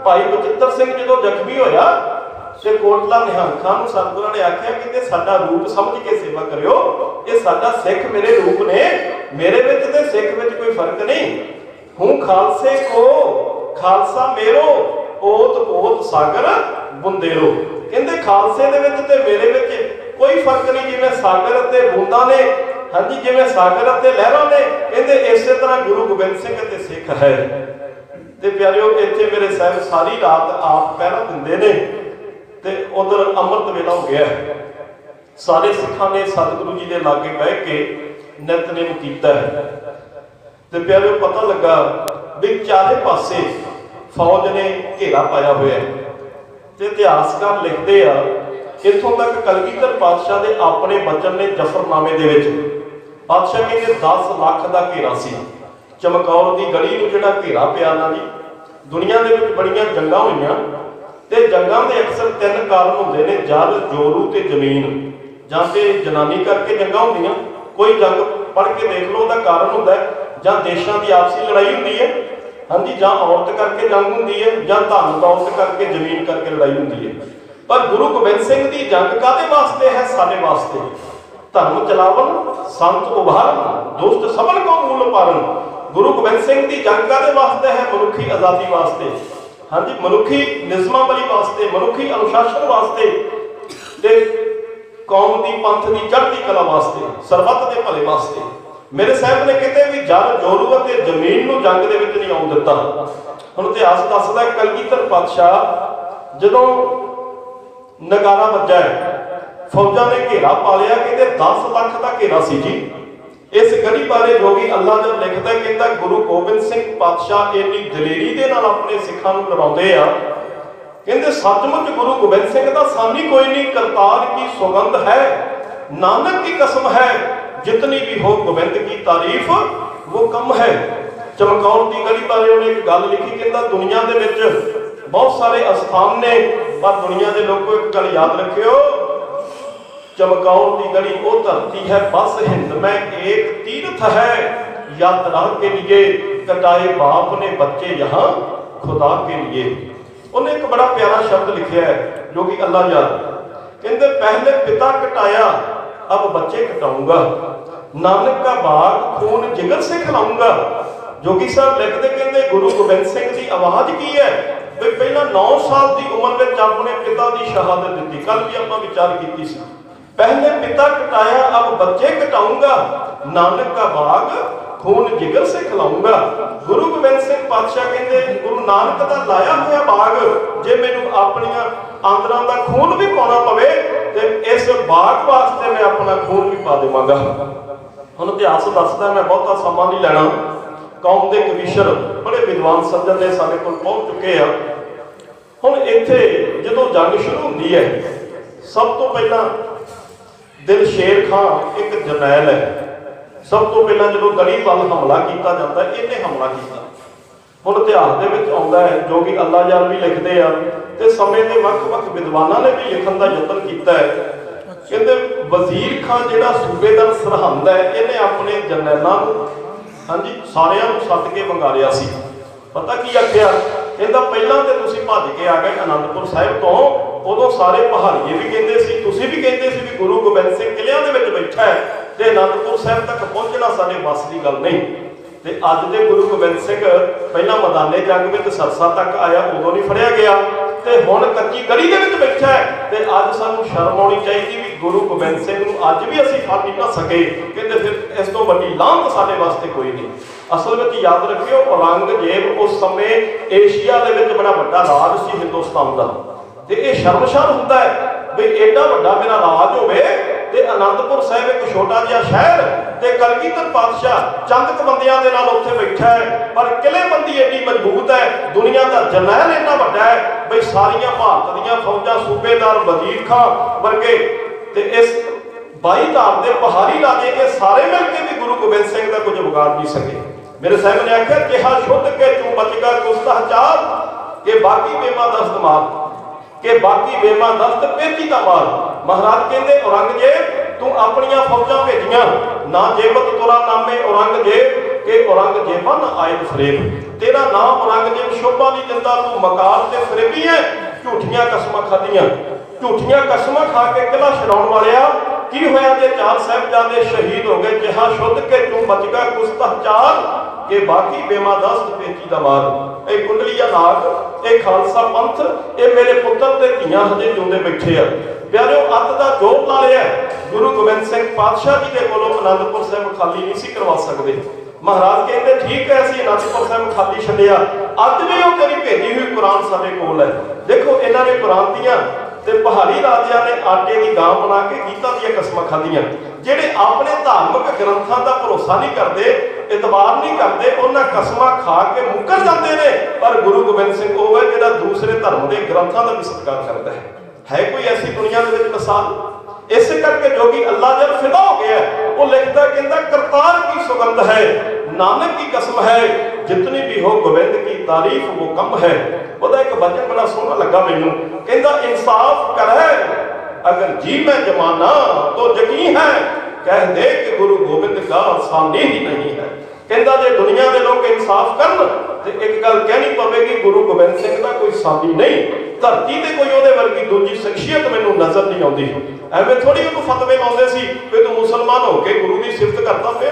[SPEAKER 3] ਭਾਈ ਬਚਿੱਤਰ ਸਿੰਘ ਜਦੋਂ ਜ਼ਖਮੀ ਹੋਇਆ, ਤੇ ਕੋਟਲਾ ਨਿਹੰਗ ਖਾਨ ਨੂੰ ਸਤਿਗੁਰਾਂ ਨੇ ਆਖਿਆ ਕਿ ਇਹ ਸਾਡਾ ਰੂਪ ਸਮਝ ਕੇ ਸੇਵਾ ਕਰਿਓ ਇਹ ਸਾਡਾ ਸਿੱਖ ਮੇਰੇ ਰੂਪ ਨੇ, ਮੇਰੇ ਵਿੱਚ ਤੇ ਸਿੱਖ ਵਿੱਚ ਕੋਈ ਫ਼ਰਕ ਨਹੀਂ। ਹੂੰ ਖਾਲਸੇ ਕੋ, ਖਾਲਸਾ ਮੇਰੋ ਓਤ ਓਤ ਸਾਗਰ ਬੁੰਦੇਰੋ। ਇਹਦੇ ਖਾਲਸੇ ਦੇ ਵਿੱਚ ਤੇ ਮੇਰੇ ਵਿੱਚ ਕੋਈ ਫ਼ਰਕ ਨਹੀਂ ਜਿਵੇਂ ਸਾਗਰ ਅਤੇ ਬੂੰਦਾਂ ਨੇ, ਹਾਂਜੀ, ਜਿਵੇਂ ਸਾਗਰ ਅਤੇ ਲਹਿਰਾਂ ਨੇ, ਕਹਿੰਦੇ ਇਸੇ ਤਰ੍ਹਾਂ ਗੁਰੂ ਗੋਬਿੰਦ ਸਿੰਘ ਅਤੇ ਸਿੱਖ ਹੈ। ਤੇ ਪਿਆਰਿਓ, ਇੱਥੇ ਮੇਰੇ ਸਾਹਿਬ ਸਾਰੀ ਰਾਤ ਆਪ ਪਹਿਰਾ ਦਿੰਦੇ ਨੇ ਤੇ ਉਧਰ ਅੰਮ੍ਰਿਤ ਵੇਲਾ ਹੋ ਗਿਆ ਸਾਰੇ ਸਿੱਖਾਂ ਨੇ ਸਤਿਗੁਰੂ ਜੀ ਦੇ ਲਾਗੇ ਬਹਿ ਕੇ ਨਿਤਨੇਮ ਕੀਤਾ ਹੈ। ਤੇ ਪਿਆਰਿਓ, ਪਤਾ ਲੱਗਾ ਵੀ ਚਾਰੇ ਪਾਸੇ ਫੌਜ ਨੇ ਘੇਰਾ ਪਾਇਆ ਹੋਇਆ ਹੈ। ਤੇ ਇਤਿਹਾਸਕਾਰ ਲਿਖਦੇ ਆ ਇੱਥੋਂ ਤੱਕ ਕਲਗੀਧਰ ਪਾਤਸ਼ਾਹ ਦੇ ਆਪਣੇ ਬਚਨ ਨੇ ਜਫਰਨਾਮੇ ਦੇ ਵਿੱਚ ਪਾਤਸ਼ਾਹ ਕਹਿੰਦੇ 10 ਲੱਖ ਦਾ ਘੇਰਾ ਸੀ। ਚਮਕੌਰ ਦੀ ਗਲੀ ਨੂੰ ਜਿਹੜਾ ਘੇਰਾ ਪਿਆ ਨਾ ਜੀ, ਦੁਨੀਆ ਦੇ ਵਿੱਚ ਬੜੀਆਂ ਜੰਗਾਂ ਹੋਈਆਂ ਤੇ ਜੰਗਾਂ ਦੇ ਅਕਸਰ ਤਿੰਨ ਕਾਰਨ ਹੁੰਦੇ ਨੇ, ਜਲ, ਜੋਰੂ ਤੇ ਜ਼ਮੀਨ। ਜਾਂ ਤੇ ਜਨਾਨੀ ਕਰਕੇ ਜੰਗਾਂ ਹੁੰਦੀਆਂ, ਕੋਈ ਜੰਗ ਪੜ ਕੇ ਦੇਖ ਲਓ ਉਹਦਾ ਕਾਰਨ ਹੁੰਦਾ ਜਾਂ ਦੇਸ਼ਾਂ ਦੀ ਆਪਸੀ ਲੜਾਈ ਹੁੰਦੀ ਹੈ ਹਾਂਜੀ, ਜਾਂ ਔਰਤ ਕਰਕੇ ਜੰਗ ਹੁੰਦੀ ਹੈ, ਜਾਂ ਧਨ ਦੌਲਤ ਕਰਕੇ ਜ਼ਮੀਨ ਕਰਕੇ ਲੜਾਈ ਹੁੰਦੀ ਹੈ। ਪਰ ਗੁਰੂ ਗੋਬਿੰਦ ਸਿੰਘ ਦੀ ਜੰਗ ਕਾਦੇ ਵਾਸਤੇ ਹੈ? ਸਾਡੇ ਵਾਸਤੇ। ਧਰਮ ਚਲਾਵਨ ਸੰਤ ਉਭਾਰਨ ਦੋਸਤ ਸਭਨ ਕੋ ਮੂਲ ਪਾਰਨ। ਗੁਰੂ ਗੋਬਿੰਦ ਸਿੰਘ ਦੀ ਜੰਗ ਕਾਦੇ ਵਾਸਤੇ ਹੈ? ਮਨੁੱਖੀ ਆਜ਼ਾਦੀ ਵਾਸਤੇ। ਹਾਂਜੀ, ਮਨੁੱਖੀ ਨਿਯਮਾਵਲੀ ਵਾਸਤੇ, ਮਨੁੱਖੀ ਅਨੁਸ਼ਾਸਨ ਵਾਸਤੇ ਤੇ ਕੌਮ ਦੀ ਪੰਥ ਦੀ ਚੜ੍ਹਦੀ ਕਲਾ ਵਾਸਤੇ, ਸਰਬੱਤ ਦੇ ਭਲੇ ਵਾਸਤੇ। ਮੇਰੇ ਸਾਹਿਬ ਨੇ ਕਿਤੇ ਵੀ ਜਲ ਜੋਰੂ ਅਤੇ ਜ਼ਮੀਨ ਨੂੰ ਜੰਗ ਦੇ ਵਿੱਚ ਨਹੀਂ ਆਉਣ ਦਿੱਤਾ। ਹੁਣ ਇਤਿਹਾਸ ਦੱਸਦਾ ਹੈ, ਕਲਗੀਧਰ ਪਾਤਸ਼ਾਹ ਜਦੋਂ ਨਗਾਰਾ ਵੱਜਾ ਹੈ, ਫੌਜਾਂ ਨੇ ਘੇਰਾ ਪਾ ਲਿਆ ਕਹਿੰਦੇ 10 ਲੱਖ ਦਾ ਘੇਰਾ ਸੀ ਜੀ। ਇਸ ਗੜੀ ਬਾਰੇ ਜੋਗੀ ਅੱਲਾ ਜਦ ਲਿਖਦਾ ਕਹਿੰਦਾ ਗੁਰੂ ਗੋਬਿੰਦ ਸਿੰਘ ਪਾਤਸ਼ਾਹ ਇੰਨੀ ਦਲੇਰੀ ਦੇ ਨਾਲ ਆਪਣੇ ਸਿੱਖਾਂ ਨੂੰ ਲੜਾਉਂਦੇ ਆ। ਕਹਿੰਦੇ ਸੱਚਮੁੱਚ ਗੁਰੂ ਗੋਬਿੰਦ ਸਿੰਘ ਦਾ ਸਾਨੀ ਕੋਈ ਨਹੀਂ ਕਰਤਾਰ ਕੀ ਸੁਗੰਧ ਹੈ ਨਾਨਕ ਕੀ ਕਸਮ ਹੈ ਜਿਤਨੀ ਵੀ ਹੋ ਗੋਬਿੰਦ ਕੀ ਤਾਰੀਫ ਉਹ ਕਮ ਹੈ ਚਮਕੌਰ ਦੀ ਗਲੀ ਬਾਰੇ ਉਹਨੇ ਇੱਕ ਗੱਲ ਲਿਖੀ ਕਹਿੰਦਾ ਦੁਨੀਆ ਦੇ ਵਿੱਚ ਬਹੁਤ ਸਾਰੇ ਅਸਥਾਨ ਨੇ ਪਰ ਦੁਨੀਆ ਦੇ ਲੋਕੋ ਇੱਕ ਗੱਲ ਯਾਦ ਰੱਖਿਓ चमकौर की गली वो धरती है बस हिंद में एक तीर्थ है यात्रा के लिए कटाए बाप ने बच्चे यहाँ खुदा के लिए उन्हें एक बड़ा प्यारा शब्द लिखा है जो कि अल्लाह याद कहते पहले पिता कटाया अब बच्चे कटाऊंगा ਨਾਨਕ ਕਾ ਬਾਗ ਖੂਨ ਜਿਗਰ ਸੇ ਖਲਾਉਂਗਾ। ਜੋਗੀ ਸਾਹਿਬ ਲਿਖਦੇ ਕਹਿੰਦੇ, ਗੁਰੂ ਗੋਬਿੰਦ ਸਿੰਘ ਦੀ ਆਵਾਜ਼ ਕੀ ਹੈ? ਵੀ ਪਹਿਲਾਂ 9 ਸਾਲ ਦੀ ਉਮਰ ਵਿੱਚ ਆਪਣੇ ਪਿਤਾ ਦੀ ਸ਼ਹਾਦਤ ਦਿੱਤੀ। ਕੱਲ ਵੀ ਆਪਾਂ ਵਿਚਾਰ ਕੀਤੀ ਸੀ। ਪਹਿਲੇ ਪਿਤਾ ਕਟਾਇਆ, ਅਬ ਬੱਚੇ ਕਟਾਉਂਗਾ। ਨਾਨਕ ਦਾ ਬਾਗ ਖੂਨ ਜਿਗਰ ਸੇ ਖਲਾਉਂਗਾ। ਗੁਰੂ ਗੋਬਿੰਦ ਸਿੰਘ ਪਾਤਸ਼ਾਹ ਕਹਿੰਦੇ, ਗੁਰੂ ਨਾਨਕ ਦਾ ਲਾਇਆ ਹੋਇਆ ਬਾਗ, ਜੇ ਮੈਨੂੰ ਆਪਣੀਆਂ ਆਂਦਰਾਂ ਦਾ ਖੂਨ ਵੀ ਪਾਉਣਾ ਪਵੇ, ਤੇ ਇਸ ਬਾਗ ਵਾਸਤੇ ਮੈਂ ਆਪਣਾ ਖੂਨ ਵੀ ਪਾ ਦੇਵਾਂਗਾ। ਹੁਣ ਇਤਿਹਾਸ ਦੱਸਦਾ ਮੈਂ ਬਹੁਤਾ ਸਮਾਂ ਨਹੀਂ ਲੈਣਾ। ਕੌਮ ਦੇ ਕਵੀਸ਼ਰ ਬੜੇ ਵਿਦਵਾਨ ਸੱਜਣ ਨੇ ਸਾਡੇ ਕੋਲ ਪਹੁੰਚ ਚੁੱਕੇ ਆ। ਹੁਣ ਇੱਥੇ ਜਦੋਂ ਜੰਗ ਸ਼ੁਰੂ ਹੁੰਦੀ ਹੈ, ਸਭ ਤੋਂ ਪਹਿਲਾਂ ਦਿਲ ਸ਼ੇਰ ਖਾਨ ਇੱਕ ਜਰਨੈਲ ਹੈ। ਸਭ ਤੋਂ ਪਹਿਲਾਂ ਜਦੋਂ ਗਲੀ ਵੱਲ ਹਮਲਾ ਕੀਤਾ ਜਾਂਦਾ, ਇਹਨੇ ਹਮਲਾ ਕੀਤਾ। ਹੁਣ ਇਤਿਹਾਸ ਦੇ ਵਿੱਚ ਆਉਂਦਾ ਹੈ, ਜੋ ਕਿ ਅੱਲਾ ਜਾਨ ਵੀ ਲਿਖਦੇ ਆ, ਤੇ ਸਮੇਂ ਦੇ ਵੱਖ-ਵੱਖ ਵਿਦਵਾਨਾਂ ਨੇ ਵੀ ਲਿਖਣ ਦਾ ਯਤਨ ਕੀਤਾ ਹੈ। ਕਹਿੰਦੇ ਵਜ਼ੀਰ ਖਾਨ ਜਿਹੜਾ ਸੂਬੇਦਾਰ ਸਰਹੰਦ ਹੈ, ਇਹਨੇ ਆਪਣੇ ਜਰਨੈਲਾਂ ਨੂੰ ਹਾਂਜੀ, ਸਾਰਿਆਂ ਨੂੰ ਸੱਦ ਕੇ ਵੰਗਾਰਿਆ ਸੀ। ਪਤਾ ਕੀ ਆਖਿਆ? ਕਹਿੰਦਾ ਪਹਿਲਾਂ ਤੇ ਤੁਸੀਂ ਭੱਜ ਕੇ ਆ ਗਏ ਅਨੰਦਪੁਰ ਸਾਹਿਬ ਤੋਂ, ਉਦੋਂ ਸਾਰੇ ਪਹਾੜੀਏ ਵੀ ਕਹਿੰਦੇ ਸੀ, ਤੁਸੀਂ ਵੀ ਕਹਿੰਦੇ ਸੀ ਵੀ ਗੁਰੂ ਗੋਬਿੰਦ ਸਿੰਘ ਕਿਲਿਆਂ ਦੇ ਵਿੱਚ ਬੈਠਾ ਹੈ ਤੇ ਅਨੰਦਪੁਰ ਸਾਹਿਬ ਤੱਕ ਪਹੁੰਚਣਾ ਸਾਡੇ ਵੱਸ ਦੀ ਗੱਲ ਨਹੀਂ। ਤੇ ਅੱਜ ਦੇ ਗੁਰੂ ਗੋਬਿੰਦ ਸਿੰਘ ਪਹਿਲਾਂ ਮਦਾਨੇ ਜੰਗ ਵਿੱਚ ਸਰਸਾ ਤੱਕ ਆਇਆ, ਉਦੋਂ ਨਹੀਂ ਫੜਿਆ ਗਿਆ ਤੇ ਹੁਣ ਕੱਚੀ ਗਲੀ ਦੇ ਵਿੱਚ ਬੈਠਾ ਹੈ ਤੇ ਅੱਜ ਸਾਨੂੰ ਸ਼ਰਮ ਆਉਣੀ ਚਾਹੀਦੀ ਵੀ ਗੁਰੂ ਗੋਬਿੰਦ ਸਿੰਘ ਨੂੰ ਅੱਜ ਵੀ ਅਸੀਂ ਫੜ ਨਹੀਂ ਨਾ ਸਕੇ ਕਹਿੰਦੇ ਫਿਰ ਇਸ ਤੋਂ ਵੱਡੀ ਲਾਂਘ ਸਾਡੇ ਵਾਸਤੇ ਕੋਈ ਨਹੀਂ। ਅਸਲ ਵਿੱਚ ਯਾਦ ਰੱਖਿਓ, ਔਰੰਗਜ਼ੇਬ ਉਸ ਸਮੇਂ ਏਸ਼ੀਆ ਦੇ ਵਿੱਚ ਬੜਾ ਵੱਡਾ ਰਾਜ ਸੀ ਹਿੰਦੁਸਤਾਨ ਦਾ। ਤੇ ਇਹ ਸ਼ਰਮਸ਼ਾਰ ਹੁੰਦਾ ਹੈ ਵੀ ਏਡਾ ਵੱਡਾ ਮੇਰਾ ਰਾਜ ਹੋਵੇ ਤੇ ਅਨੰਦਪੁਰ ਸਾਹਿਬ ਇੱਕ ਛੋਟਾ ਜਿਹਾ ਸ਼ਹਿਰ ਤੇ ਕਲਗੀਧਰ ਪਾਤਸ਼ਾਹ ਚੰਦ ਕ ਬੰਦਿਆਂ ਦੇ ਨਾਲ ਉੱਥੇ ਬੈਠਾ ਹੈ। ਪਰ ਕਿਲ੍ਹੇਬੰਦੀ ਏਡੀ ਮਜ਼ਬੂਤ ਹੈ, ਦੁਨੀਆ ਦਾ ਜਰਨੈਲ ਇੰਨਾ ਵੱਡਾ ਹੈ, ਬਈ ਸਾਰੀਆਂ ਭਾਰਤ ਦੀਆਂ ਫੌਜਾਂ ਸੂਬੇਦਾਰ ਵਜ਼ੀਰ ਖਾਨ ਵਰਗੇ। ਤੇ ਇਸ 22 ਧਾਰ ਦੇ ਪਹਾੜੀ ਇਲਾਕੇ ਇਹ ਸਾਰੇ ਮਿਲ ਕੇ ਵੀ ਗੁਰੂ ਗੋਬਿੰਦ ਸਿੰਘ ਦਾ ਕੁਝ ਵਿਗਾੜ ਨਹੀਂ ਸਕੇ। ਮੇਰੇ ਸਾਹਿਬ ਨੇ ਆਖਿਆ, ਕਿਹਾ ਸ਼ੁੱਧ ਕੇ ਤੂੰ ਬਚਗਾ ਕੁਸਤਾ ਕਿ ਬਾਕੀ ਬੇਮਾ ਦਸਤ ਮਾਰ, ਕਿ ਬਾਕੀ ਬੇਮਾ ਦਸਤ ਪੇਚੀ ਦਾ ਮਾਰ। ਮਹਾਰਾਜ ਕਹਿੰਦੇ, ਔਰੰਗਜ਼ੇਬ ਤੂੰ ਆਪਣੀਆਂ ਫੌਜਾਂ ਭੇਜੀਆਂ। ਨਾ ਜੇਬਤ ਤੁਰਾ ਨਾਮੇ ਔਰੰਗਜ਼ੇਬ ਕਿ ਔਰੰਗਜ਼ੇਬਾਂ ਨਾ ਆਏ ਫਰੇਬ ਤੇਰਾ ਨਾਮ ਔਰੰਗਜ਼ੇਬ ਸ਼ੋਭਾ ਨਹੀਂ ਦਿੰਦਾ, ਤੂੰ ਮਕਾਰ ਤੇ ਫਰੇਬੀ ਹੈ ਝੂਠੀਆਂ ਕਸਮਾਂ ਖਾਧੀਆਂ। ਝੂਠੀਆਂ ਕਸਮਾਂ ਖਾ ਕੇ ਕਿਲਾ ਛਡਾਉਣ ਵਾਲਿਆ, ਕੀ ਹੋਇਆ ਜੇ ਚਾਰ ਸਾਹਿਬਜ਼ਾਦੇ ਸ਼ਹੀਦ ਹੋ ਗਏ? ਜਿਹਾ ਸ਼ੁੱਧ ਕੇ ਤੂੰ ਬਚਗਾ ਕੁਸਤਾ ਚਾਰ ਕਿ ਬਾਕੀ ਬੇਮਾ ਦਸਤ ਪੇਚੀ ਦਾ ਮਾਰ। ਇਹ ਕੁੰਡਲੀਆ ਨਾਗ, ਇਹ ਖਾਲਸਾ ਪੰਥ, ਇਹ ਮੇਰੇ ਪੁੱਤਰ ਤੇ ਧੀਆਂ ਹਜੇ ਜਿਉਂਦੇ ਬੈਠੇ ਆ। ਪਿਆਰਿਓ, ਅੱਤ ਦਾ ਜੋਬ ਲਾ ਲਿਆ ਗੁਰੂ ਗੋਬਿੰਦ ਸਿੰਘ ਪਾਤਸ਼ਾਹ ਜੀ ਦੇ ਕੋਲੋਂ ਅਨੰਦਪੁਰ ਸਾਹਿਬ ਖਾਲੀ ਨਹੀਂ ਸੀ ਕਰਵਾ ਸਕਦੇ। ਮਹਾਰਾਜ ਕਹਿੰਦੇ, ਠੀਕ ਹੈ, ਅਸੀਂ ਅਨੰਦਪੁਰ ਸਾਹਿਬ ਖਾਲੀ ਛੱਡਿਆ। ਅੱਜ ਵੀ ਉਹ ਤੇਰੀ ਭੇਜੀ ਹੋਈ ਕੁਰਾਨ ਸਾਡੇ ਕੋਲ ਹੈ। ਦੇਖੋ, ਇਹਨਾਂ ਨੇ ਕੁਰਾਨ ਦੀਆਂ ਤੇ ਪਹਾੜੀ ਰਾਜਿਆਂ ਨੇ ਆਟੇ ਦੀ ਗਾਂ ਬਣਾ ਕੇ ਗੀਤਾਂ ਦੀਆਂ ਕਸਮਾਂ ਖਾਧੀਆਂ। ਜਿਹੜੇ ਆਪਣੇ ਧਾਰਮਿਕ ਗ੍ਰੰਥਾਂ ਦਾ ਭਰੋਸਾ ਨਹੀਂ ਕਰਦੇ ਇਤਬਾਰ ਨਹੀਂ ਕਰਦੇ ਉਹਨਾਂ ਕਸਮਾਂ ਖਾ ਕੇ ਮੁੱਕਰ ਜਾਂਦੇ ਨੇ ਪਰ ਗੁਰੂ ਗੋਬਿੰਦ ਸਿੰਘ ਉਹ ਹੈ ਜਿਹੜਾ ਦੂਸਰੇ ਧਰਮ ਦੇ ਗ੍ਰੰਥਾਂ ਦਾ ਵੀ ਸਤਿਕਾਰ ਕਰਦਾ ਹੈ ਹੈ ਕੋਈ ਐਸੀ ਦੁਨੀਆ ਦੇ ਵਿੱਚ ਮਿਸਾਲ ਇਸੇ ਕਰਕੇ ਜੋਗੀ ਅੱਲਾ ਜਦ ਫਿਦਾ ਹੋ ਗਿਆ ਉਹ ਲਿਖਦਾ ਕਹਿੰਦਾ ਕਰਤਾਰ ਕੀ ਸੁਗੰਧ ਹੈ ਨਾਨਕ ਕੀ ਕਸਮ ਹੈ ਜਿਤਨੀ ਵੀ ਹੋ ਗੋਬਿੰਦ ਕੀ ਤਾਰੀਫ ਉਹ ਕਮ ਹੈ ਉਹਦਾ ਇੱਕ ਵਚਨ ਬੜਾ ਸੋਹਣਾ ਲੱਗਾ ਮੈਨੂੰ ਕਹਿੰਦਾ ਇਨਸਾਫ ਕਰੈ ਅਗਰ ਜੀ ਮੈਂ ਜਮਾਨਾ ਤੋ ਯਕੀਨ ਹੈ ਕਹਿ ਦੇ ਕਿ ਗੁਰੂ ਗੋਬਿੰਦ ਦਾ ਸਾਨੀ ਹੀ ਨਹੀਂ ਹੈ। ਕਹਿੰਦਾ ਜੇ ਦੁਨੀਆ ਦੇ ਲੋਕ ਇਨਸਾਫ ਕਰਨ ਤੇ ਇੱਕ ਗੱਲ ਕਹਿਣੀ ਪਵੇਗੀ ਗੁਰੂ ਗੋਬਿੰਦ ਸਿੰਘ ਦਾ ਕੋਈ ਸਾਨੀ ਨਹੀਂ, ਧਰਤੀ ਤੇ ਕੋਈ ਉਹਦੇ ਵਰਗੀ ਦੂਜੀ ਸ਼ਖਸੀਅਤ ਮੈਨੂੰ ਨਜ਼ਰ ਨਹੀਂ ਆਉਂਦੀ। ਐਵੇਂ ਥੋੜੀ ਉਹਨੂੰ ਫਤਵੇ ਲਾਉਂਦੇ ਸੀ ਕਿ ਤੂੰ ਮੁਸਲਮਾਨ ਹੋ ਕੇ ਗੁਰੂ ਦੀ ਸਿਫਤ ਕਰਦਾ ਪਿਆ।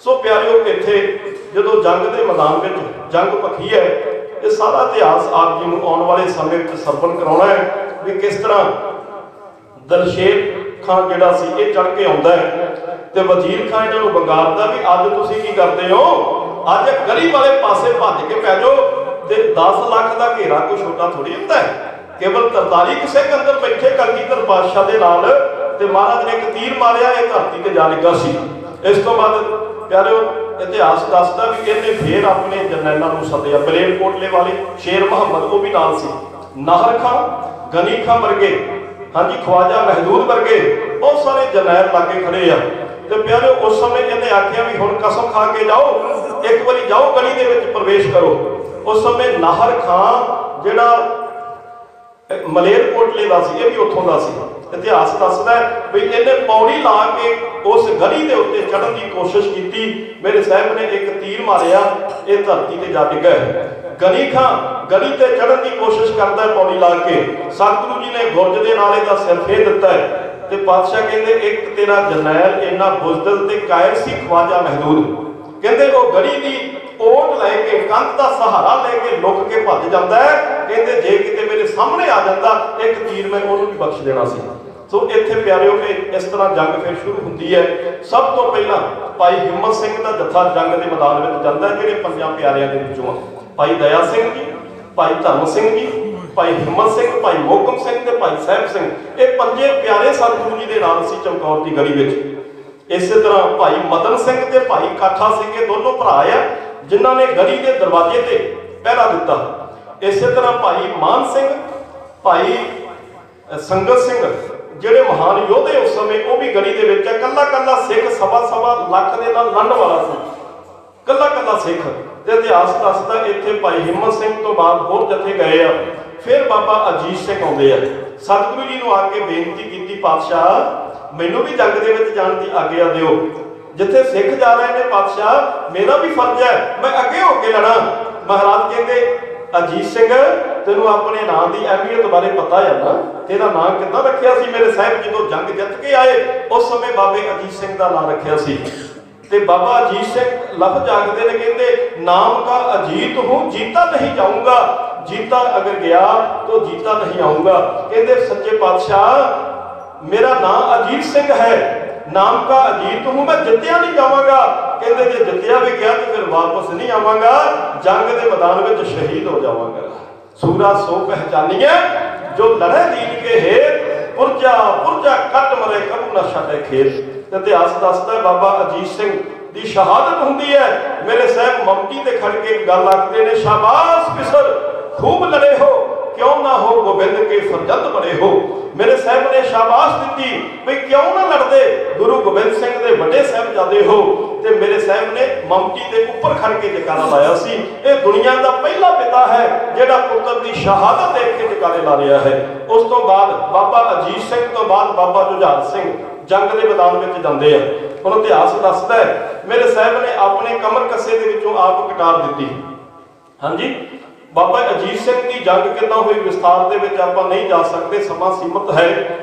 [SPEAKER 3] ਸੋ ਪਿਆਰਿਓ, ਇੱਥੇ ਜਦੋਂ ਜੰਗ ਦੇ ਮੈਦਾਨ ਵਿੱਚ ਜੰਗ ਭਖੀ ਹੈ, ਇਹ ਸਾਰਾ ਇਤਿਹਾਸ ਆਪ ਜੀ ਨੂੰ ਆਉਣ ਵਾਲੇ ਸਮੇਂ ਵਿੱਚ ਸਰਵਣ ਕਰਾਉਣਾ ਹੈ ਵੀ ਕਿਸ ਤਰ੍ਹਾਂ ਦਲਸ਼ੇਰ ਖਾਨ ਜਿਹੜਾ ਸੀ, ਇਹ ਚੜ ਕੇ ਆਉਂਦਾ ਹੈ। ਤੇ ਵਜ਼ੀਰ ਖਾਨ ਇਹਨਾਂ ਨੂੰ ਬੰਗਾਰਦਾ ਵੀ, ਅੱਜ ਤੁਸੀਂ ਕੀ ਕਰਦੇ ਹੋ? ਅੱਜ ਗਲੀ ਵਾਲੇ ਪਾਸੇ ਭੱਜ ਕੇ ਪੈ ਜਾਓ। ਤੇ 10 ਲੱਖ ਦਾ ਘੇਰਾ ਕੋਈ ਛੋਟਾ ਥੋੜੀ ਹੁੰਦਾ ਹੈ। ਕੇਵਲ 43 ਕਿਸੇ ਅੰਦਰ ਬੈਠੇ ਕਲਗੀਧਰ ਬਾਦਸ਼ਾਹ ਦੇ ਨਾਲ। ਤੇ ਮਹਾਰਾਜ ਨੇ ਇੱਕ ਤੀਰ ਮਾਰਿਆ, ਇਹ ਧਰਤੀ ਤੇ ਜਾ ਲੱਗਾ ਸੀ। ਇਸ ਤੋਂ ਬਾਅਦ ਪਿਆਰਿਓ, ਇਤਿਹਾਸ ਦੱਸਦਾ ਵੀ ਇਹਨੇ ਫੇਰ ਆਪਣੇ ਜਰਨੈਲਾਂ ਨੂੰ ਸੱਦਿਆ। ਬਲੇਰ ਕੋਟਲੇ ਵਾਲੇ ਸ਼ੇਰ ਮੁਹੰਮਦ, ਉਹ ਵੀ ਨਾਲ ਸੀ। ਨਾਹਰ ਖਾਂ, ਗਨੀ ਖਾਂ ਵਰਗੇ ਹਾਂਜੀ, ਖਵਾਜਾ ਮਹਿਦੂਦ ਵਰਗੇ ਬਹੁਤ ਸਾਰੇ ਜਰਨੈਲ ਲਾਗੇ ਖੜੇ ਆ। ਤੇ ਪਿਆਰਿਓ, ਉਸ ਸਮੇਂ ਇਹਨੇ ਆਖਿਆ ਵੀ ਹੁਣ ਕਸਮ ਖਾ ਕੇ ਜਾਓ, ਇੱਕ ਵਾਰੀ ਜਾਓ ਗਲੀ ਦੇ ਵਿੱਚ ਪ੍ਰਵੇਸ਼ ਕਰੋ। ਉਸ ਸਮੇਂ ਨਾਹਰ ਖਾਨ ਜਿਹੜਾ ਮਲੇਰ ਦਾ ਸੀ, ਇਹ ਵੀ ਉੱਥੋਂ ਦਾ ਸੀ। ਇਤਿਹਾਸ ਦੱਸਦਾ ਵੀ ਇਹਨੇ ਪੌੜੀ ਲਾ ਕੇ ਉਸ ਗਲੀ ਦੇ ਉੱਤੇ ਚੜ੍ਹਨ ਦੀ ਕੋਸ਼ਿਸ਼ ਕੀਤੀ। ਮੇਰੇ ਸਾਹਿਬ ਨੇ ਇੱਕ ਤੀਰ ਮਾਰਿਆ, ਇਹ ਧਰਤੀ ਤੇ ਜਾ ਡਿੱਗਾ ਗਨੀ ਖਾਂ, ਗਲੀ ਤੇ ਚੜ੍ਹਨ ਦੀ ਕੋਸ਼ਿਸ਼ ਕਰਦਾ ਪੌੜੀ ਲਾ ਕੇ। ਸਤਿਗੁਰੂ ਜੀ ਨੇ ਗੁਰਜ ਦੇ ਨਾਲ ਇਹਦਾ ਸਿਰ ਫੇਰ ਦਿੱਤਾ ਹੈ ਤੇ ਪਾਤਸ਼ਾਹ ਕਹਿੰਦੇ, ਇੱਕ ਤੇਰਾ ਜਰਨੈਲ ਇੰਨਾ ਬੁਜ਼ਦਲ ਤੇ ਕਾਇਰ ਸੀ ਖਵਾਜਾ ਮਹਿਦੂਦ। ਕਹਿੰਦੇ, ਉਹ ਗਲੀ ਦੀ ਓਟ ਲੈ ਕੇ, ਕੰਧ ਦਾ ਸਹਾਰਾ ਲੈ ਕੇ ਲੁਕ ਕੇ ਭੱਜ ਜਾਂਦਾ ਹੈ। ਕਹਿੰਦੇ, ਜੇ ਕਿਤੇ ਮੇਰੇ ਸਾਹਮਣੇ ਆ ਜਾਂਦਾ, ਇੱਕ ਤੀਰ ਮੈਂ ਉਹਨੂੰ ਵੀ ਬਖਸ਼ ਦੇਣਾ ਸੀ। ਸੋ ਇੱਥੇ ਪਿਆਰਿਓ ਕਿ ਇਸ ਤਰ੍ਹਾਂ ਜੰਗ ਫਿਰ ਸ਼ੁਰੂ ਹੁੰਦੀ ਹੈ। ਸਭ ਤੋਂ ਪਹਿਲਾਂ ਭਾਈ ਹਿੰਮਤ ਸਿੰਘ ਦਾ ਜੱਥਾ ਜੰਗ ਦੇ ਮੈਦਾਨ ਵਿੱਚ ਜਾਂਦਾ ਜਿਹੜੇ ਪੰਜਾਂ ਪਿਆਰਿਆਂ ਦੇ ਵਿੱਚੋਂ ਭਾਈ ਦਇਆ ਸਿੰਘ ਜੀ, ਭਾਈ ਧਰਮ ਸਿੰਘ ਜੀ, ਭਾਈ ਹਿੰਮਤ ਸਿੰਘ, ਭਾਈ ਮੋਕਮ ਸਿੰਘ ਤੇ ਭਾਈ ਸਾਹਿਬ ਸਿੰਘ। ਇਹ ਪੰਜੇ ਪਿਆਰੇ ਸਤਿਗੁਰੂ ਜੀ ਦੇ ਨਾਲ ਸੀ ਚਮਕੌਰ ਦੀ ਗਲੀ ਵਿੱਚ। ਇਸੇ ਤਰ੍ਹਾਂ ਭਾਈ ਮਦਨ ਸਿੰਘ ਤੇ ਭਾਈ ਕਾਠਾ ਸਿੰਘ, ਇਹ ਦੋਨੋਂ ਭਰਾ ਆ। ਜਿਨ੍ਹਾਂ ਨੇ ਗਲੀ ਦੇ ਦਰਵਾਜ਼ੇ ਤੇ ਪਹਿਰਾ ਦਿੱਤਾ। ਇਸੇ ਤਰ੍ਹਾਂ ਭਾਈ ਮਾਨ ਸਿੰਘ, ਭਾਈ ਸੰਗਤ ਸਿੰਘ, ਜਿਹੜੇ ਮਹਾਨ ਯੋਧੇ ਉਸ ਸਮੇਂ, ਉਹ ਵੀ ਗਲੀ ਦੇ ਵਿੱਚ ਕੱਲਾ ਕੱਲਾ ਸਿੱਖ ਸਵਾ ਸਵਾ ਲੱਖ ਦੇ ਨਾਲ ਲੜਨ ਵਾਲਾ ਸੀ। ਕੱਲਾ ਕੱਲਾ ਸਿੱਖ। ਤੇ ਇਤਿਹਾਸ ਦੱਸਦਾ ਇੱਥੇ ਭਾਈ ਹਿੰਮਤ ਸਿੰਘ ਤੋਂ ਬਾਅਦ ਹੋਰ ਜਥੇ ਗਏ ਆ, ਫਿਰ ਬਾਬਾ ਅਜੀਤ ਸਿੰਘ ਆਉਂਦੇ ਆ। ਸਤਿਗੁਰੂ ਜੀ ਨੂੰ ਆ ਕੇ ਬੇਨਤੀ ਕੀਤੀ, ਪਾਤਸ਼ਾਹ, ਮੈਨੂੰ ਵੀ ਜੰਗ ਦੇ ਵਿੱਚ ਜਾਣ ਦੀ ਆਗਿਆ ਦਿਓ। ਜਿੱਥੇ ਸਿੱਖ ਜਾ ਰਹੇ ਨੇ ਪਾਤਸ਼ਾਹ, ਮੇਰਾ ਵੀ ਫਰਜ਼ ਹੈ, ਮੈਂ ਅੱਗੇ ਹੋ ਕੇ ਲੜਾਂ। ਮਹਾਰਾਜ ਕਹਿੰਦੇ, ਅਜੀਤ ਸਿੰਘ, ਤੈਨੂੰ ਆਪਣੇ ਨਾਂ ਦੀ ਅਹਿਮੀਅਤ ਬਾਰੇ ਪਤਾ ਹੈ ਨਾ? ਤੇਰਾ ਨਾਂ ਕਿੱਦਾਂ ਰੱਖਿਆ ਸੀ? ਮੇਰੇ ਸਾਹਿਬ ਜਦੋਂ ਜੰਗ ਜਿੱਤ ਕੇ ਆਏ। ਉਸ ਸਮੇਂ ਬਾਬੇ ਅਜੀਤ ਸਿੰਘ ਦਾ ਨਾਂ ਰੱਖਿਆ ਸੀ। ਤੇ ਬਾਬਾ ਅਜੀਤ ਸਿੰਘ ਲਫ਼ਜ਼ ਆਖਦੇ ਨੇ, ਕਹਿੰਦੇ, ਨਾਮ ਕਾ ਅਜੀਤ ਹੂੰ, ਜੀਤਾ ਨਹੀਂ ਜਾਊਂਗਾ। ਜੀਤਾ ਅਗਰ ਗਿਆ ਤਾਂ ਜੀਤਾ ਨਹੀਂ ਆਊਂਗਾ। ਕਹਿੰਦੇ, ਸੱਚੇ ਪਾਤਸ਼ਾਹ, ਮੇਰਾ ਨਾਂ ਅਜੀਤ ਸਿੰਘ ਹੈ। ਨਾਮ ਕਾ ਅਜੀਤ ਹੂੰ, ਮੈਂ ਜਿੱਤਿਆ ਨਹੀਂ ਜਾਵਾਂਗਾ। ਕਹਿੰਦੇ ਜੇ ਜਿੱਤਿਆ ਵੀ ਗਿਆ ਤੇ ਫਿਰ ਵਾਪਸ ਨਹੀਂ ਆਵਾਂਗਾ। ਜੰਗ ਦੇ ਮੈਦਾਨ ਵਿੱਚ ਸ਼ਹੀਦ ਹੋ ਜਾਵਾਂਗਾ। ਸੂਰਾ ਸੋ ਪਹਿਚਾਨੀਏ, ਜੋ ਲੜੇ ਦੀਨ ਕੇ ਹੇਤ ਪੁਰਜਾ ਪੁਰਜਾ ਕੱਟ ਮਰੇ ਕਰੂ ਨਾ ਛੱਡੇ ਖੇਤ। ਇਤਿਹਾਸ ਦੱਸਦਾ ਬਾਬਾ ਅਜੀਤ ਸਿੰਘ ਦੀ ਸ਼ਹਾਦਤ ਹੁੰਦੀ ਹੈ। ਮੇਰੇ ਸਾਹਿਬ ਮਮਟੀ ਤੇ ਖੜ ਕੇ ਗੱਲ ਆਖਦੇ ਨੇ, ਸ਼ਾਬਾਸ਼ ਪਿਸਰ ਖੂਬ ਲੜੇ ਹੋ। ਕਿਉਂ ਨਾ ਹੋ ਗੋਬਿੰਦ ਕੇ ਫਰਜ਼ੰਦ ਬਣੇ ਹੋ? ਮੇਰੇ ਸਾਹਿਬ ਨੇ ਸ਼ਾਬਾਸ਼ ਦਿੱਤੀ ਵੀ ਕਿਉਂ ਨਾ ਲੜਦੇ? ਗੁਰੂ ਗੋਬਿੰਦ ਸਿੰਘ ਦੇ ਵੱਡੇ ਸਾਹਿਬਜ਼ਾਦੇ ਹੋ ਤੇ ਮੇਰੇ ਸਾਹਿਬ ਨੇ ਮਮਟੀ ਦੇ ਉੱਪਰ ਖੜ ਕੇ ਜਕਾਰਾ ਲਾਇਆ ਸੀ। ਇਹ ਦੁਨੀਆ ਦਾ ਪਹਿਲਾ ਪਿਤਾ ਹੈ ਜਿਹੜਾ ਪੁੱਤਰ ਦੀ ਸ਼ਹਾਦਤ ਦੇਖ ਕੇ ਜਕਾਰੇ ਲਾ ਰਿਹਾ ਹੈ। ਉਸ ਤੋਂ ਬਾਅਦ ਬਾਬਾ ਅਜੀਤ ਸਿੰਘ ਤੋਂ ਬਾਅਦ ਬਾਬਾ ਜੁਝਾਰ ਸਿੰਘ ਜੰਗ ਦੇ ਮੈਦਾਨ ਵਿੱਚ ਜਾਂਦੇ ਆ। ਹੁਣ ਇਤਿਹਾਸ ਦੱਸਦਾ ਹੈ, ਮੇਰੇ ਸਾਹਿਬ ਨੇ ਆਪਣੇ ਕਮਰ ਕੱਸੇ ਦੇ ਵਿੱਚੋਂ ਆਪ ਕਟਾਰ ਦਿੱਤੀ। ਹਾਂਜੀ? ਬਾਬਾ ਅਜੀਤ ਸਿੰਘ ਦੀ ਜੰਗ ਕਿੱਦਾਂ ਹੋਈ ਵਿਸਥਾਰ ਦੇ ਵਿੱਚ ਆਪਾਂ ਨਹੀਂ ਜਾ ਸਕਦੇ, ਸਮਾਂ ਸੀਮਤ ਹੈ।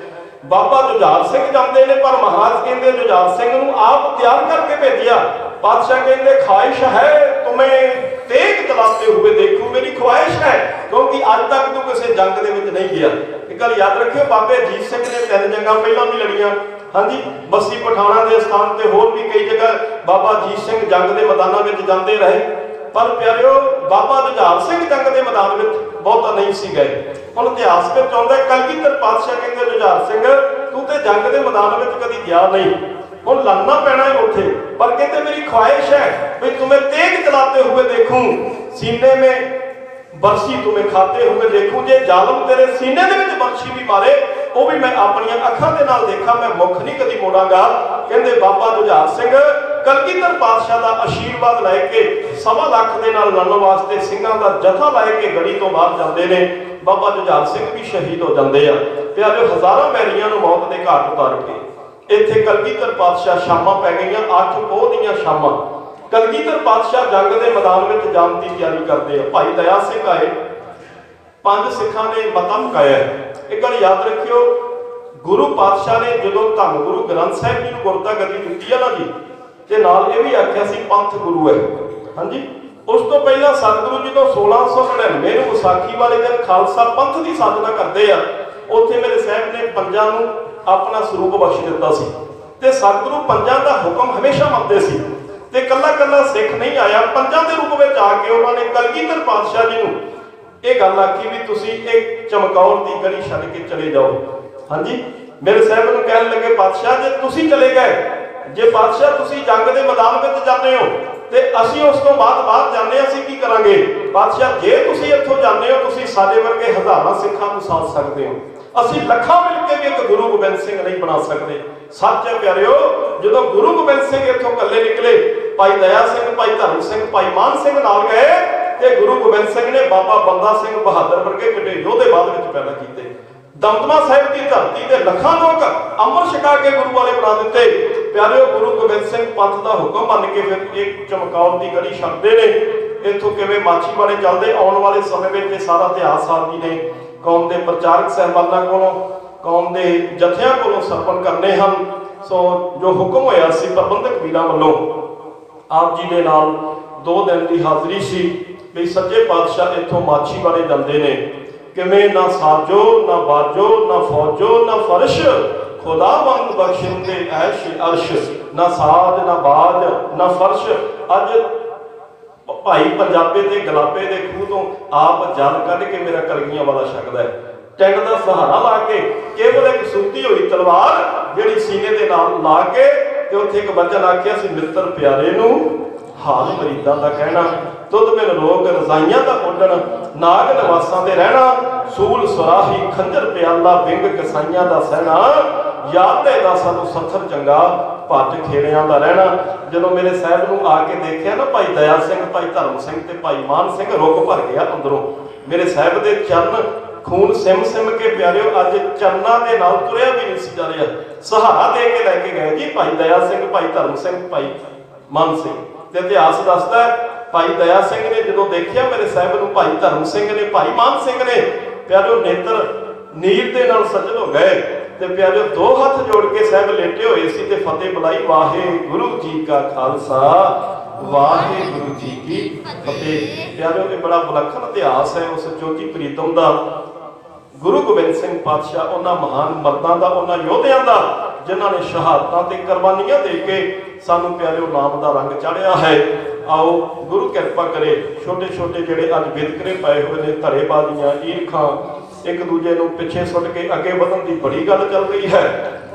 [SPEAKER 3] ਬਾਬਾ ਜੁਝਾਰ ਸਿੰਘ ਜਾਂਦੇ ਨੇ, ਪਰ ਮਹਾਰਾਜ ਕਹਿੰਦੇ ਜੁਝਾਰ ਸਿੰਘ ਨੂੰ ਆਪ ਤਿਆਰ ਕਰਕੇ ਭੇਜਿਆ। ਬਾਦਸ਼ਾਹ ਕਹਿੰਦੇ, ਖਾਹਿਸ਼ ਹੈ, ਤੁਮੇ ਤੇਗ ਚਲਾਤੇ ਹੋਏ ਦੇਖੋ, ਮੇਰੀ ਖੁਆਇਸ਼ ਹੈ, ਕਿਉਂਕਿ ਅੱਜ ਤੱਕ ਤੂੰ ਕਿਸੇ ਜੰਗ ਦੇ ਵਿੱਚ ਨਹੀਂ ਗਿਆ। ਇੱਕ ਗੱਲ ਯਾਦ ਰੱਖਿਓ, ਬਾਬੇ ਅਜੀਤ ਸਿੰਘ ਨੇ ਤਿੰਨ ਜੰਗਾਂ ਪਹਿਲਾਂ ਵੀ ਲੜੀਆਂ। ਹਾਂਜੀ ਬੱਸੀ ਪਠਾਣਾ ਦੇ ਸਥਾਨ ਤੇ ਹੋਰ ਵੀ ਕਈ ਜਗ੍ਹਾ ਬਾਬਾ ਅਜੀਤ ਸਿੰਘ ਜੰਗ ਦੇ ਮੈਦਾਨਾਂ ਵਿੱਚ ਜਾਂਦੇ ਰਹੇ। ਪਰ ਪਿਆਰਿਓ, ਬਾਬਾ ਨਿਹਾਲ ਸਿੰਘ ਜੰਗ ਦੇ ਮੈਦਾਨ ਵਿੱਚ ਬਹੁਤਾ ਨਹੀਂ ਸੀ ਗਏ। ਹੁਣ ਇਤਿਹਾਸ ਵਿੱਚ ਆਉਂਦਾ ਕਲਗੀਧਰ ਪਾਤਸ਼ਾਹ ਕਹਿੰਦੇ, ਨਿਹਾਲ ਸਿੰਘ, ਤੂੰ ਤੇ ਜੰਗ ਦੇ ਮੈਦਾਨ ਵਿੱਚ ਕਦੀ ਗਿਆ ਨਹੀਂ। ਹੁਣ ਲੜਨਾ ਪੈਣਾ ਹੈ ਉੱਥੇ, ਪਰ ਕਹਿੰਦੇ ਮੇਰੀ ਖੁਆਇਸ਼ ਹੈ ਵੀ ਤੁਮੇ ਤੇਗ ਚਲਾਤੇ ਹੋਏ ਦੇਖੂੰ। ਸੀਨੇ ਮੇ ਬਰਸ਼ੀ ਤੁਮੇ ਖਾਤੇ ਹੋਏ ਦੇਖੂ ਜੇ ਜ਼ਾਲਮ ਤੇਰੇ ਸੀਨੇ ਦੇ ਵਿੱਚ ਬਰਸ਼ੀ ਵੀ ਮਾਰੇ, ਉਹ ਵੀ ਮੈਂ ਆਪਣੀਆਂ ਅੱਖਾਂ ਦੇ ਨਾਲ ਦੇਖਾਂ, ਮੈਂ ਮੁੱਖ ਨਹੀਂ ਕਦੀ ਮੋੜਾਂਗਾ। ਕਹਿੰਦੇ ਬਾਬਾ ਜੁਝਾਰ ਸਿੰਘ, ਕਲਗੀਧਰ ਪਾਤਸ਼ਾਹ ਦਾ ਆਸ਼ੀਰਵਾਦ ਲੈ ਕੇ ਸਵਾ ਲੱਖ ਦੇ ਨਾਲ ਲੜਨ ਵਾਸਤੇ ਸਿੰਘਾਂ ਦਾ ਜਥਾ ਲੈ ਕੇ ਗੜੀ ਤੋਂ ਬਾਹਰ ਜਾਂਦੇ ਨੇ। ਬਾਬਾ ਜੁਝਾਰ ਸਿੰਘ ਵੀ ਸ਼ਹੀਦ ਹੋ ਜਾਂਦੇ ਆ। ਪਿਆਰੇ ਹਜ਼ਾਰਾਂ ਮੈਰੀਆਂ ਨੂੰ ਮੌਤ ਦੇ ਘਾਟ ਉਤਾਰ ਕੇ ਇੱਥੇ ਕਲਗੀਧਰ ਪਾਤਸ਼ਾਹ ਸ਼ਾਮਾਂ ਪੈ ਗਈਆਂ, ਅੱਠ ਪੋਹ ਦੀਆਂ ਸ਼ਾਮਾਂ। ਕਲਗੀਧਰ ਪਾਤਸ਼ਾਹ ਜੰਗ ਦੇ ਮੈਦਾਨ ਵਿੱਚ ਜਾਣ ਦੀ ਤਿਆਰੀ ਕਰਦੇ ਆ। ਭਾਈ ਦਇਆ ਸਿੰਘ ਆਏ। ਪੰਜ ਸਿੱਖਾਂ ਨੇ ਮਤਾ ਮੁਕਾਇਆ ਹੈ। ਗੱਲ ਯਾਦ ਰੱਖਿਓ, ਗੁਰੂ ਪਾਤਸ਼ਾਹ ਨੇ ਜਦੋਂ ਧੰਨ ਗੁਰੂ ਗ੍ਰੰਥ ਸਾਹਿਬ ਜੀ ਨੂੰ ਗੁਰਤਾ ਗੱਦੀ ਦਿੱਤੀ ਆ ਨਾ ਜੀ, ਤੇ ਨਾਲ ਇਹ ਵੀ ਆਖਿਆ ਸੀ, ਪੰਥ ਗੁਰੂ ਹੈ। ਹਾਂਜੀ? ਉਸ ਤੋਂ ਪਹਿਲਾਂ ਸਤਿਗੁਰੂ ਜੀ ਤੋਂ 1699 ਨੂੰ ਵਿਸਾਖੀ ਵਾਲੇ ਦਿਨ ਖਾਲਸਾ ਪੰਥ ਦੀ ਸਾਧਨਾ ਕਰਦੇ ਆ। ਉੱਥੇ ਮੇਰੇ ਸਾਹਿਬ ਨੇ ਪੰਜਾਂ ਨੂੰ ਆਪਣਾ ਸਰੂਪ ਬਖਸ਼ ਦਿੱਤਾ ਸੀ। ਤੇ ਸਤਿਗੁਰੂ ਪੰਜਾਂ ਦਾ ਹੁਕਮ ਹਮੇਸ਼ਾ ਮੰਨਦੇ ਸੀ। ਤੇ ਕੱਲਾ ਕੱਲਾ ਸਿੱਖ ਨਹੀਂ ਆਇਆ। ਪੰਜਾਂ ਦੇ ਰੂਪ ਵਿੱਚ ਆ ਕੇ ਉਹਨਾਂ ਨੇ ਕਲਗੀਧਰ ਪਾਤਸ਼ਾਹ ਜੀ ਨੂੰ ਇਹ ਗੱਲ ਆਖੀ ਵੀ ਤੁਸੀਂ ਇਹ ਚਮਕੌਰ ਦੀ ਗਲੀ ਛੱਡ ਕੇ ਚਲੇ ਜਾਓ। ਹਾਂਜੀ? ਮੇਰੇ ਸਾਹਿਬ ਨੂੰ ਕਹਿਣ ਲੱਗੇ ਪਾਤਸ਼ਾਹ ਜੇ ਤੁਸੀਂ ਚਲੇ ਗਏ ਜੇ ਪਾਤਸ਼ਾਹ ਤੁਸੀਂ ਜੰਗ ਦੇ ਮੈਦਾਨ ਵਿੱਚ ਜਾਂਦੇ ਹੋ ਤੇ ਅਸੀਂ ਉਸ ਤੋਂ ਬਾਅਦ ਬਾਅਦ ਜਾਂਦੇ ਹਾਂ, ਅਸੀਂ ਕੀ ਕਰਾਂਗੇ? ਪਾਤਸ਼ਾਹ ਜੇ ਤੁਸੀਂ ਇੱਥੋਂ ਜਾਂਦੇ ਹੋ ਤੁਸੀਂ ਸਾਡੇ ਵਰਗੇ ਹਜ਼ਾਰਾਂ ਸਿੱਖਾਂ ਨੂੰ ਸਾਥ ਸਕਦੇ ਹੋ। ਅਸੀਂ ਲੱਖਾਂ ਮਿਲ ਕੇ ਵੀ ਇੱਕ ਗੁਰੂ ਗੋਬਿੰਦ ਸਿੰਘ ਨਹੀਂ ਬਣਾ ਸਕਦੇ। ਸੱਚ ਹੈ ਪਿਆਰਿਓ, ਜਦੋਂ ਗੁਰੂ ਗੋਬਿੰਦ ਸਿੰਘ ਇੱਥੋਂ ਇਕੱਲੇ ਨਿਕਲੇ, ਭਾਈ ਦਇਆ ਸਿੰਘ, ਭਾਈ ਧਰਮ ਸਿੰਘ, ਭਾਈ ਮਾਨ ਸਿੰਘ ਨਾਲ ਗਏ, ਤੇ ਗੁਰੂ ਗੋਬਿੰਦ ਸਿੰਘ ਨੇ ਬਾਬਾ ਬੰਦਾ ਸਿੰਘ ਬਹਾਦਰ ਵਰਗੇ ਕਿੱਡੇ ਯੋਧੇ ਬਾਅਦ ਵਿੱਚ ਪੈਦਾ ਕੀਤੇ। ਦਮਦਮਾ ਸਾਹਿਬ ਦੀ ਧਰਤੀ ਤੇ ਲੱਖਾਂ ਲੋਕ ਅੰਮ੍ਰਿਤ ਛਕਾ ਕੇ ਗੁਰੂ ਵਾਲੇ ਬਣਾ ਦਿੱਤੇ। ਪਿਆਰਿਓ, ਗੁਰੂ ਗੋਬਿੰਦ ਸਿੰਘ ਪੰਥ ਦਾ ਹੁਕਮ ਮੰਨ ਕੇ ਫਿਰ ਇੱਕ ਚਮਕੌਰ ਦੀ ਗੜੀ ਛੱਡਦੇ ਨੇ। ਇੱਥੋਂ ਕਿਵੇਂ ਮਾਛੀ ਵਾਲੇ ਚੱਲਦੇ, ਆਉਣ ਵਾਲੇ ਸਮੇਂ ਵਿੱਚ ਇਹ ਸਾਰਾ ਇਤਿਹਾਸ ਆਪ ਨੇ ਕੌਮ ਦੇ ਪ੍ਰਚਾਰਕ ਸਹਿਬਾਨਾਂ ਕੋਲੋਂ ਕੌਮ ਦੇ ਜਥਿਆਂ ਕੋਲੋਂ ਸਰਪਣ ਕਰਨੇ ਹਨ। ਸੋ ਜੋ ਹੁਕਮ ਹੋਇਆ ਸੀ ਪ੍ਰਬੰਧਕ ਵੀਰਾਂ ਵੱਲੋਂ, ਆਪ ਜੀ ਦੇ ਨਾਲ ਦੋ ਦਿਨ ਦੀ ਹਾਜ਼ਰੀ ਸੀ ਵੀ ਸੱਚੇ ਪਾਤਸ਼ਾਹ ਇੱਥੋਂ ਮਾਛੀ ਵਾਲੇ ਜਾਂਦੇ ਨੇ। ਕਿਵੇਂ ਨਾ ਸਾਜੋ, ਨਾ ਬਾਜੋ, ਨਾ ਫੌਜੋ, ਨਾ ਫਰਸ਼, ਖੁਦਾ ਬੰਦ ਬਖਸ਼ਿੰ ਤੇ ਐਸ਼, ਅਰਸ਼, ਨਾ ਸਾਜ, ਨਾ ਬਾਜ, ਨਾ ਫਰਸ਼। ਅੱਜ ਭਾਈ ਪੰਜਾਬੇ ਤੇ ਗਲਾਬੇ ਦੇ ਖੂਹ ਤੋਂ ਆਪ ਜਲ ਕੱਢ ਕੇ ਮੇਰਾ ਕਲਗੀਆਂ ਵਾਲਾ ਛਕਦਾ ਹੈ। ਟੈਂਟ ਦਾ ਸਹਾਰਾ ਲਾ ਕੇ, ਕੇਵਲ ਇੱਕ ਸੁੱਤੀ ਹੋਈ ਤਲਵਾਰ ਜਿਹੜੀ ਸੀਨੇ ਦੇ ਨਾਲ ਲਾ ਕੇ ਤੇ ਉੱਥੇ ਇੱਕ ਵਚਨ ਆਖਿਆ ਸੀ, ਮਿੱਤਰ ਪਿਆਰੇ ਨੂੰ ਹਾਲ ਮਰੀਦਾਂ ਦਾ ਕਹਿਣਾ, ਤੁਧ ਬਿਨ ਰੋਗ ਰਜ਼ਾਈਆਂ ਦਾ ਉੱਡਣ, ਨਾਗ ਨਿਵਾਸਾਂ ਦੇ ਰਹਿਣਾ, ਸੂਲ ਸੁਰਾਹੀ ਖੰਜਰ ਪਿਆਲਾ ਵਿੰਗ ਕਸਾਈਆਂ ਦਾ ਸਹਿਣਾ ਯਾਦ ਹੈ ਦਾ ਸਾਨੂੰ ਸੱਥਰ ਚੰਗਾ ਭੱਜ ਖੇੜਿਆਂ ਦਾ ਰਹਿਣਾ। ਜਦੋਂ ਮੇਰੇ ਸਾਹਿਬ ਨੂੰ ਆ ਕੇ ਦੇਖਿਆ ਨਾ ਭਾਈ ਦਇਆ ਸਿੰਘ, ਭਾਈ ਧਰਮ ਸਿੰਘ ਤੇ ਭਾਈ ਮਾਨ ਸਿੰਘ ਰੁੱਗ ਭਰ ਗਿਆ ਅੰਦਰੋਂ। ਮੇਰੇ ਸਾਹਿਬ ਦੇ ਚਰਨ ਖੂਨ ਸਿਮ ਸਿਮ ਕੇ ਪਿਆਰਿਓ, ਅੱਜ ਚਰਨਾਂ ਦੇ ਨਾਲ ਤੁਰਿਆ ਵੀ ਨਹੀਂ ਸੀ ਜਾ ਰਿਹਾ। ਸਹਾਰਾ ਦੇ ਕੇ ਲੈ ਕੇ ਗਏ ਜੀ ਭਾਈ ਦਇਆ ਸਿੰਘ, ਭਾਈ ਧਰਮ ਸਿੰਘ, ਭਾਈ ਮਾਨ ਸਿੰਘ। ਤੇ ਇਤਿਹਾਸ ਦੱਸਦਾ ਭਾਈ ਦਇਆ ਸਿੰਘ ਨੇ ਜਦੋਂ ਦੇਖਿਆ ਮੇਰੇ ਸਾਹਿਬ ਨੂੰ, ਭਾਈ ਧਰਮ ਸਿੰਘ ਨੇ, ਭਾਈ ਮਾਨ ਸਿੰਘ ਨੇ, ਪਿਆਰਿਓ ਨੇਤਰ ਨੀਰ ਦੇ ਨਾਲ ਸਜਲ ਹੋ ਗਏ। ਤੇ ਪਿਆਰਿਓ ਦੋ ਹੱਥ ਜੋੜ ਕੇ ਸਾਹਿਬ ਲੇਟੇ ਹੋਏ ਸੀ ਤੇ ਫਤਿਹ ਬੁਲਾਈ, ਵਾਹਿਗੁਰੂ ਜੀ ਕਾ ਖਾਲਸਾ। ਵਾਹਿਗੁਰੂ ਜੀ ਕੀ ਫਤਿਹ। ਪਿਆਰਿਓ, ਇਹ ਬੜਾ ਵਿਲੱਖਣ ਇਤਿਹਾਸ ਹੈ ਉਸ ਜੋਗੀ ਪ੍ਰੀਤਮ ਦਾ। ਗੁਰੂ ਗੋਬਿੰਦ ਸਿੰਘ ਪਾਤਸ਼ਾਹ ਉਹਨਾਂ ਮਹਾਨ ਮਰਦਾਂ ਦਾ, ਉਹਨਾਂ ਯੋਧਿਆਂ ਦਾ, ਜਿਨ੍ਹਾਂ ਨੇ ਸ਼ਹਾਦਤਾਂ ਤੇ ਕੁਰਬਾਨੀਆਂ ਦੇ ਕੇ ਸਾਨੂੰ ਪਿਆਰਿਓ ਨਾਮ ਦਾ ਰੰਗ ਚੜਿਆ ਹੈ। ਆਓ, ਗੁਰੂ ਕਿਰਪਾ ਕਰੇ ਛੋਟੇ ਛੋਟੇ ਜਿਹੜੇ ਅੱਜ ਵਿਦਕਰੇ ਪਏ ਹੋਏ ਨੇ, ਧਰੇਬਾਜ਼ੀਆਂ, ਈਰਖਾਂ ਇੱਕ ਦੂਜੇ ਨੂੰ ਪਿੱਛੇ ਸੁੱਟ ਕੇ ਅੱਗੇ ਵਧਣ ਦੀ ਬੜੀ ਗੱਲ ਚੱਲ ਰਹੀ ਹੈ।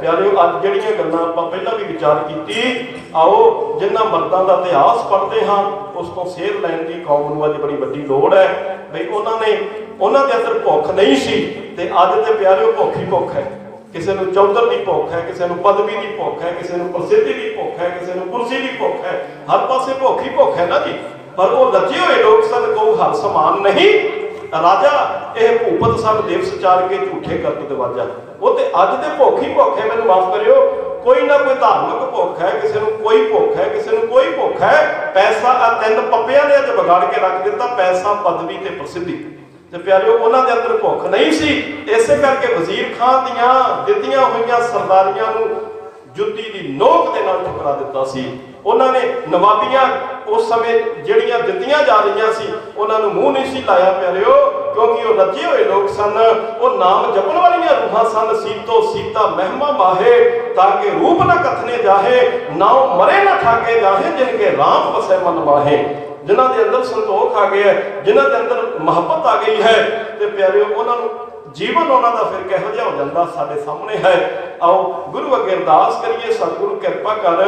[SPEAKER 3] ਪਿਆਰਿਓ, ਅੱਜ ਜਿਹੜੀਆਂ ਗੱਲਾਂ ਆਪਾਂ ਪਹਿਲਾਂ ਵੀ ਵਿਚਾਰ ਕੀਤੀ, ਆਓ ਜਿਨ੍ਹਾਂ ਮਰਦਾਂ ਦਾ ਇਤਿਹਾਸ ਪੜ੍ਹਦੇ ਹਾਂ, ਉਸ ਤੋਂ ਸੇਧ ਲੈਣ ਦੀ ਕੌਮ ਨੂੰ ਅੱਜ ਬੜੀ ਵੱਡੀ ਲੋੜ ਹੈ ਬਈ ਉਹਨਾਂ ਨੇ, ਉਹਨਾਂ ਦੇ ਅੰਦਰ ਭੁੱਖ ਨਹੀਂ ਸੀ ਤੇ ਅੱਜ ਤੇ ਪਿਆਰਿਓ ਭੁੱਖ ਹੀ ਭੁੱਖ ਹੈ। ਕਿਸੇ ਨੂੰ ਚੌਧਰ ਦੀ ਭੁੱਖ ਹੈ, ਕਿਸੇ ਨੂੰ ਪਦਵੀ ਦੀ ਭੁੱਖ ਹੈ, ਕਿਸੇ ਨੂੰ ਪ੍ਰਸਿੱਧੀ ਦੀ ਭੁੱਖ ਹੈ, ਕਿਸੇ ਨੂੰ ਕੁਰਸੀ ਦੀ ਭੁੱਖ ਹੈ, ਹਰ ਪਾਸੇ ਭੁੱਖ ਹੀ ਭੁੱਖ ਹੈ ਨਾ ਜੀ। ਪਰ ਉਹ ਲੱਜੇ ਹੋਏ ਲੋਕ ਸਨ ਕੋ ਹਰ ਸਮਾਨ ਨਹੀਂ। ਰਾਜਾ, ਇਹ ਭੂਪਤ ਸਭ ਦਿਵਸ ਚਾਰ ਕੇ ਝੂਠੇ ਕਰਤ ਦਵਾਜਾ ਉਹ ਤੇ ਅੱਜ ਤੇ ਭੁੱਖ ਹੀ ਭੁੱਖ ਹੈ, ਮੈਨੂੰ ਮਾਫ ਕਰਿਓ। ਕੋਈ ਨਾ ਕੋਈ ਧਾਰਮਿਕ ਭੁੱਖ ਹੈ, ਕਿਸੇ ਨੂੰ ਕੋਈ ਭੁੱਖ ਹੈ, ਕਿਸੇ ਨੂੰ ਕੋਈ ਭੁੱਖ ਹੈ। ਪੈਸਾ ਆ ਤਿੰਨ ਪੱਪਿਆਂ ਨੇ ਅੱਜ ਵਿਗਾੜ ਕੇ ਰੱਖ ਦਿੱਤਾ, ਪੈਸਾ, ਪਦਵੀ ਤੇ ਪ੍ਰਸਿੱਧੀ। ਤੇ ਪਿਆਰਿਓ, ਉਹਨਾਂ ਦੇ ਅੰਦਰ ਭੁੱਖ ਨਹੀਂ ਸੀ। ਇਸੇ ਕਰਕੇ ਵਜ਼ੀਰ ਖਾਨ ਦੀਆਂ ਦਿੱਤੀਆਂ ਹੋਈਆਂ ਸਰਦਾਰੀਆਂ ਨੂੰ ਜੁੱਤੀ ਦੀ ਨੋਕ ਦੇ ਨਾਲ ਠੁਕਰਾ ਦਿੱਤਾ ਸੀ। ਉਹਨਾਂ ਨੇ ਨਵਾਬੀਆਂ ਉਸ ਸਮੇਂ ਜਿਹੜੀਆਂ ਦਿੱਤੀਆਂ ਜਾ ਰਹੀਆਂ ਸੀ, ਉਹਨਾਂ ਨੂੰ ਮੂੰਹ ਨਹੀਂ ਸੀ ਲਾਇਆ ਪਿਆਰਿਓ ਕਿਉਂਕਿ ਉਹ ਰੱਜੇ ਹੋਏ ਲੋਕ ਸਨ। ਉਹ ਨਾਮ ਜਪਣ ਵਾਲੀਆਂ ਰੂਹਾਂ ਸਨ, ਸੀਤੋ ਸੀਤਾ ਮਹਿਮਾ ਮਾਹੇ, ਤਾਂ ਕਿ ਰੂਪ ਨਾ ਕਥਨੇ ਜਾਹੇ ਨਾਉ ਮਰੇ ਨਾ ਠਾਕੇ ਜਾਹੇ, ਜਿਨ ਕੇ ਰਾਮ ਵਸੈ ਮਨ ਮਾਹੇ। ਜਿਨ੍ਹਾਂ ਦੇ ਅੰਦਰ ਸੰਤੋਖ ਆ ਗਿਆ ਹੈ, ਜਿਨ੍ਹਾਂ ਦੇ ਅੰਦਰ ਮੁਹੱਬਤ ਆ ਗਈ ਹੈ, ਤੇ ਪਿਆਰਿਓ, ਉਹਨਾਂ ਨੂੰ ਜੀਵਨ ਉਹਨਾਂ ਦਾ ਫਿਰ ਕਿਹੋ ਜਿਹਾ ਹੋ ਜਾਂਦਾ ਸਾਡੇ ਸਾਹਮਣੇ ਹੈ। ਆਓ ਗੁਰੂ ਅੱਗੇ ਅਰਦਾਸ ਕਰੀਏ, ਸਤਿਗੁਰੂ ਕਿਰਪਾ ਕਰ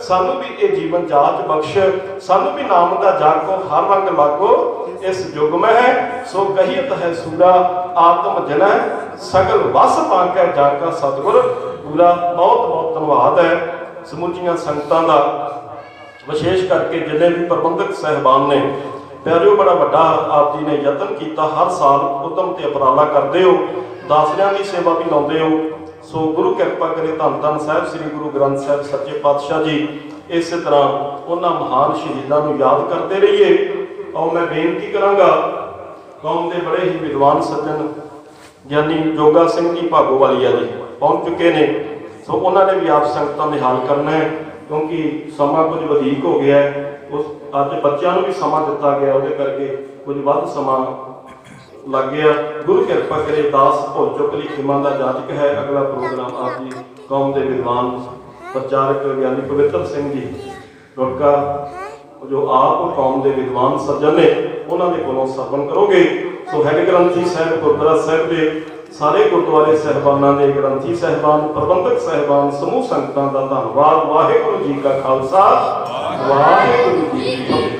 [SPEAKER 3] ਸਾਨੂੰ ਵੀ ਇਹ ਜੀਵਨ ਜਾਚ ਬਖਸ਼, ਸਾਨੂੰ ਵੀ ਨਾਮ ਦਾ ਜਾਗੋ ਹਰ ਰੰਗ ਲਾਗੋ, ਇਸ ਯੁਗ ਮੈਂ ਹੈ ਸੋ ਕਹੀਤ ਹੈ ਸੂਰਾ, ਆਤਮ ਜਨੈ, ਸਗਲ ਵਸ ਪਾਕੈ ਜਾਗਾ ਸਤਿਗੁਰ। ਪੂਰਾ ਬਹੁਤ ਬਹੁਤ ਧੰਨਵਾਦ ਹੈ ਸਮੁੱਚੀਆਂ ਸੰਗਤਾਂ ਦਾ। ਵਿਸ਼ੇਸ਼ ਕਰਕੇ ਜਿੰਨੇ ਵੀ ਪ੍ਰਬੰਧਕ ਸਹਿਬਾਨ ਨੇ ਪਿਆਰਿਓ, ਬੜਾ ਵੱਡਾ ਆਪ ਜੀ ਨੇ ਯਤਨ ਕੀਤਾ ਹਰ ਸਾਲ ਉਦਮ ਤੇ ਉਪਰਾਲਾ ਕਰਦੇ ਹੋ ਦਾਸਰਿਆਂ ਦੀ ਸੇਵਾ ਵੀ ਲਾਉਂਦੇ ਹੋ। ਸੋ ਗੁਰੂ ਕਿਰਪਾ ਕਰੇ ਧੰਨ ਧੰਨ ਸਾਹਿਬ, ਸ੍ਰੀ ਗੁਰੂ ਗ੍ਰੰਥ ਸਾਹਿਬ ਸੱਚੇ ਪਾਤਸ਼ਾਹ ਜੀ, ਇਸੇ ਤਰ੍ਹਾਂ ਉਹਨਾਂ ਮਹਾਨ ਸ਼ਹੀਦਾਂ ਨੂੰ ਯਾਦ ਕਰਦੇ ਰਹੀਏ। ਔਰ ਮੈਂ ਬੇਨਤੀ ਕਰਾਂਗਾ ਕੌਮ ਦੇ ਬੜੇ ਹੀ ਵਿਦਵਾਨ ਸੱਜਣ, ਗਿਆਨੀ ਜੋਗਾ ਸਿੰਘ ਜੀ ਭਾਗੋਵਾਲੀਆ ਜੀ, ਪਹੁੰਚ ਚੁੱਕੇ ਨੇ। ਸੋ ਉਹਨਾਂ ਨੇ ਵੀ ਆਪ ਸੰਗਤਾਂ ਨਿਹਾਲ ਕਰਨਾ ਹੈ, ਕਿਉਂਕਿ ਸਮਾਂ ਕੁਝ ਵਧੇਕ ਹੋ ਗਿਆ ਹੈ, ਉਸ ਅੱਜ ਬੱਚਿਆਂ ਨੂੰ ਵੀ ਸਮਾਂ ਦਿੱਤਾ ਗਿਆ, ਉਹਦੇ ਕਰਕੇ ਕੁਝ ਵੱਧ ਸਮਾਂ ਲੱਗ ਗਿਆ। ਗੁਰੂ ਕਿਰਪਾ ਕਰੇ ਦਾਸ ਭੁੱਲ ਚੁੱਕ ਲਈ ਖਿਮਾ ਦਾ ਜਾਚਕ ਹੈ। ਅਗਲਾ ਪ੍ਰੋਗਰਾਮ ਆਪ ਜੀ ਕੌਮ ਦੇ ਵਿਦਵਾਨ, ਪ੍ਰਚਾਰਕ ਗਿਆਨੀ ਪਵਿੱਤਰ ਸਿੰਘ ਜੀ, ਰੁੜਕਾ, ਜੋ ਆਪ ਕੌਮ ਦੇ ਵਿਦਵਾਨ ਸੱਜਣ ਨੇ, ਉਹਨਾਂ ਦੇ ਕੋਲੋਂ ਸਰਵਣ ਕਰੋਗੇ। ਸੋ ਹੈਡ ਗ੍ਰੰਥੀ ਸਾਹਿਬ ਗੁਰਦੁਆਰਾ ਸਾਹਿਬ ਦੇ ਸਾਰੇ ਗੁਰਦੁਆਰੇ ਸਹਿਬਾਨਾਂ ਦੇ ਗ੍ਰੰਥੀ ਸਹਿਬਾਨ ਪ੍ਰਬੰਧਕ ਸਹਿਬਾਨ ਸਮੂਹ ਸੰਗਤਾਂ ਦਾ ਧੰਨਵਾਦ। ਵਾਹਿਗੁਰੂ ਜੀ ਕਾ ਖਾਲਸਾ। ਵਾਹਿਗੁਰੂ ਜੀ ਕੀ ਫਤਿਹ।